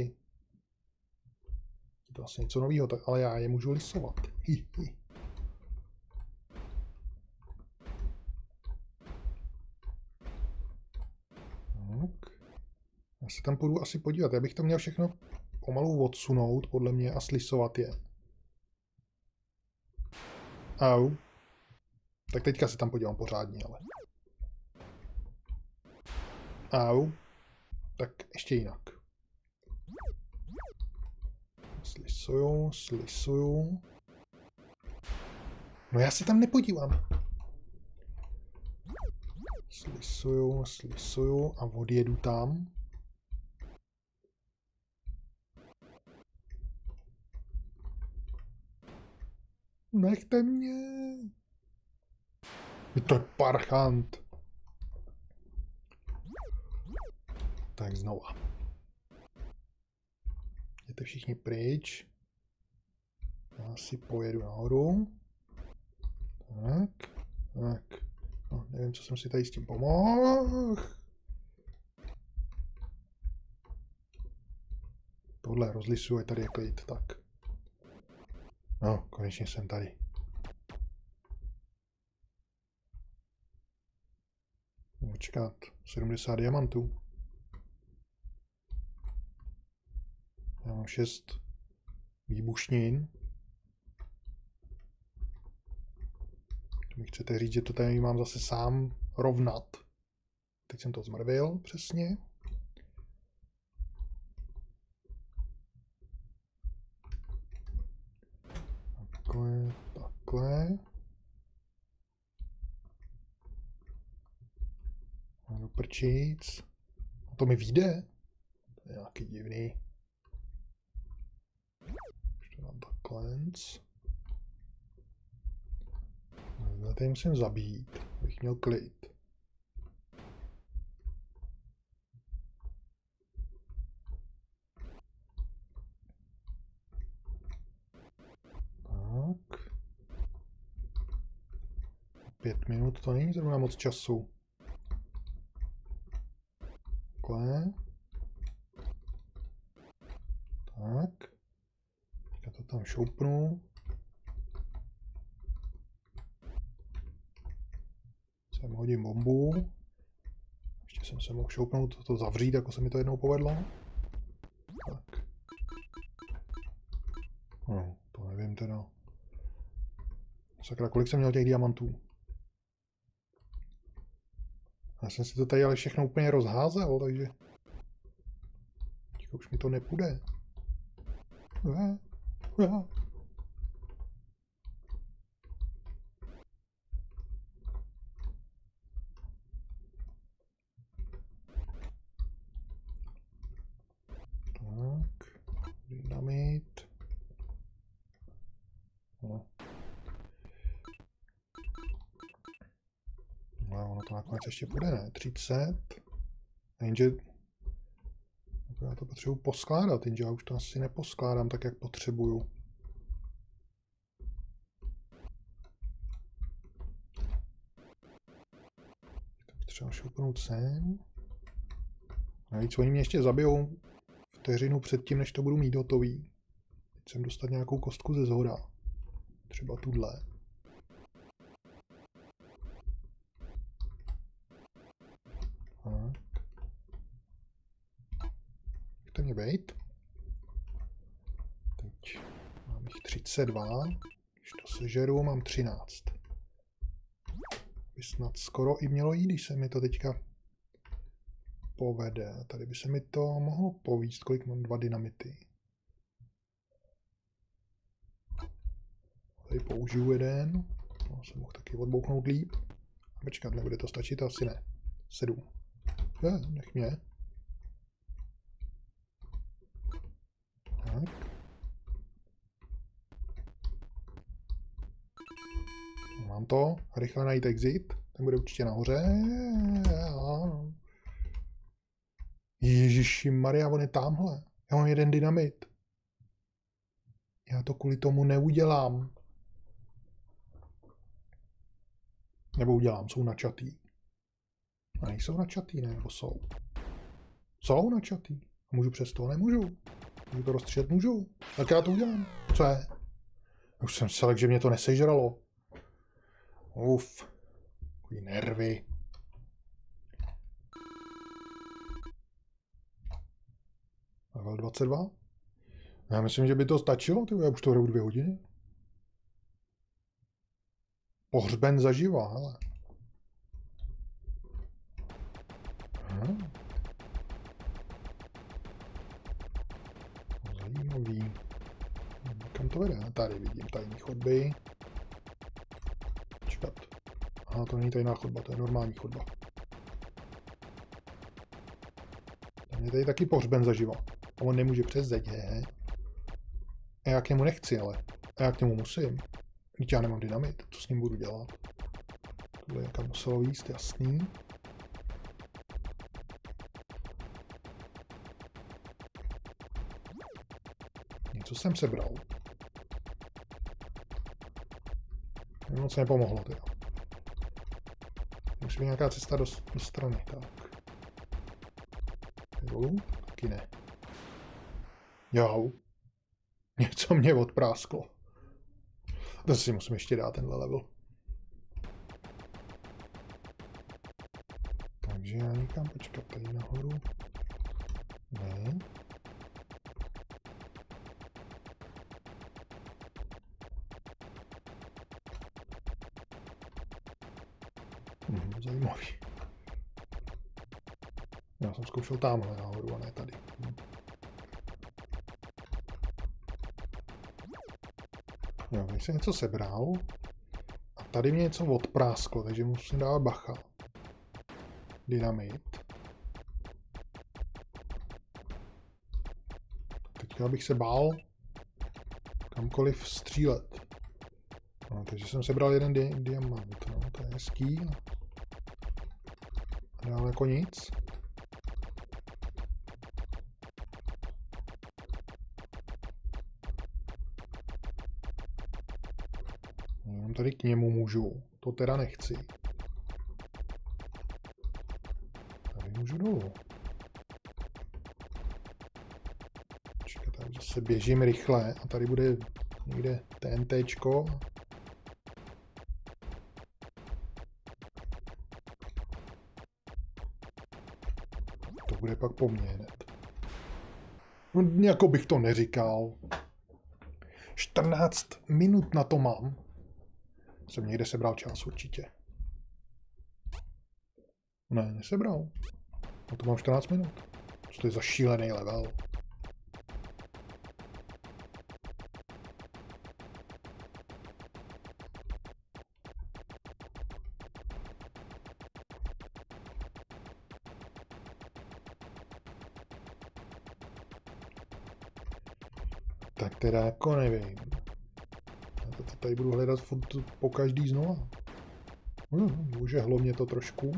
Je to asi něco nového, tak, ale já je můžu lisovat. Hi, hi. Tak. Já se tam půjdu asi podívat. Já bych to měl všechno pomalu odsunout, podle mě, a slisovat je. Au. Tak teďka se tam podívám pořádně, ale. Au. Tak ještě jinak. Slisuju, slisuju. No já se tam nepodívám. Slisuju, slisuju a odjedu tam. Nechte mě. To parchant. Tak znova. Jděte všichni pryč. Já si pojedu nahoru. Tak, tak. No, nevím, co jsem si tady s tím pomohl. Tohle rozlisuje, tady je klid, tak. No, konečně jsem tady. Počkat, 70 diamantů. Já mám 6 výbušnin. To mi chcete říct, že to tady mám zase sám rovnat. Teď jsem to zmrvil přesně. Takhle, takhle. Ano, prčíc. A to mi vyjde? To je nějaký divný. Ještě dám takhle. Já tady musím zabít, abych měl klid. Tak. Pět minut, to není zrovna moc času. Takhle. Tak. Já to tam šoupnu. Sem hodím bombu. Ještě jsem se mohl šoupnout to zavřít, jako se mi to jednou povedlo. Tak. No, to nevím teda. Sakra, kolik jsem měl těch diamantů? Já jsem si to tady ale všechno úplně rozházel, takže... Už mi to nepůjde. Tak, dynamit. No. To nakonec ještě půjde, ne? 30. Jenže já to potřebuji poskládat, jenže já už to asi neposkládám tak, jak potřebuju. To třeba šoupnout sem. Navíc oni mě ještě zabijou vteřinu předtím, než to budu mít hotový. Teď dostat nějakou kostku ze zhora. Třeba tuhle. Nechte mě být. Teď mám jich 32. Když to sežeru, mám 13. By snad skoro i mělo jít, když se mi to teďka povede. Tady by se mi to mohlo povíst, kolik mám dva dynamity. Tady použiju jeden. To jsem mohl taky odbouchnout líp. Počkat, nebude to stačit? Asi ne. Sedm. Je, nech mě. Mám to. Rychle najít exit. Ten bude určitě nahoře. Ježiši Maria, on je tamhle. Já mám jeden dynamit. Já to kvůli tomu neudělám. Nebo udělám, jsou načatý. A nejsou načatý, ne? Nebo jsou? Jsou načatý. Můžu přes to? Nemůžu. Můžu to rozstřílet? Můžu. Tak já to udělám. Co je? Už jsem se že mě to nesežralo. Uf. Takový nervy. Level 22? Já myslím, že by to stačilo, ty já už to hraju dvě hodiny. Pohřben zaživa, hele. Hm. Zajímavý. Kam to vede? Tady vidím tajný chodby. Aha, to není tajná chodba, to je normální chodba. Tam je tady taky pohřben zaživa. A on nemůže přes zeď, he? A já k němu nechci, ale. A já k němu musím. Teď já nemám dynamit, co s ním budu dělat? Tohle někam muselo jíst, jasný. Něco jsem sebral. Moc nepomohlo teda. Být nějaká cesta do, do strany, tak. Dolů? Taky ne. Jau. Něco mě odprásklo. To si musím ještě dát tenhle level. Tamhle nahoru a ne tady. Hm. Jo, když jsem něco sebral a tady mě něco odprásklo, takže musím dávat bacha. Dynamit. Teďka bych se bál kamkoliv střílet. No, takže jsem sebral jeden di diamant, no, to je hezký. A dál jako nic. K němu můžu. To teda nechci. Tady můžu dolů. Počkej, tady zase běžím rychle a tady bude někde TNTčko. To bude pak po mně hned. No, jako bych to neříkal. 14 minut na to mám. Jsem někde sebral čas určitě. Ne, nesebral. No to mám 14 minut. Co to je za šílený level? Furt po každý znova. Hmm, může hlavně to trošku.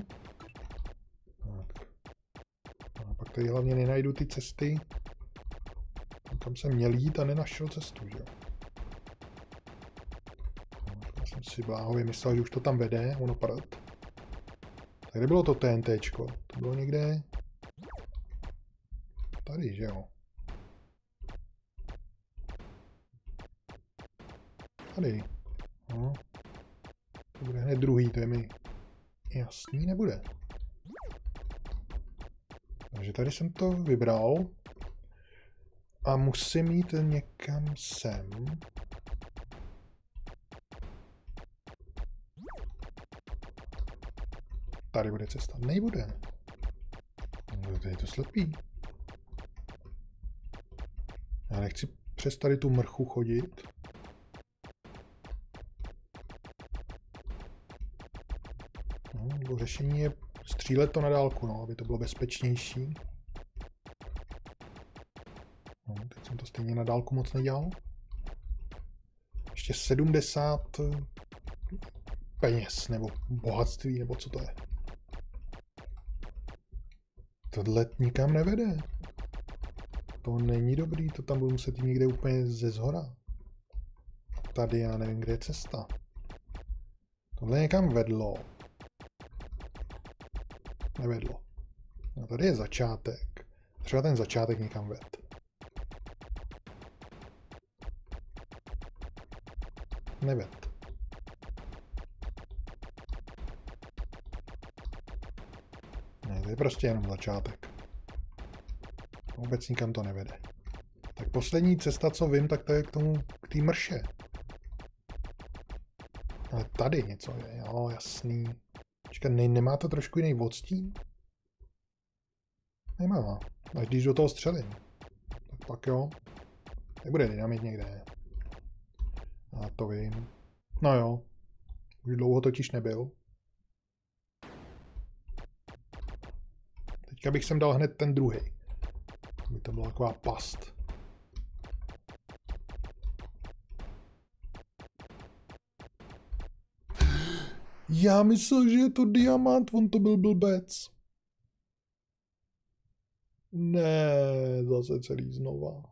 Tak. A pak tady hlavně nenajdu ty cesty, kam jsem měl jít a nenašel cestu, že Já jsem si bláhově myslel, že už to tam vede, ono prd. Tak kde bylo to TNTčko? To bylo někde... Tady, že jo? Tady. Hned druhý, to je mi jasný, nebude. Takže tady jsem to vybral. A musím jít někam sem. Tady bude cesta. Nebude. No, tady je to slepý. Já nechci přes tady tu mrchu chodit. Řešení je střílet to na dálku, no, aby to bylo bezpečnější. No, teď jsem to stejně na dálku moc nedělal. Ještě 70 peněz, nebo bohatství, nebo co to je. Tohle nikam nevede. To není dobrý, to tam budu muset jít někde úplně ze zhora. Tady já nevím, kde je cesta. Tohle někam vedlo. Nevedlo. No tady je začátek. Třeba ten začátek někam ved. Neved. Ne, to je prostě jenom začátek. Vůbec nikam to nevede. Tak poslední cesta, co vím, tak to je k tomu, k té mrše. Ale tady něco je, jo, jasný. Počkat, ne, nemá to trošku jiný odstín? Nemá. Až když do toho střelím. Tak pak jo. Nebude dynamit někde. A to vím. No jo. Už dlouho totiž nebyl. Teďka bych sem dal hned ten druhý. By to byla taková past. Já myslel, že je to diamant, on to byl blbec. Ne, zase celý znova.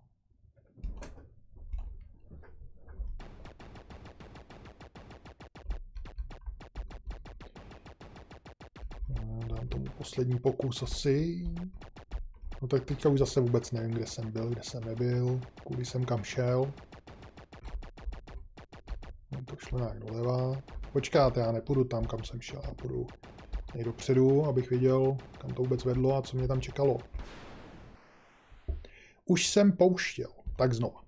Dám tomu poslední pokus asi. No tak teďka už zase vůbec nevím, kde jsem byl, kde jsem nebyl, kudy jsem kam šel. No, to šlo nějak doleva. Počkáte, já nepůjdu tam, kam jsem šel, já půjdu nej dopředu, abych viděl, kam to vůbec vedlo a co mě tam čekalo. Už jsem pouštěl, tak znova.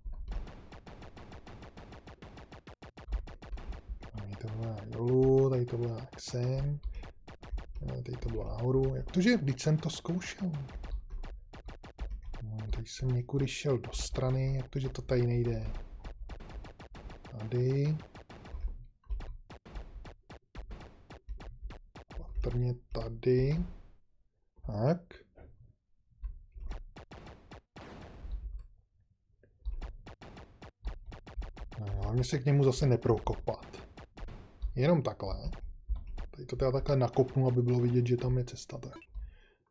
Tady to bylo dolů, tady to bylo jak sem. Tady to bylo nahoru. Jak to, že když jsem to zkoušel? No, teď jsem někudy šel do strany, jak to, že to tady nejde. Tady. Patrně tady. Tak. hlavně se k němu zase neprokopat. Jenom takhle. Tady to teda takhle nakopnu, aby bylo vidět, že tam je cesta. Tak.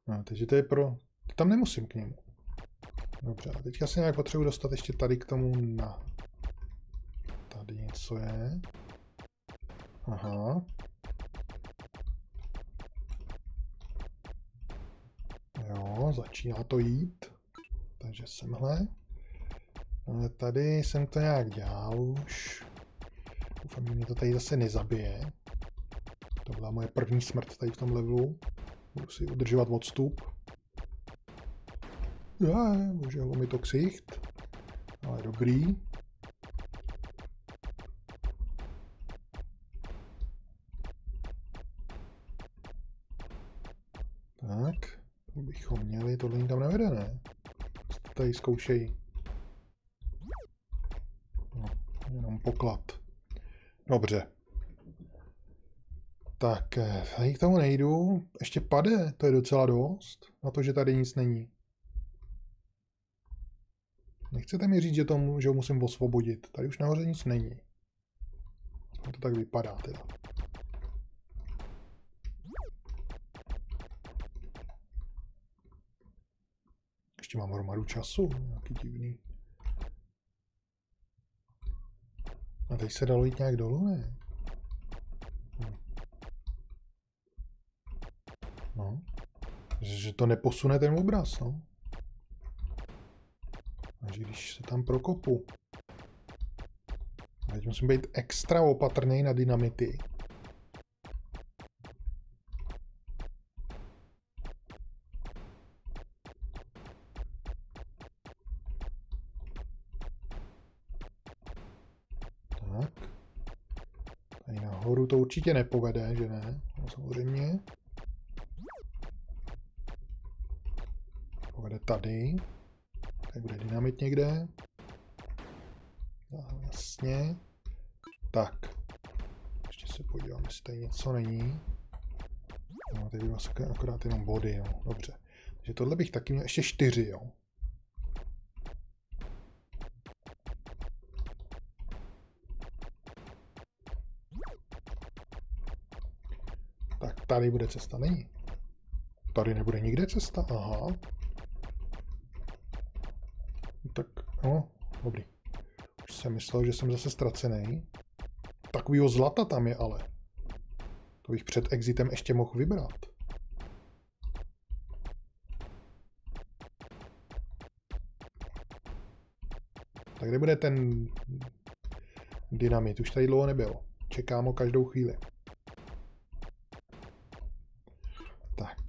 No, takže to je pro... Tam nemusím k němu. Dobře, a teďka se nějak potřebuji dostat ještě tady k tomu na... Tady něco je. Aha. Začíná to jít. Takže semhle. Ale tady jsem to nějak dělal už. Doufám, že mě to tady zase nezabije. To byla moje první smrt tady v tom levelu. Budu si udržovat odstup. Já, boželo mi to ksicht. Ale dobrý. Tohle nikam nevede, ne? Tady zkoušejí. poklad. Dobře. Tak, eh, tady k tomu nejdu. Ještě pade, to je docela dost. Na to, že tady nic není. Nechcete mi říct, že, tomu, že ho musím osvobodit. Tady už nahoře nic není. To tak vypadá teda. Ještě mám hromadu času, nějaký divný. A teď se dalo jít nějak dolů, ne? Hm. No. Že to neposune ten obraz, no. A že když se tam prokopu. A teď musím být extra opatrný na dynamity. Určitě nepovede, že ne? No, samozřejmě. Povede tady. Tady bude dynamit někde. No, jasně. Tak. Ještě se podívám, jestli tady něco není. No, tady jsou akorát jenom body, jo. Dobře. Takže tohle bych taky měl ještě čtyři, jo. Tady bude cesta, není. Tady nebude nikde cesta, aha. Tak, no, dobrý. Už jsem myslel, že jsem zase ztracený. Takovýho zlata tam je ale. To bych před exitem ještě mohl vybrat. Tak kde bude ten dynamit? Už tady dlouho nebylo. Čekám ho každou chvíli.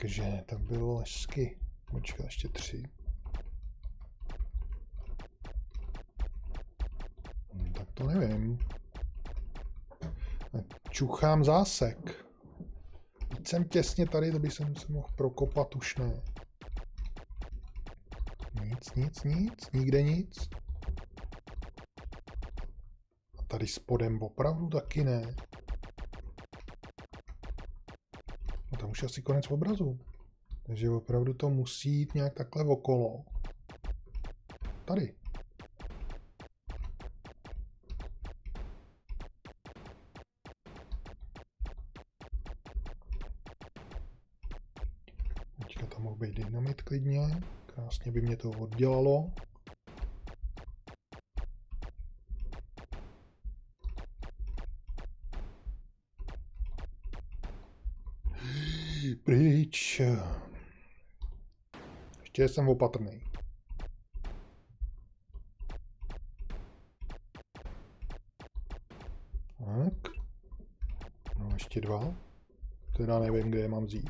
Takže to bylo hezky. Počkej, ještě tři. Hm, tak to nevím. Čuchám zásek. Teď jsem těsně tady, to bych se mohl prokopat, už ne. Nic, nic, nic, nikde nic. A tady spodem opravdu taky ne. Asi konec obrazu. Takže opravdu to musí jít nějak takhle okolo. Tady. Teďka tam mohl být dynamit klidně. Krásně by mě to oddělalo. Pryč. Ještě jsem opatrný. Tak. No ještě dva. Teda nevím, kde je mám vzít.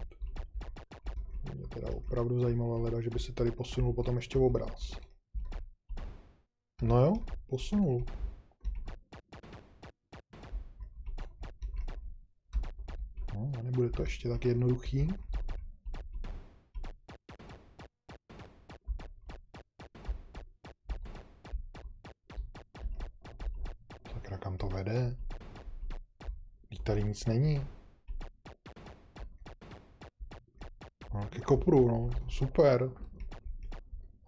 Mě teda opravdu zajímalo, leda, že by se tady posunul potom ještě obraz. No jo, posunul. No, nebude to ještě tak jednoduchý. Není. No, ke kopru, no. Super.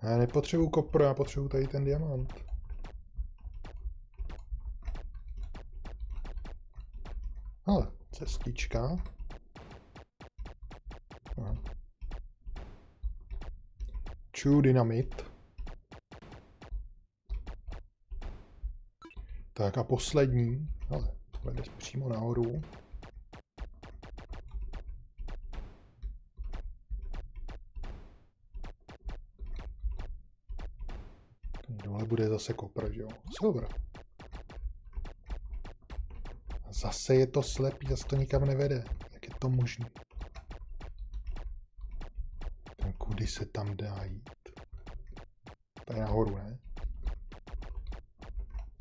Já nepotřebuji kopru, já potřebuji tady ten diamant. Ale cestička. True Dynamit. Tak a poslední, ale vede přímo nahoru. Bude zase kopr, že jo? Silver. Zase je to slepý, zase to nikam nevede. Jak je to možné? Ten kudy se tam dá jít? Tady nahoru, ne?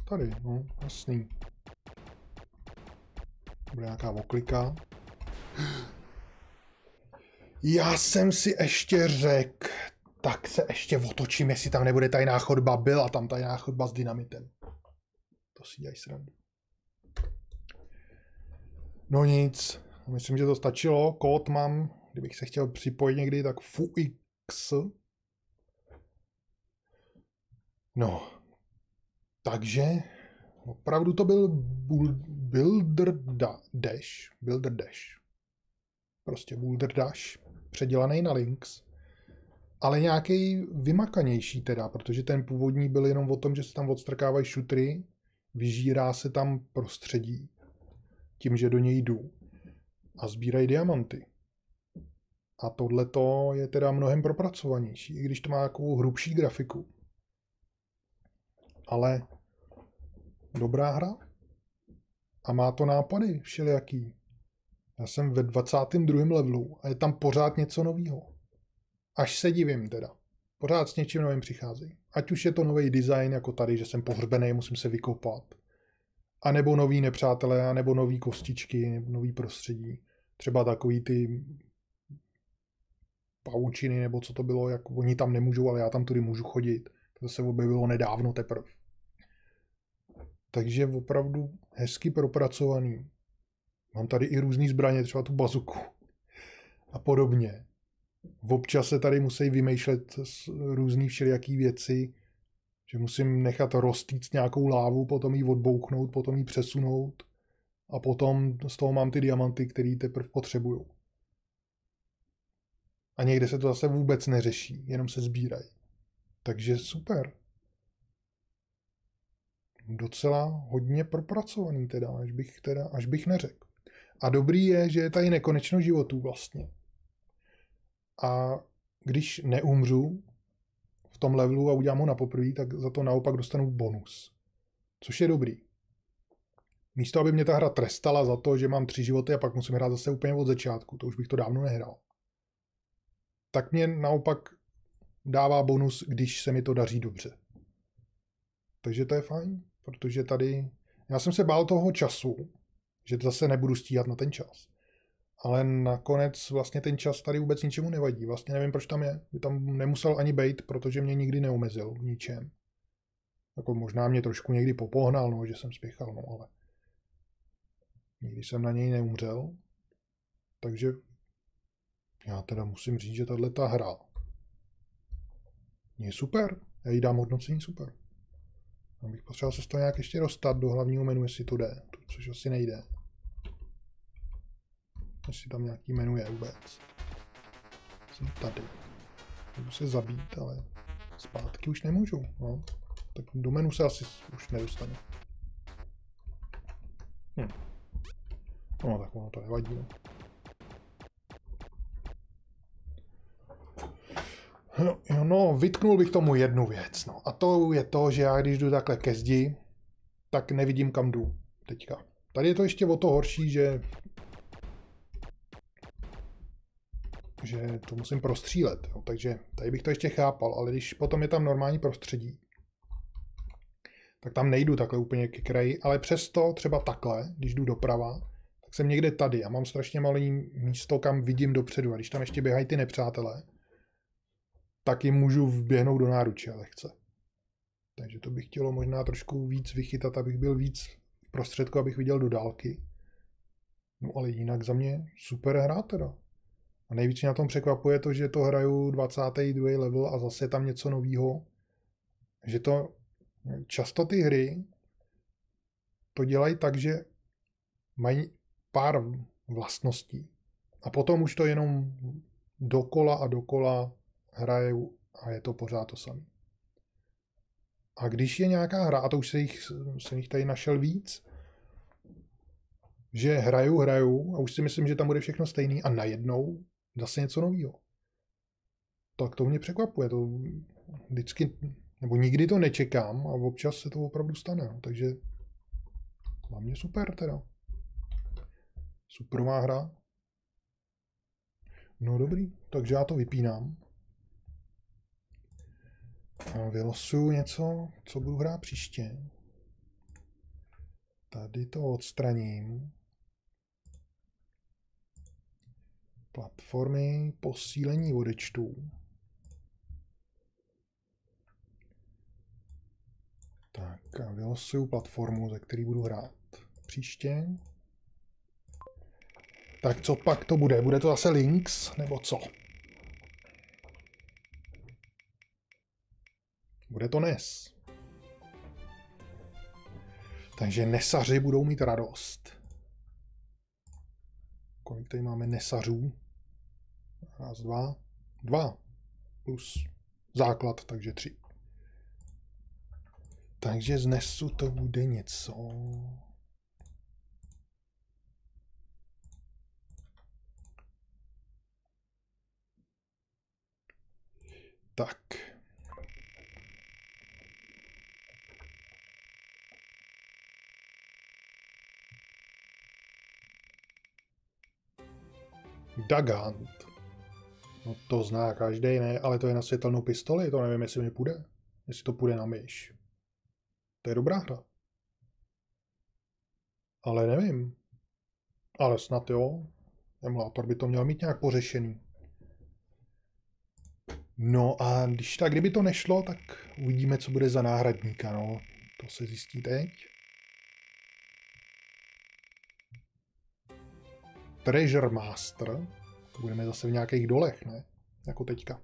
Tady, no, jasný. Bude nějaká oklika. (gasps) Já jsem si ještě řekl, tak se ještě otočím, jestli tam nebude tajná chodba. Byla tam tajná chodba s dynamitem. To si dělají srandu. No nic, myslím, že to stačilo. Kód mám, kdybych se chtěl připojit někdy, tak FUX. No, takže opravdu to byl Builder Dash. Builder Dash. Prostě Builder Dash, předělaný na Links. Ale nějaký vymakanější teda, protože ten původní byl jenom o tom, že se tam odstrkávají šutry, vyžírá se tam prostředí tím, že do něj jdu a sbírají diamanty. A tohle je teda mnohem propracovanější, i když to má takovou hrubší grafiku. Ale dobrá hra. A má to nápady všelijaký. Já jsem ve 22. levelu a je tam pořád něco nového. Až se divím teda. Pořád s něčím novým přicházejí. Ať už je to nový design jako tady, že jsem pohřbený, musím se vykopat a nebo noví nepřátelé, a nebo nový kostičky, nebo nový prostředí. Třeba takový ty paučiny, nebo co to bylo, jak oni tam nemůžou, ale já tam tudy můžu chodit. To se objevilo nedávno teprve. Takže opravdu hezky propracovaný. Mám tady i různé zbraně, třeba tu bazuku a podobně. Občas se tady musí vymýšlet různý všelijaký věci, že musím nechat roztýct nějakou lávu, potom ji odbouknout, potom ji přesunout a potom z toho mám ty diamanty, které teprve potřebuju. A někde se to zase vůbec neřeší, jenom se sbírají. Takže super. Docela hodně propracovaný teda, až bych, teda, až bych neřekl. A dobrý je, že je tady nekonečno životů vlastně. A když neumřu v tom levelu a udělám ho na poprvé, tak za to naopak dostanu bonus. Což je dobrý. Místo, aby mě ta hra trestala za to, že mám tři životy a pak musím hrát zase úplně od začátku, to už bych to dávno nehrál. Tak mě naopak dává bonus, když se mi to daří dobře. Takže to je fajn, protože tady... Já jsem se bál toho času, že zase nebudu stíhat na ten čas. Ale nakonec vlastně ten čas tady vůbec ničemu nevadí. Vlastně nevím, proč tam je. By tam nemusel ani být, protože mě nikdy neomezil v ničem. Jako možná mě trošku někdy popohnal, no, že jsem spěchal, no, ale nikdy jsem na něj neumřel. Takže já teda musím říct, že tahle ta hra je super. Já jí dám hodnocení super. Já bych potřeboval se z toho nějak ještě dostat do hlavního menu, jestli to jde, což asi nejde. Jestli tam nějaký menu je vůbec. Jsem tady. Můžu se zabít, ale zpátky už nemůžu. No. Tak do menu se asi už nedostanu. Hm. No tak ono to nevadí. No. No, no, vytknul bych tomu jednu věc. No. A to je to, že já když jdu takhle ke zdi, tak nevidím kam jdu teďka. Tady je to ještě o to horší, že že to musím prostřílet. Jo. Takže tady bych to ještě chápal, ale když potom je tam normální prostředí, tak tam nejdu takhle úplně ke kraji, ale přesto třeba takhle, když jdu doprava, tak jsem někde tady a mám strašně malý místo, kam vidím dopředu. A když tam ještě běhají ty nepřátelé, tak jim můžu vběhnout do náruče lehce. Takže to bych chtělo možná trošku víc vychytat, abych byl víc v prostředku, abych viděl do dálky. No ale jinak za mě super hra teda. Nejvíc mě na tom překvapuje to, že to hraju 22. level a zase je tam něco nového. Že to často ty hry to dělají tak, že mají pár vlastností. A potom už to jenom dokola a dokola hraju a je to pořád to samé. A když je nějaká hra, a to už se jich, jsem jich tady našel víc, že hraju, hraju a už si myslím, že tam bude všechno stejný a najednou zase něco nového. Tak to mě překvapuje. To vždycky, nebo nikdy to nečekám a občas se to opravdu stane. No. Takže za mě super teda. Superová hra. No dobrý, takže já to vypínám. A vylosuju něco, co budu hrát příště. Tady to odstraním. Platformy posílení odečtů. Tak a vylosuju platformu, ze který budu hrát příště. Tak co pak to bude? Bude to zase Links, nebo co? Bude to NES. Takže nesaři budou mít radost. Kolik tady máme nesařů? Raz, dva. Dva. Plus základ, takže tři. Takže z NESu to bude něco. Tak. Dagant. No to zná každý, ne, ale to je na světelnou pistoli, to nevím, jestli mi půjde. Jestli to půjde na myš. To je dobrá hra. Ale nevím. Ale snad jo. Emulátor by to měl mít nějak pořešený. No a když tak, kdyby to nešlo, tak uvidíme, co bude za náhradníka, no. To se zjistí teď. Treasure Master. To budeme zase v nějakých dolech, ne? Jako teďka.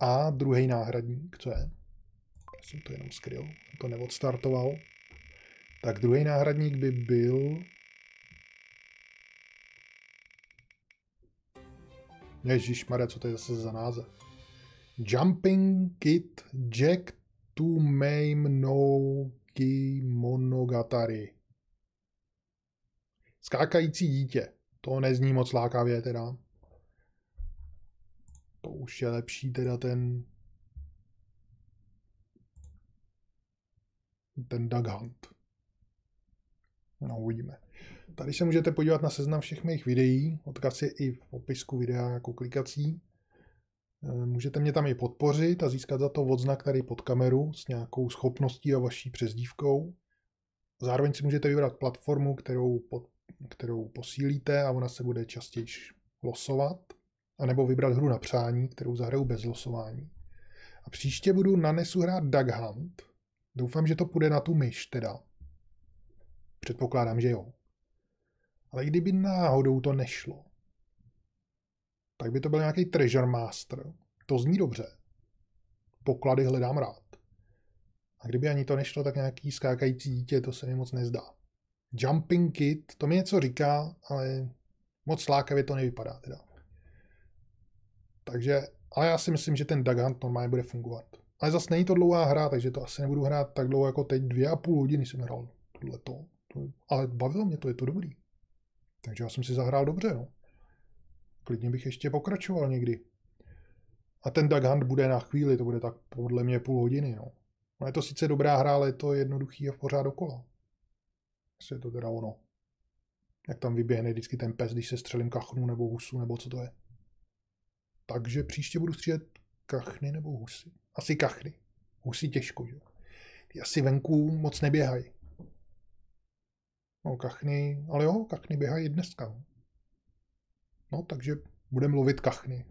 A druhý náhradník, co je? Já jsem to jenom skryl, to neodstartoval. Tak druhý náhradník by byl... Ježíš Maria, co to je zase za název? Jumping Kit Jack to Maim no Monogatari. Skákající dítě. To nezní moc lákavě teda. To už je lepší teda ten ten Duck Hunt. No, uvidíme. Tady se můžete podívat na seznam všech mých videí, odkaz je i v popisku videa jako klikací. Eh, můžete mě tam i podpořit a získat za to odznak tady pod kameru s nějakou schopností a vaší přezdívkou. Zároveň si můžete vybrat platformu, kterou, pod, kterou posílíte a ona se bude častěji losovat. A nebo vybrat hru na přání, kterou zahraju bez losování. A příště budu na NESu hrát Duck Hunt. Doufám, že to půjde na tu myš teda. Předpokládám, že jo. Ale kdyby náhodou to nešlo, tak by to byl nějaký Treasure Master. To zní dobře. Poklady hledám rád. A kdyby ani to nešlo, tak nějaký skákající dítě, to se mi moc nezdá. Jumping Kit, to mi něco říká, ale moc lákavě to nevypadá teda. Takže, ale já si myslím, že ten Duck Hunt normálně bude fungovat. Ale zase není to dlouhá hra, takže to asi nebudu hrát tak dlouho jako teď. Dvě a půl hodiny jsem hrál tohleto. Ale bavilo mě to, je to dobrý. Takže já jsem si zahrál dobře, no. Klidně bych ještě pokračoval někdy. A ten Duck Hunt bude na chvíli, to bude tak podle mě půl hodiny, no. no je to sice dobrá hra, ale je to jednoduchý a pořád dokola. Jestli je to teda ono. Jak tam vyběhne vždycky ten pes, když se střelím kachnu nebo husu, nebo co to je. Takže příště budu střílet kachny nebo husy. Asi kachny. Husy těžko, že? Ty asi venku moc neběhají. No, kachny, ale jo, kachny běhají dneska. No, takže budeme lovit kachny.